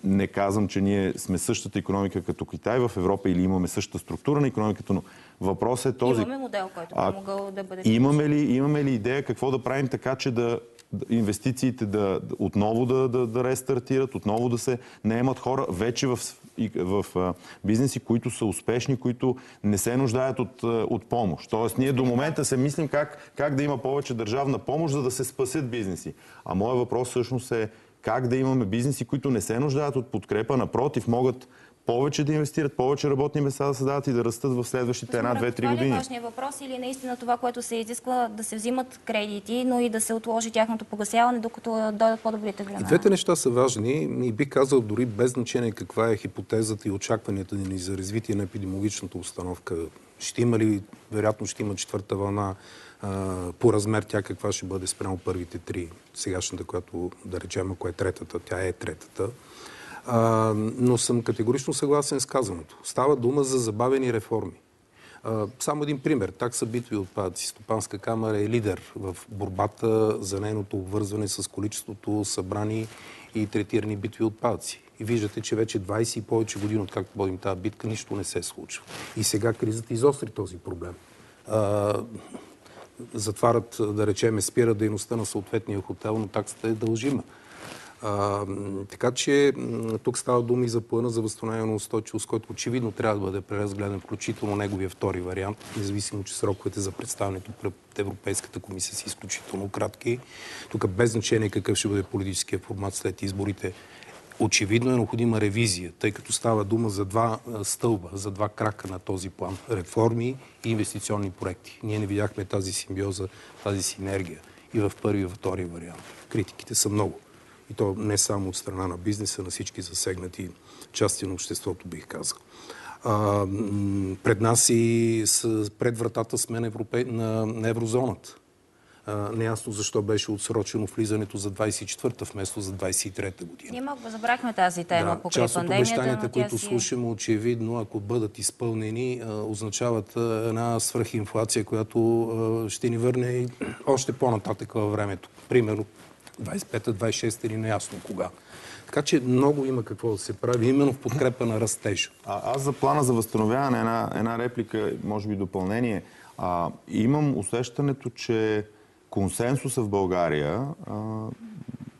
не казвам, че ние сме същата економика като Китай в Европа или имаме същата структура на економиката, но въпросът е този. Имаме модел, който би могъл да бъде... Имаме ли, имаме ли идея какво да правим така, че да инвестициите да, отново да, да, да рестартират, отново да се наемат хора вече в, в, в бизнеси, които са успешни, които не се нуждаят от, от помощ. Тоест, ние до момента се мислим как, как да има повече държавна помощ, за да се спасят бизнеси. А моят въпрос всъщност е как да имаме бизнеси, които не се нуждаят от подкрепа, напротив, могат повече да инвестират, повече работни места да създават и да растат в следващите една, две, три години. Това е важният въпрос или наистина това, което се изисква да се взимат кредити, но и да се отложи тяхното погасяване, докато дойдат по-добрите времена? И двете неща са важни и би казал дори без значение каква е хипотезата и очакванията ни за развитие на епидемиологичната установка. Ще има ли, вероятно ще има четвърта вълна, по размер тя каква ще бъде спрямо първите три. Сегашната, която да речем, ако е третата, тя е третата. А, но съм категорично съгласен с казаното. Става дума за забавени реформи. А, само един пример. Такса битови отпадъци. Стопанска камера е лидер в борбата за нейното обвързване с количеството събрани и третирани битови отпадъци. И виждате, че вече 20 и повече години, откакто водим тази битка, нищо не се случва. И сега кризата изостри този проблем. А, затварят, да речеме, спира дейността на съответния хотел, но таксата е дължима. А, така че тук става дума и за плана за възстановяване на устойчивост, който очевидно трябва да бъде преразгледан, включително неговия втори вариант, независимо, че сроковете за представянето пред Европейската комисия са изключително кратки. Тук без значение какъв ще бъде политическия формат след изборите, Очевидно е необходима ревизия, тъй като става дума за два стълба, за два крака на този план. Реформи и инвестиционни проекти. Ние не видяхме тази симбиоза, тази синергия и в първи и във втори вариант. Критиките са много. И то не само от страна на бизнеса, на всички засегнати части на обществото, бих казал. А, пред нас и с, пред вратата сме на, Европе... на, на еврозоната. Неясно защо беше отсрочено влизането за 24-та вместо за 23-та година. Ние малко забрахме тази тема да, покрай част от обещанията, които си... слушаме, очевидно, ако бъдат изпълнени, означават една свръхинфлация, която ще ни върне и още по-нататък във времето. Примерно 25-та, 26-та или неясно кога. Така че много има какво да се прави, именно в подкрепа на растеж. А, аз за плана за възстановяване, една, една реплика, може би допълнение. А, имам усещането, че консенсуса в България, а,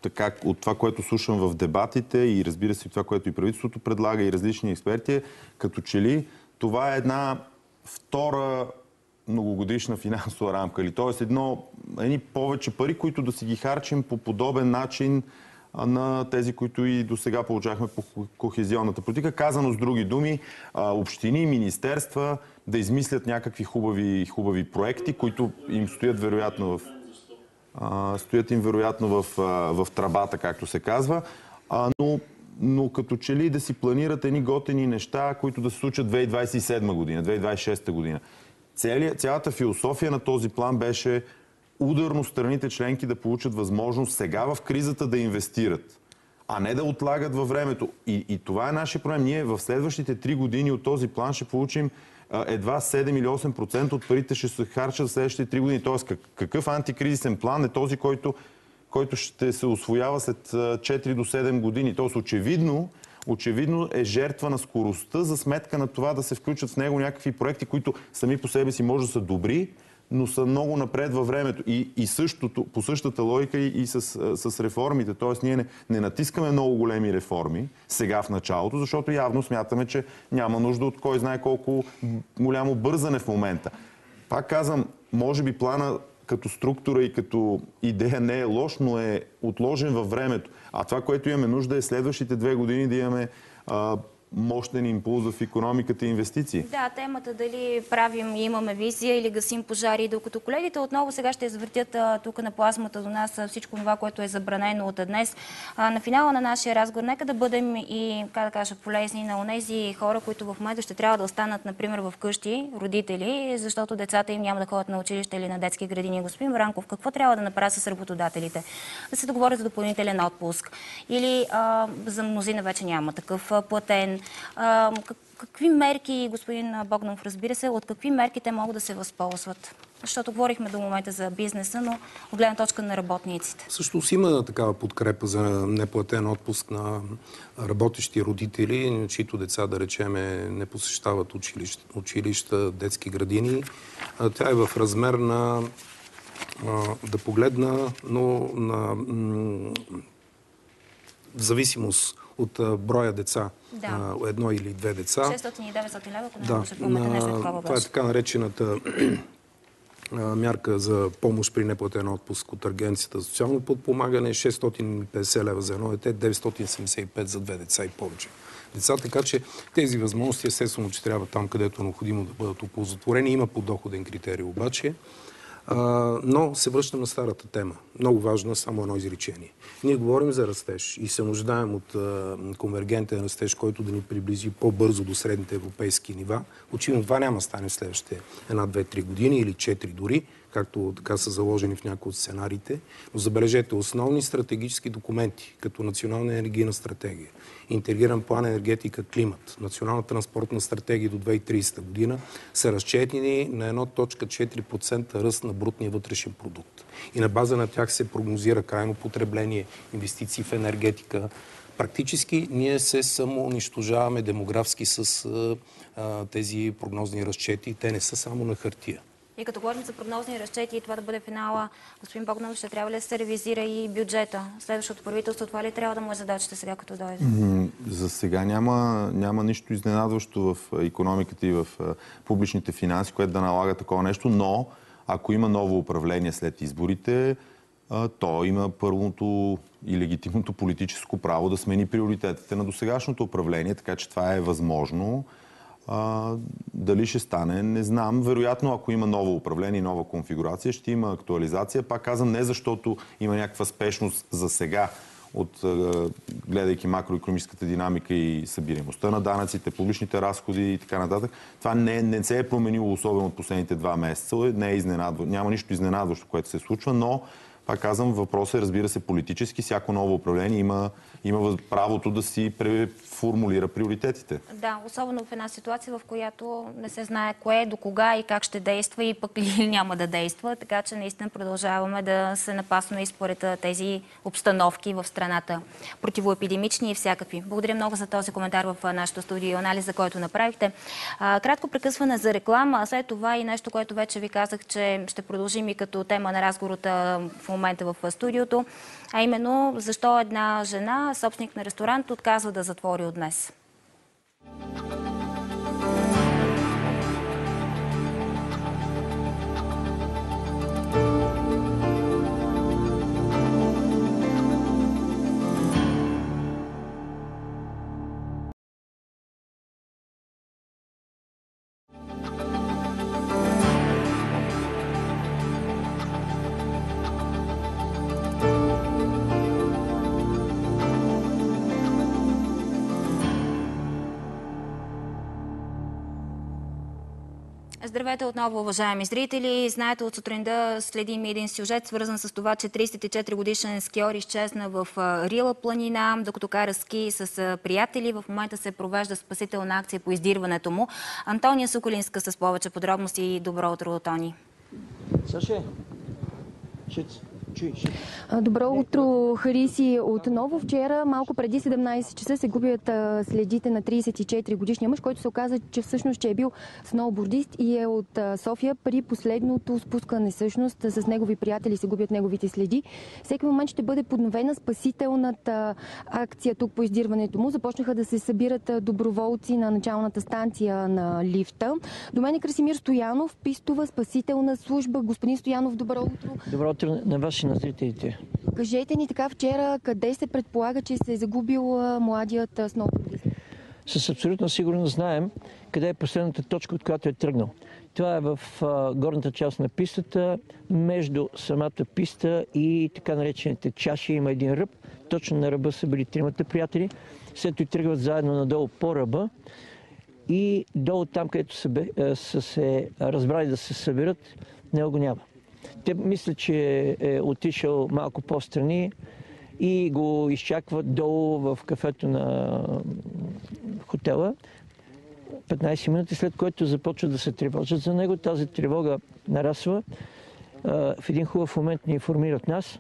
така, от това, което слушам в дебатите и разбира се това, което и правителството предлага и различни експерти, като че ли това е една втора многогодишна финансова рамка. Или т.е. едно, едни повече пари, които да си ги харчим по подобен начин на тези, които и до сега получахме по кохезионната политика. Казано с други думи, общини, министерства да измислят някакви хубави, хубави проекти, които им стоят вероятно в стоят им вероятно в, в трабата, както се казва, но, но като че ли да си планират едни готени неща, които да се случат 2027 година, 2026 година. Цели, цялата философия на този план беше ударно страните членки да получат възможност сега в кризата да инвестират, а не да отлагат във времето. И, и това е нашия проблем. Ние в следващите три години от този план ще получим едва 7 или 8% от парите ще се харчат в следващите 3 години. Тоест, какъв антикризисен план е този, който, който ще се освоява след 4 до 7 години? Тоест, очевидно, очевидно е жертва на скоростта за сметка на това да се включат в него някакви проекти, които сами по себе си може да са добри, но са много напред във времето. И, и същото, по същата логика и, и с, с реформите. Тоест ние не, не натискаме много големи реформи сега в началото, защото явно смятаме, че няма нужда от кой знае колко голямо бързане в момента. Пак казвам, може би плана като структура и като идея не е лош, но е отложен във времето. А това, което имаме нужда е следващите две години да имаме а, мощен импулс в економиката и инвестиции. Да, темата дали правим и имаме визия или гасим пожари, докато колегите отново сега ще завъртят тук на плазмата до нас всичко това, което е забранено от днес. А, на финала на нашия разговор, нека да бъдем и, как да кажа, полезни на онези хора, които в момента ще трябва да останат, например, в къщи, родители, защото децата им няма да ходят на училище или на детски градини. Господин Вранков, какво трябва да направят с работодателите? Да се договорят за допълнителен отпуск или а, за мнозина вече няма такъв платен какви мерки, господин Богданов, разбира се, от какви мерки те могат да се възползват? Защото говорихме до момента за бизнеса, но от гледна точка на работниците. Също си има такава подкрепа за неплатен отпуск на работещи родители, чието деца, да речеме, не посещават училища, училища детски градини. Тя е в размер на да погледна, но на в зависимост от броя деца. Да. Едно или две деца. 600 и 900 лева, ако не да, може на... такова Това е така наречената мярка за помощ при неплатен отпуск от Агенцията за социално подпомагане. 650 лева за едно дете, 975 за две деца и повече деца. Така че тези възможности, естествено, че трябва там, където е необходимо да бъдат оползотворени. Има подоходен критерий обаче. Но се връщам на старата тема. Много важно, само едно изречение. Ние говорим за растеж и се нуждаем от конвергентен растеж, който да ни приближи по-бързо до средните европейски нива. Очевидно това няма стане в следващите една, две, три години или четири дори както така са заложени в някои от сценариите. Но забележете, основни стратегически документи, като Национална енергийна стратегия, Интегриран план енергетика климат, Национална транспортна стратегия до 2030 година, са разчетени на 1.4% ръст на брутния вътрешен продукт. И на база на тях се прогнозира крайно потребление, инвестиции в енергетика, практически ние се самоунищожаваме демографски с а, тези прогнозни разчети. Те не са само на хартия. И като говорим за прогнозни разчети и това да бъде финала, господин Богданов, ще трябва ли да се ревизира и бюджета? Следващото правителство, това ли трябва да му е задачата сега като дойде? За сега няма, няма нищо изненадващо в економиката и в публичните финанси, което да налага такова нещо, но ако има ново управление след изборите, то има първото и легитимното политическо право да смени приоритетите на досегашното управление, така че това е възможно. А, дали ще стане, не знам. Вероятно, ако има ново управление нова конфигурация, ще има актуализация. Пак казвам, не защото има някаква спешност за сега, от, гледайки макроекономическата динамика и събираемостта на данъците, публичните разходи и така нататък. Това не, не се е променило особено от последните два месеца. Не е изненадва, няма нищо изненадващо, което се случва, но пак казвам, въпросът е, разбира се, политически. Всяко ново управление има, има правото да си преформулира приоритетите. Да, особено в една ситуация, в която не се знае кое, до кога и как ще действа и пък ли няма да действа. Така че наистина продължаваме да се напасваме и според тези обстановки в страната. Противоепидемични и всякакви. Благодаря много за този коментар в нашото студио и анализа, който направихте. кратко прекъсване за реклама, а след това и нещо, което вече ви казах, че ще продължим и като тема на разговората в момента в студиото, а именно защо една жена, собственик на ресторант, отказва да затвори от днес. Здравейте отново, уважаеми зрители. Знаете, от сутринта следим един сюжет, свързан с това, че 34 годишен скиор изчезна в Рила планина, докато кара ски с приятели. В момента се провежда спасителна акция по издирването му. Антония Соколинска с повече подробности. Добро утро, Тони. Саше, Добро утро, Хариси. Отново вчера, малко преди 17 часа, се губят следите на 34 годишния мъж, който се оказа, че всъщност че е бил сноубордист и е от София. При последното спускане всъщност с негови приятели се губят неговите следи. Всеки момент ще бъде подновена спасителната акция тук по издирването му. Започнаха да се събират доброволци на началната станция на лифта. До мен е Красимир Стоянов, пистова спасителна служба. Господин Стоянов, добро утро. Добро утро на ваши на зрителите. Кажете ни така вчера, къде се предполага, че се е загубил младият сноубордист? С абсолютна сигурност знаем къде е последната точка, от която е тръгнал. Това е в а, горната част на пистата, между самата писта и така наречените чаши. Има един ръб. Точно на ръба са били тримата приятели. След това тръгват заедно надолу по ръба и долу там, където са, са се разбрали да се съберат, него го няма. Те мислят, че е отишъл малко по-страни и го изчакват долу в кафето на хотела. 15 минути, след което започват да се тревожат за него. Тази тревога нарасва. В един хубав момент ни информират нас.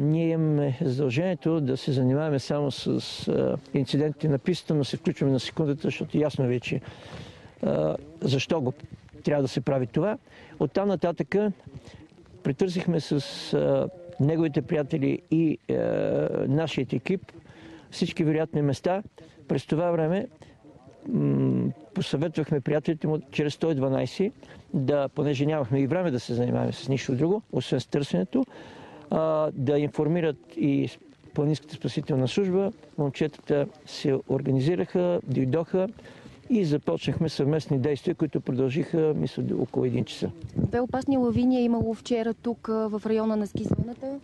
Ние имаме задължението да се занимаваме само с инцидентите на пистата, но се включваме на секундата, защото ясно вече защо го трябва да се прави това. Оттам нататък притърсихме с неговите приятели и нашият екип всички вероятни места. През това време посъветвахме приятелите му чрез 112 да, понеже нямахме и време да се занимаваме с нищо друго, освен с търсенето, да информират и Планинската спасителна служба. Момчетата се организираха, дойдоха и започнахме съвместни действия, които продължиха, мисля, около един часа. Две опасни лавини е имало вчера тук в района на ски зоната.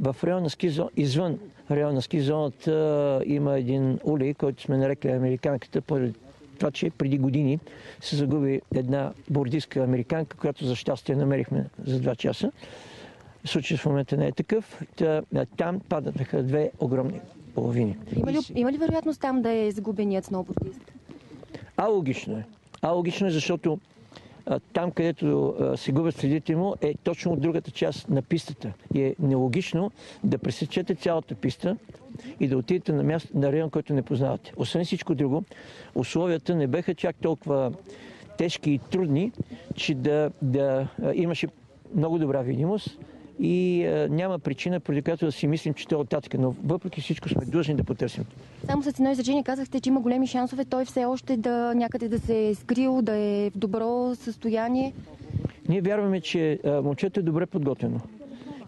В района на ски зоната, извън района на ски зоната има един улей, който сме нарекли американката, поради това, че преди години се загуби една бордистка американка, която за щастие намерихме за два часа. Случай в момента не е такъв. Там паднаха две огромни половини. Има ли, има ли вероятност там да е загубеният сноубордист? А логично е. А логично е, защото а, там, където а, се губят следите му, е точно от другата част на пистата. И е нелогично да пресечете цялата писта и да отидете на, място, на район, който не познавате. Освен всичко друго, условията не беха чак толкова тежки и трудни, че да, да имаше много добра видимост и а, няма причина, преди която да си мислим, че той е оттатък. Но въпреки всичко сме длъжни да потърсим. Само с едно изречение казахте, че има големи шансове той все още да някъде да се е скрил, да е в добро състояние. Ние вярваме, че а, момчето е добре подготвено.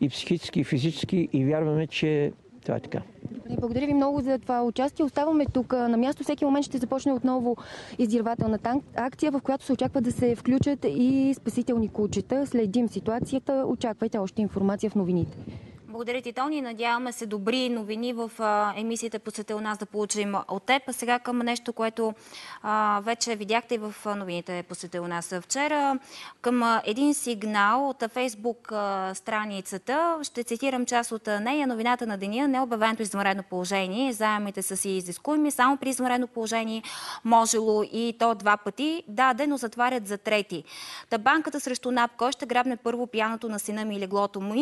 И психически, и физически, и вярваме, че това е така. Благодаря ви много за това участие. Оставаме тук на място. Всеки момент ще започне отново издирвателна акция, в която се очаква да се включат и спасителни кучета. Следим ситуацията. Очаквайте още информация в новините. Благодаря ти, Тони. Надяваме се добри новини в емисията Посетил нас да получим от теб. А сега към нещо, което вече видяхте и в новините Посетил нас вчера. Към един сигнал от Фейсбук страницата. Ще цитирам част от нея. Новината на деня. Необявеното извънредно положение. Заемите са си изискуеми. Само при извънредно положение можело и то два пъти. Да, но затварят за трети. Та банката срещу НАП, кой ще грабне първо пияното на сина ми леглото му,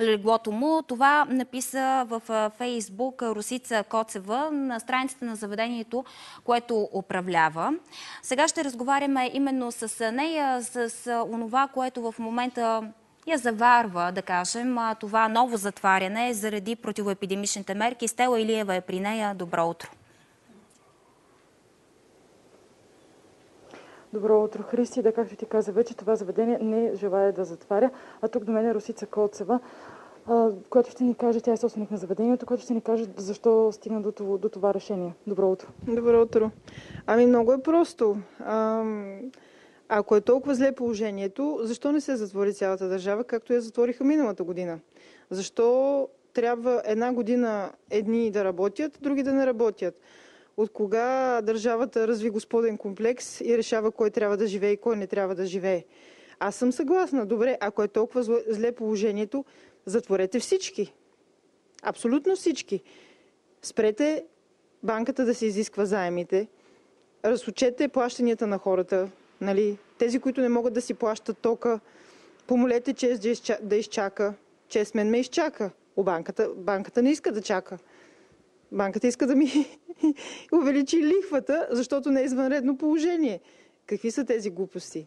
леглото му това написа в Фейсбук Русица Коцева на страницата на заведението, което управлява. Сега ще разговаряме именно с нея, с онова, което в момента я заварва, да кажем, това ново затваряне заради противоепидемичните мерки. Стела Илиева е при нея. Добро утро. Добро утро, Христи. Да, както ти каза вече, това заведение не желая да затваря. А тук до мен е Русица Коцева която ще ни каже, тя е собственик на заведението, която ще ни каже защо стигна до това, до това решение. Добро утро. Добро утро. Ами много е просто. А, ако е толкова зле положението, защо не се затвори цялата държава, както я затвориха миналата година? Защо трябва една година едни да работят, други да не работят? От кога държавата разви господен комплекс и решава кой трябва да живее и кой не трябва да живее? Аз съм съгласна. Добре, ако е толкова зле положението, Затворете всички. Абсолютно всички. Спрете банката да се изисква заемите. Разучете плащанията на хората. Нали? Тези, които не могат да си плащат тока, помолете чест да изчака. Чест мен ме изчака. О, банката, банката не иска да чака. Банката иска да ми увеличи лихвата, защото не е извънредно положение. Какви са тези глупости?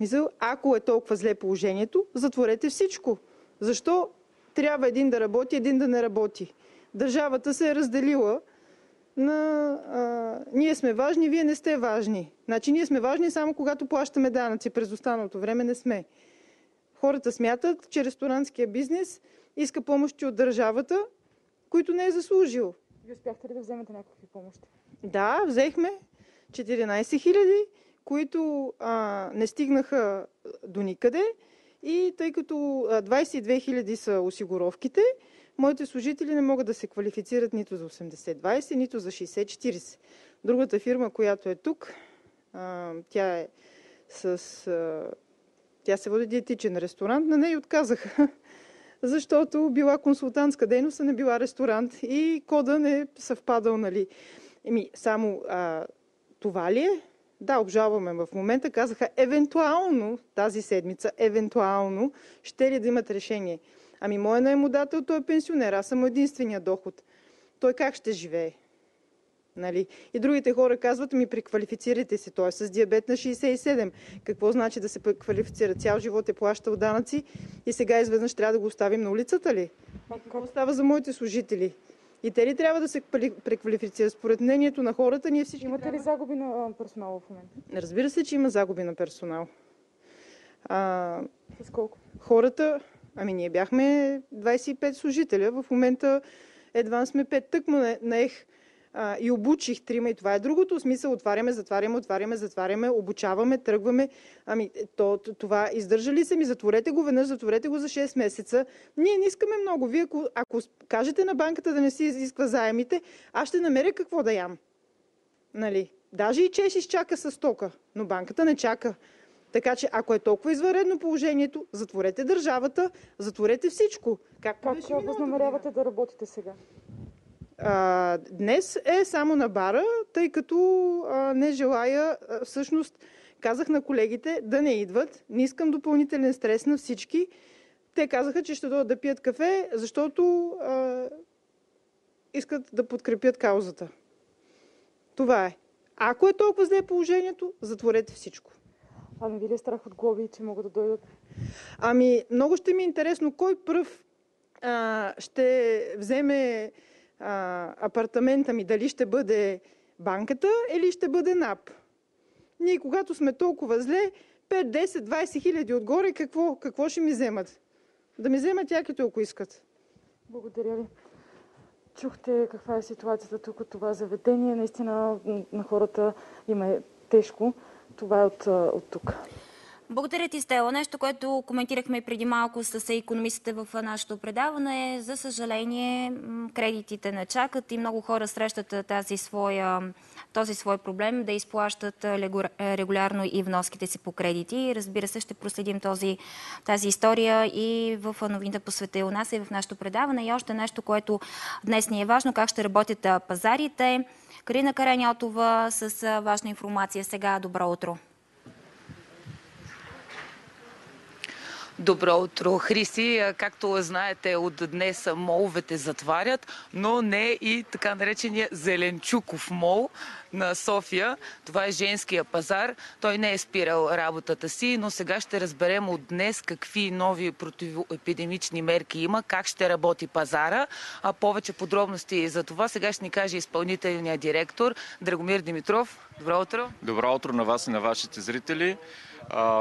Мисъл, ако е толкова зле положението, затворете всичко. Защо трябва един да работи, един да не работи? Държавата се е разделила на а, ние сме важни, вие не сте важни. Значи ние сме важни само когато плащаме данъци, през останалото време не сме. Хората смятат, че ресторантския бизнес иска помощи от държавата, които не е заслужил. Вие успяхте ли да вземете някакви помощи? Да, взехме 14 хиляди, които а, не стигнаха до никъде. И тъй като 22 000 са осигуровките, моите служители не могат да се квалифицират нито за 80-20, нито за 60-40. Другата фирма, която е тук, тя е с... Тя се води диетичен ресторант, на нея отказаха, защото била консултантска дейност, а не била ресторант и кода не съвпадал, нали. Еми, само а, това ли е? Да, обжалваме. В момента казаха евентуално тази седмица, евентуално, ще ли да имат решение. Ами моят наемодател, той е пенсионер, аз съм единствения доход. Той как ще живее? Нали? И другите хора казват, ми преквалифицирайте се. Той е с диабет на 67. Какво значи да се преквалифицира? Цял живот е плащал данъци и сега изведнъж трябва да го оставим на улицата ли? Какво става за моите служители? И те ли трябва да се преквалифицират? Според мнението на хората, ние всички. Имате ли загуби на персонал в момента? Разбира се, че има загуби на персонал. А, С колко? Хората, ами ние бяхме 25 служителя, в момента едва сме 5. Тъкмо наех а, и обучих трима и това е другото. В смисъл отваряме, затваряме, отваряме, затваряме, обучаваме, тръгваме. Ами то, това издържа ли се ми? Затворете го веднъж, затворете го за 6 месеца. Ние не искаме много. Вие ако, ако кажете на банката да не си изисква заемите, аз ще намеря какво да ям. Нали? Даже и Чеш изчака с тока, но банката не чака. Така че, ако е толкова извънредно положението, затворете държавата, затворете всичко. Как, как възнамерявате да работите сега? А, днес е само на бара, тъй като а, не желая, а, всъщност казах на колегите да не идват. Не искам допълнителен стрес на всички. Те казаха, че ще дойдат да пият кафе, защото а, искат да подкрепят каузата. Това е. Ако е толкова зле положението, затворете всичко. А не ви ли е страх от глоби, че могат да дойдат? Ами, много ще ми е интересно кой пръв а, ще вземе а, апартамента ми, дали ще бъде банката или ще бъде НАП. Ние, когато сме толкова зле, 5, 10, 20 хиляди отгоре, какво, какво ще ми вземат? Да ми вземат якито, ако искат. Благодаря ви. Чухте каква е ситуацията тук от това заведение. Наистина на хората им е тежко. Това е от, от тук. Благодаря ти, Стела. Нещо, което коментирахме преди малко с економистите в нашето предаване е, за съжаление, кредитите не чакат и много хора срещат тази своя, този свой проблем да изплащат регулярно и вноските си по кредити. Разбира се, ще проследим този, тази история и в новините по света и у нас и в нашето предаване. И още нещо, което днес ни е важно, как ще работят пазарите. Карина Каранятова с важна информация. Сега добро утро. Добро утро, Хриси. Както знаете, от днес моловете затварят, но не и така наречения Зеленчуков мол на София. Това е женския пазар. Той не е спирал работата си, но сега ще разберем от днес какви нови противоепидемични мерки има, как ще работи пазара. А повече подробности за това сега ще ни каже изпълнителният директор Драгомир Димитров. Добро утро. Добро утро на вас и на вашите зрители.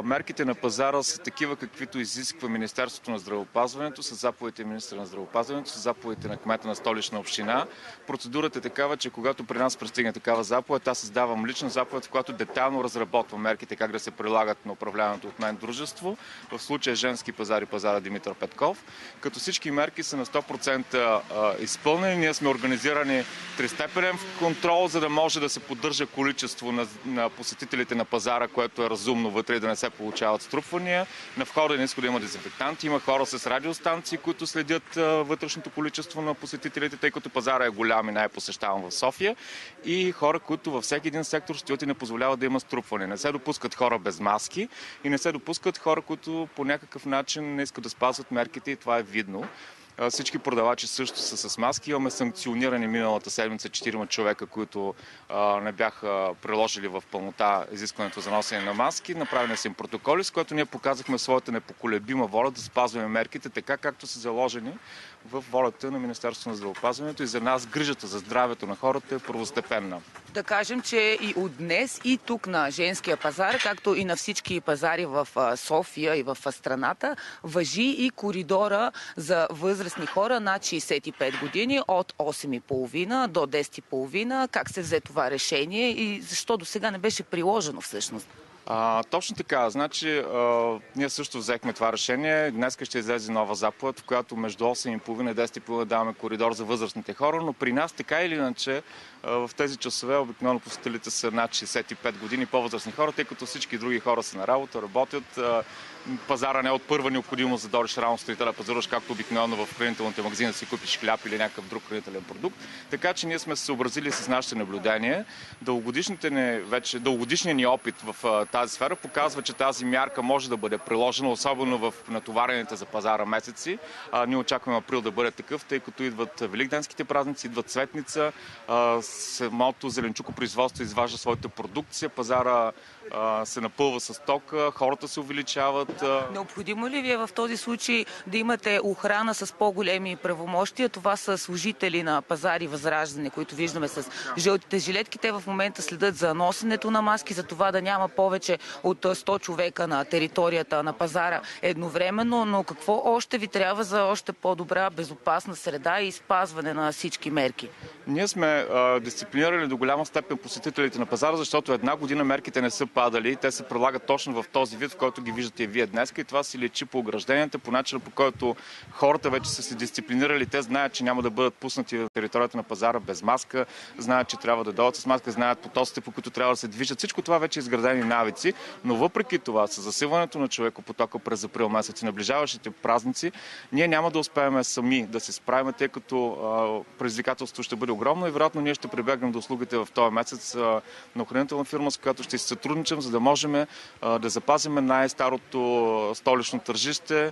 Мерките на пазара са такива, каквито изисква Министерството на здравеопазването, с заповедите на министра на здравеопазването, с заповедите на кмета на столична община. Процедурата е такава, че когато при нас пристигне такава заповед, аз създавам лична заповед, в която детайлно разработвам мерките как да се прилагат на управляването от мен дружество. В случая женски пазар и пазара Димитър Петков. Като всички мерки са на 100% изпълнени, ние сме организирани тристепенен контрол, за да може да се поддържа количество на, на посетителите на пазара, което е разумно вътре и да не се получават струпвания. На входа и на изхода има дезинфектанти, има хора с радиостанции, които следят вътрешното количество на посетителите, тъй като пазара е голям и най-посещаван в София. И хора, които във всеки един сектор стоят и не позволяват да има струпване. Не се допускат хора без маски и не се допускат хора, които по някакъв начин не искат да спазват мерките и това е видно. Всички продавачи също са с маски. Имаме санкционирани миналата седмица 4 човека, които не бяха приложили в пълнота изискването за носене на маски. Направени са им протоколи, с което ние показахме своята непоколебима воля да спазваме мерките така, както са заложени в волята на Министерството на здравеопазването и за нас грижата за здравето на хората е първостепенна. Да кажем, че и от днес и тук на женския пазар, както и на всички пазари в София и в страната, въжи и коридора за възрастни хора над 65 години от 8.30 до 10.30. Как се взе това решение и защо до сега не беше приложено всъщност? А, точно така. Значи, а, ние също взехме това решение. Днес ще излезе нова заповед, в която между 8.30 и 10.30 даваме коридор за възрастните хора, но при нас така или иначе в тези часове обикновено посетителите са над 65 години по-възрастни хора, тъй като всички други хора са на работа, работят. Пазара не е от първа необходимост да дойдеш рано сутринта да пазаруваш, както обикновено в хранителните магазини да си купиш хляб или някакъв друг хранителен продукт. Така че ние сме се съобразили с нашите наблюдения. Дългогодишните ни, вече, дългогодишният ни опит в тази сфера показва, че тази мярка може да бъде приложена, особено в натоварените за пазара месеци. А, ние очакваме април да бъде такъв, тъй като идват великденските празници, идват цветница, а, самото зеленчукопроизводство изважда своята продукция, пазара се напълва с тока, хората се увеличават. Необходимо ли ви е в този случай да имате охрана с по-големи правомощия? Това са служители на пазари Възраждане, които виждаме с жълтите жилетки. Те в момента следят за носенето на маски, за това да няма повече от 100 човека на територията на пазара едновременно. Но какво още ви трябва за още по-добра безопасна среда и спазване на всички мерки? Ние сме а, дисциплинирали до голяма степен посетителите на пазара, защото една година мерките не са падали. Те се прилагат точно в този вид, в който ги виждате и вие днес. И това си лечи по огражденията, по начина по който хората вече са се дисциплинирали. Те знаят, че няма да бъдат пуснати в територията на пазара без маска, знаят, че трябва да дойдат с маска, знаят потоците, по които трябва да се движат. Всичко това вече е изградени навици, но въпреки това, с засилването на човекопотока през април месец и наближаващите празници, ние няма да успеем сами да се справим, тъй като предизвикателството ще бъде огромно и вероятно ние ще прибегнем до услугите в този месец на охранителна фирма, с която ще се сътрудничим сътрудничам, за да можем да запазим най-старото столично тържище,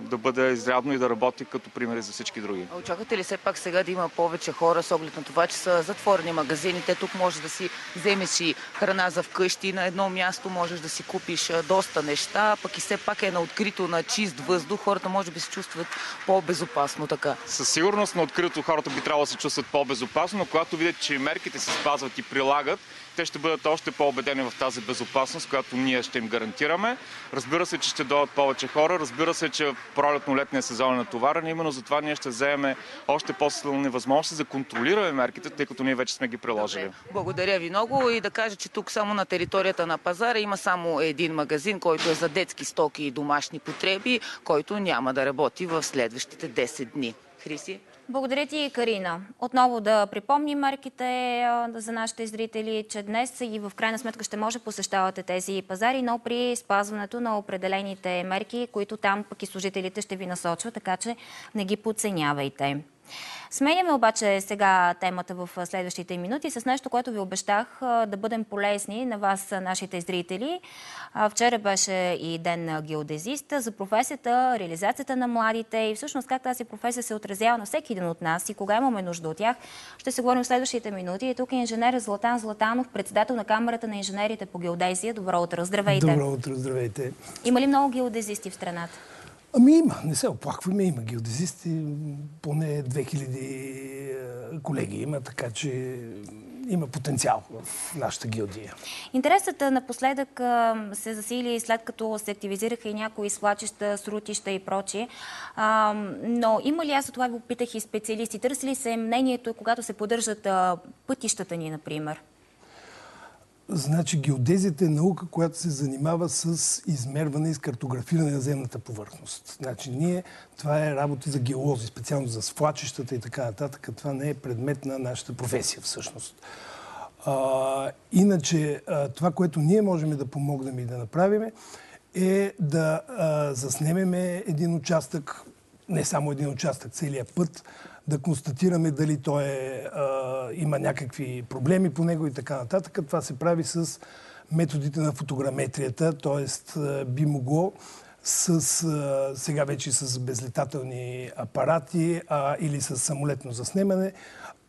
да бъде изрядно и да работи като примери за всички други. А очаквате ли все пак сега да има повече хора с оглед на това, че са затворени магазините? Тук може да си вземеш и храна за вкъщи, на едно място можеш да си купиш доста неща, пък и все пак е на открито, на чист въздух, хората може би се чувстват по-безопасно така. Със сигурност на открито хората би трябвало да се чувстват по-безопасно, но когато видят, че мерките се спазват и прилагат, те ще бъдат още по-убедени в тази безопасност, която ние ще им гарантираме. Разбира се, че ще дойдат повече хора, разбира се, че пролетно-летния сезон е натоварен, именно затова ние ще вземем още по-силни възможности за контролираме мерките, тъй като ние вече сме ги приложили. Добре. Благодаря ви много и да кажа, че тук само на територията на пазара има само един магазин, който е за детски стоки и домашни потреби, който няма да работи в следващите 10 дни. Хриси? Благодаря ти, Карина. Отново да припомним мерките за нашите зрители, че днес и в крайна сметка ще може посещавате тези пазари, но при спазването на определените мерки, които там пък и служителите ще ви насочват, така че не ги подценявайте. Сменяме обаче сега темата в следващите минути с нещо, което ви обещах да бъдем полезни на вас, нашите зрители. Вчера беше и ден на геодезист за професията, реализацията на младите и всъщност как тази професия се отразява на всеки един от нас и кога имаме нужда от тях. Ще се говорим в следващите минути. И тук е инженер Златан Златанов, председател на Камерата на инженерите по геодезия. Добро утро, здравейте! Добро утро, здравейте! Има ли много геодезисти в страната? Ами има, не се оплакваме, има геодезисти, поне 2000 е, колеги има, така че има потенциал в нашата геодия. Интересът напоследък се засили след като се активизираха и някои свлачища, срутища и прочие. Но има ли, аз от това ви опитах и специалисти, търсили се мнението, когато се поддържат пътищата ни, например? Значи геодезията е наука, която се занимава с измерване и с картографиране на земната повърхност. Значи ние, това е работа за геолози, специално за свлачищата и така нататък. Това не е предмет на нашата професия всъщност. А, иначе, а, това, което ние можем да помогнем и да направим, е да а, заснемеме един участък, не само един участък, целият път, да констатираме дали той е, а, има някакви проблеми по него и така нататък. Това се прави с методите на фотограметрията, т.е. би могло с, сега вече с безлетателни апарати а, или с самолетно заснемане.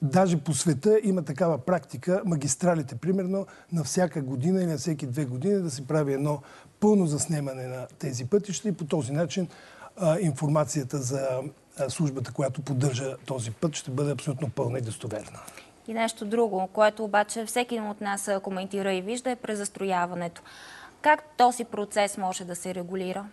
Даже по света има такава практика, магистралите, примерно, на всяка година или на всеки две години да се прави едно пълно заснемане на тези пътища и по този начин а, информацията за службата, която поддържа този път, ще бъде абсолютно пълна и достоверна. И нещо друго, което обаче всеки от нас коментира и вижда е презастрояването. Как този процес може да се регулира?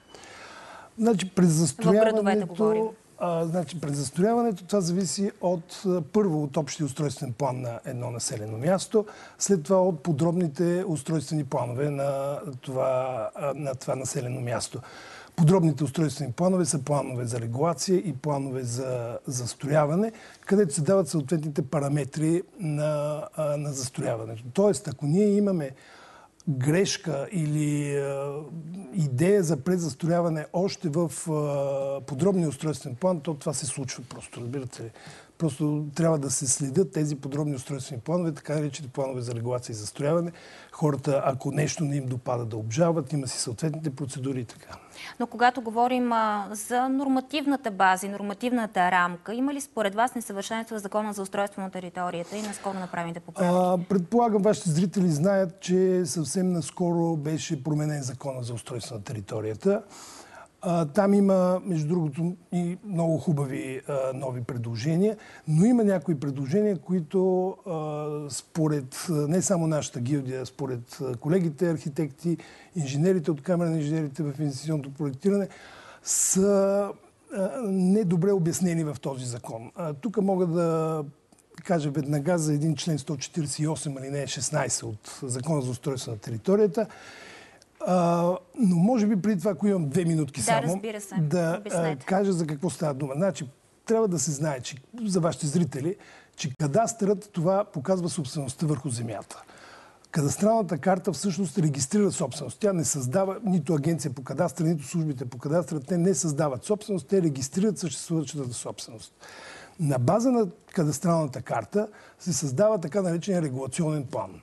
Значи, презастрояването... а, значи, презастрояването това зависи от първо от общия устройствен план на едно населено място, след това от подробните устройствени планове на това, на това населено място. Подробните устройствени планове са планове за регулация и планове за застрояване, където се дават съответните параметри на, на застрояването. Тоест, ако ние имаме грешка или идея за презастрояване още в подробния устройствен план, то това се случва просто, разбирате ли. Просто трябва да се следят тези подробни устройствени планове, така наречените планове за регулация и застрояване. Хората, ако нещо не им допада да обжалват, има си съответните процедури и така. Но когато говорим а, за нормативната база и нормативната рамка, има ли според вас несъвършенство в закона за устройство на територията и наскоро направените поправки? Предполагам, вашите зрители знаят, че съвсем наскоро беше променен закона за устройство на територията. Там има, между другото, и много хубави нови предложения, но има някои предложения, които според не само нашата гилдия, според колегите архитекти, инженерите от Камера на инженерите в инвестиционното проектиране, са недобре обяснени в този закон. Тук мога да кажа веднага за един член 148 алинея 16 от Закона за устройство на територията, а, но може би преди това, ако имам две минутки да, само, се. да а, кажа за какво става дума. Значи, трябва да се знае, че за вашите зрители, че кадастърът това показва собствеността върху земята. Кадастралната карта всъщност регистрира собственост. Тя не създава нито агенция по кадастър, нито службите по кадастър. Те не създават собственост, те регистрират съществуващата собственост. На база на кадастралната карта се създава така наречен регулационен план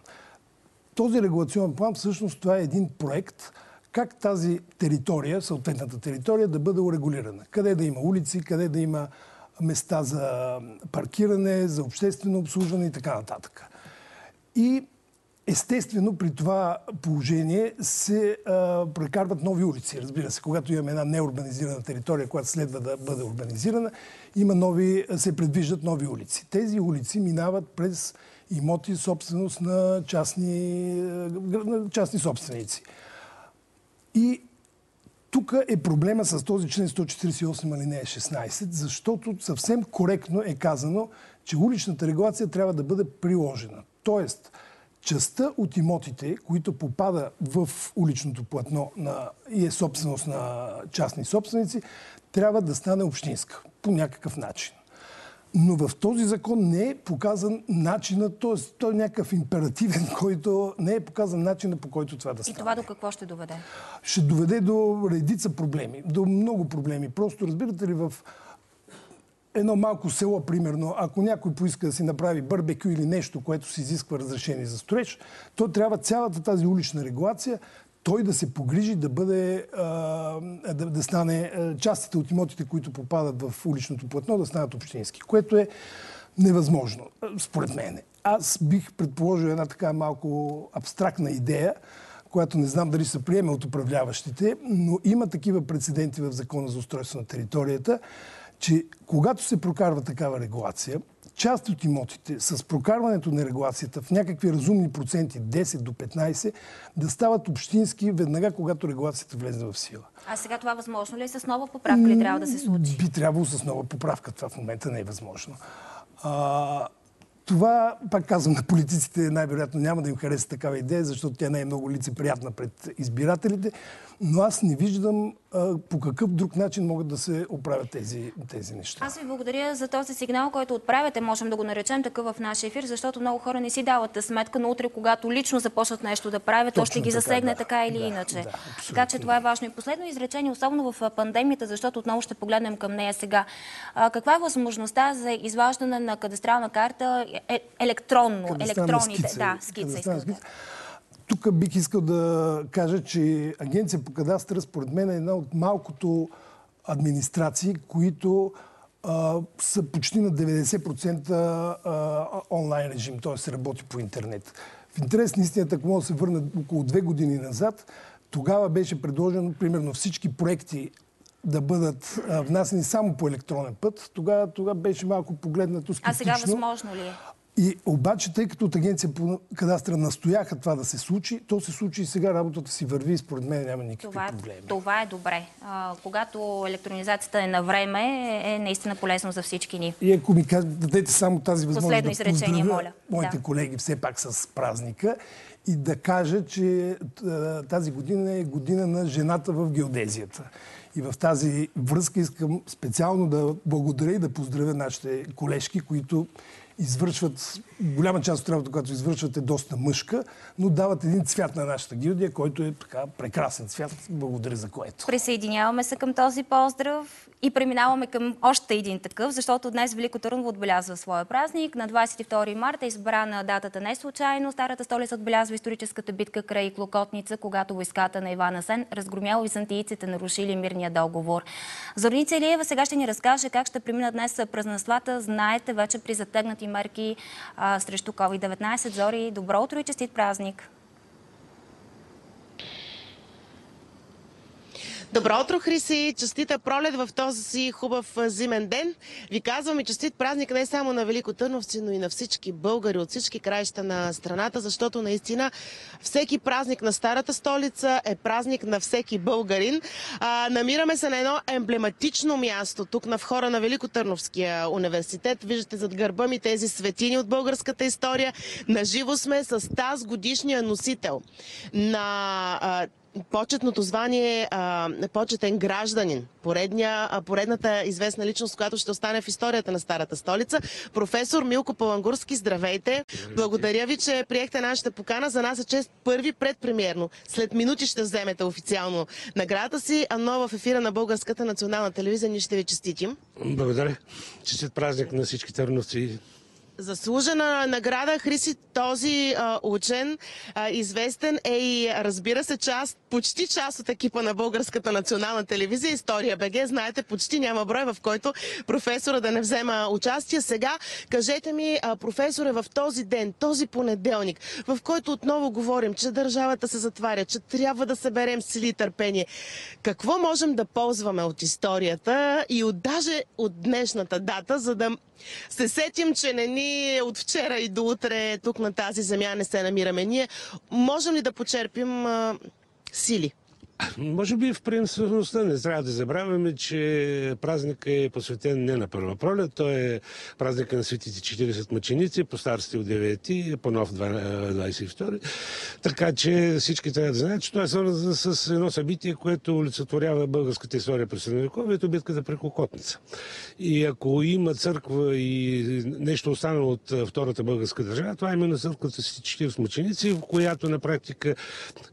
този регулационен план всъщност това е един проект как тази територия, съответната територия, да бъде урегулирана. Къде да има улици, къде да има места за паркиране, за обществено обслужване и така нататък. И естествено при това положение се а, прекарват нови улици. Разбира се, когато имаме една неурбанизирана територия, която следва да бъде урбанизирана, има нови, се предвиждат нови улици. Тези улици минават през имоти собственост на частни, на частни собственици. И тук е проблема с този член 148 алинея 16, защото съвсем коректно е казано, че уличната регулация трябва да бъде приложена. Тоест, частта от имотите, които попада в уличното платно на, и е собственост на частни собственици, трябва да стане общинска по някакъв начин. Но в този закон не е показан начинът, т.е. той е някакъв императивен, който не е показан начинът по който това да стане. И това до какво ще доведе? Ще доведе до редица проблеми, до много проблеми. Просто разбирате ли в едно малко село, примерно, ако някой поиска да си направи барбекю или нещо, което се изисква разрешение за строеж, то трябва цялата тази улична регулация той да се погрижи да бъде, да, да стане частите от имотите, които попадат в уличното платно, да станат общински, което е невъзможно, според мен. Аз бих предположил една така малко абстрактна идея, която не знам дали се приеме от управляващите, но има такива прецеденти в Закона за устройство на територията, че когато се прокарва такава регулация, част от имотите с прокарването на регулацията в някакви разумни проценти, 10 до 15, да стават общински веднага, когато регулацията влезе в сила. А сега това възможно ли е с нова поправка ли трябва да се случи? Би трябвало с нова поправка. Това в момента не е възможно. А, това, пак казвам, на политиците най-вероятно няма да им хареса такава идея, защото тя не е много лицеприятна пред избирателите но аз не виждам а, по какъв друг начин могат да се оправят тези, тези неща. Аз ви благодаря за този сигнал, който отправяте. Можем да го наречем такъв в нашия ефир, защото много хора не си дават сметка, но утре, когато лично започнат нещо да правят, то ще ги засегне така, така или да, иначе. Да, така че това е важно. И последно изречение, особено в пандемията, защото отново ще погледнем към нея сега. А, каква е възможността за изваждане на кадастрална карта е, електронно? Електронните, скица, да, скица. скица. Тук бих искал да кажа, че Агенция по кадастъра според мен е една от малкото администрации, които а, са почти на 90% а, онлайн режим, т.е. работи по интернет. В интерес на истината, ако мога да се върна около две години назад, тогава беше предложено примерно всички проекти да бъдат а, внасени само по електронен път. Тогава, тогава беше малко погледнато скептично. А сега възможно ли е? И обаче, тъй като от агенция по кадастра настояха това да се случи, то се случи и сега работата си върви и според мен няма никакви Това е, проблеми. това е добре. А, когато електронизацията е на време, е наистина полезно за всички ни. И ако ми дадете само тази възможност Последно да изречение, моля. моите Да. колеги все пак с празника и да кажа, че тази година е година на жената в геодезията. И в тази връзка искам специално да благодаря и да поздравя нашите колежки, които извършват, голяма част от работа, която извършват е доста мъжка, но дават един цвят на нашата гилдия, който е така прекрасен цвят. Благодаря за което. Присъединяваме се към този поздрав и преминаваме към още един такъв, защото днес Велико Търново отбелязва своя празник. На 22 марта е избрана датата не случайно. Старата столица отбелязва историческата битка край Клокотница, когато войската на Иван Асен разгромяла византийците, нарушили мирния договор. Зорница Илиева сега ще ни разкаже как ще преминат днес празненствата. Знаете, вече при затегнати мерки срещу COVID-19. Зори, добро утро и честит празник! Добро утро, Хриси! Честита пролет в този хубав а, зимен ден. Ви казвам и честит празник не само на Велико Търновци, но и на всички българи от всички краища на страната, защото наистина всеки празник на старата столица е празник на всеки българин. А, намираме се на едно емблематично място, тук на вхора на Велико Търновския университет. Виждате зад гърба ми тези светини от българската история. Наживо сме с таз годишния носител на а, почетното звание а, почетен гражданин. Поредния, поредната известна личност, която ще остане в историята на Старата столица. Професор Милко Палангурски, здравейте. Благодаря ви, че приехте нашата покана. За нас е чест първи предпремиерно. След минути ще вземете официално наградата си, а но в ефира на Българската национална телевизия ние ще ви честитим. Благодаря. Честит празник на всички търновци. Заслужена награда Хриси този а, учен, а, известен е и разбира се част, почти част от екипа на Българската национална телевизия История БГ. Знаете, почти няма брой, в който професора да не взема участие. Сега кажете ми, а, професоре, в този ден, този понеделник, в който отново говорим, че държавата се затваря, че трябва да съберем сили и търпение. Какво можем да ползваме от историята и от даже от днешната дата, за да се сетим, че не ни от вчера и до утре тук на тази земя не се намираме ние. Можем ли да почерпим а, сили? Може би в принципността не трябва да забравяме, че празникът е посветен не на първа пролет, той е празника на светите 40 мъченици, по стар стил 9, по нов 22. Така че всички трябва да знаят, че това е свързано с едно събитие, което олицетворява българската история през средновековието, битката при Кокотница. И ако има църква и нещо останало от втората българска държава, това е именно църквата с 40 мъченици, в която на практика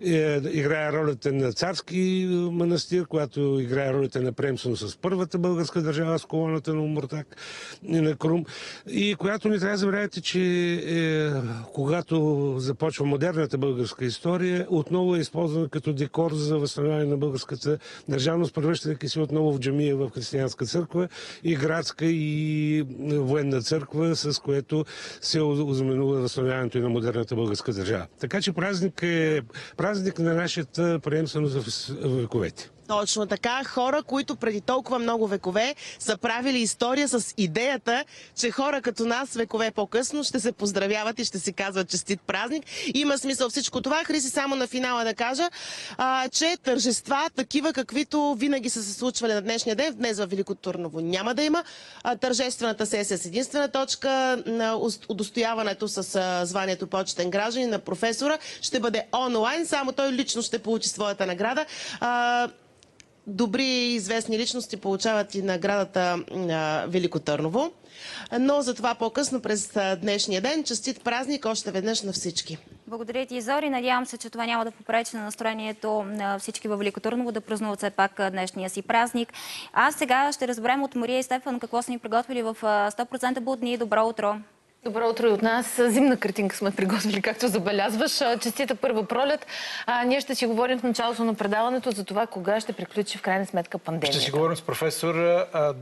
е, играе ролята на царски манастир, която играе ролята на преемствено с първата българска държава, с колоната на Умуртак и на Крум, и която не трябва да забравяте, че е, когато започва модерната българска история, отново е използвана като декор за възстановяване на българската държавност, превръщайки се отново в джамия в християнска църква и градска и военна църква, с което се ознаменува възстановяването и на модерната българска държава. Така че празник е празник на нашата преемственост в Coete. Точно така. Хора, които преди толкова много векове са правили история с идеята, че хора като нас векове по-късно ще се поздравяват и ще си казват честит празник. Има смисъл всичко това. Хриси, само на финала да кажа, а, че тържества, такива каквито винаги са се случвали на днешния ден, днес в Велико Турново няма да има. А, тържествената сесия с единствена точка на удостояването с а, званието почетен гражданин на професора ще бъде онлайн. Само той лично ще получи своята награда. А, добри и известни личности получават и наградата Велико Търново. Но за това по-късно през днешния ден. Честит празник още веднъж на всички. Благодаря ти, Зори. Надявам се, че това няма да попречи на настроението на всички във Велико Търново да празнуват все пак днешния си празник. А сега ще разберем от Мария и Стефан какво са ни приготвили в а, 100% будни. Добро утро! Добро утро и от нас. Зимна картинка сме приготвили, както забелязваш. Честита първа пролет. А, ние ще си говорим в началото на предаването за това кога ще приключи в крайна сметка пандемията. Ще си говорим с професор а,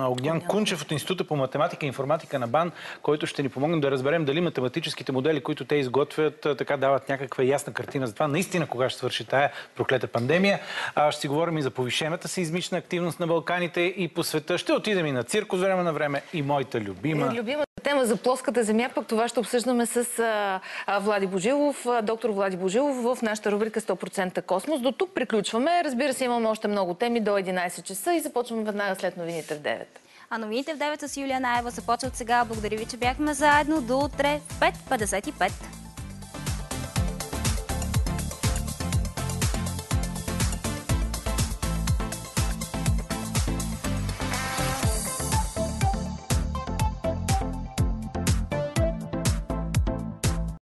Огнян Кунчев от Института по математика и информатика на БАН, който ще ни помогне да разберем дали математическите модели, които те изготвят, така дават някаква ясна картина за това наистина кога ще свърши тая проклета пандемия. А, ще си говорим и за повишената сеизмична активност на Балканите и по света. Ще отидем и на цирк от време на време и моята любима Любимата Тема за плоската земя, пък това ще обсъждаме с а, а, Влади Божилов, а, доктор Влади Божилов в нашата рубрика 100% космос. До тук приключваме. Разбира се, имаме още много теми до 11 часа и започваме веднага след новините в 9. А новините в 9 с Юлия Наева започват сега. Благодаря ви, че бяхме заедно до утре в 5.55.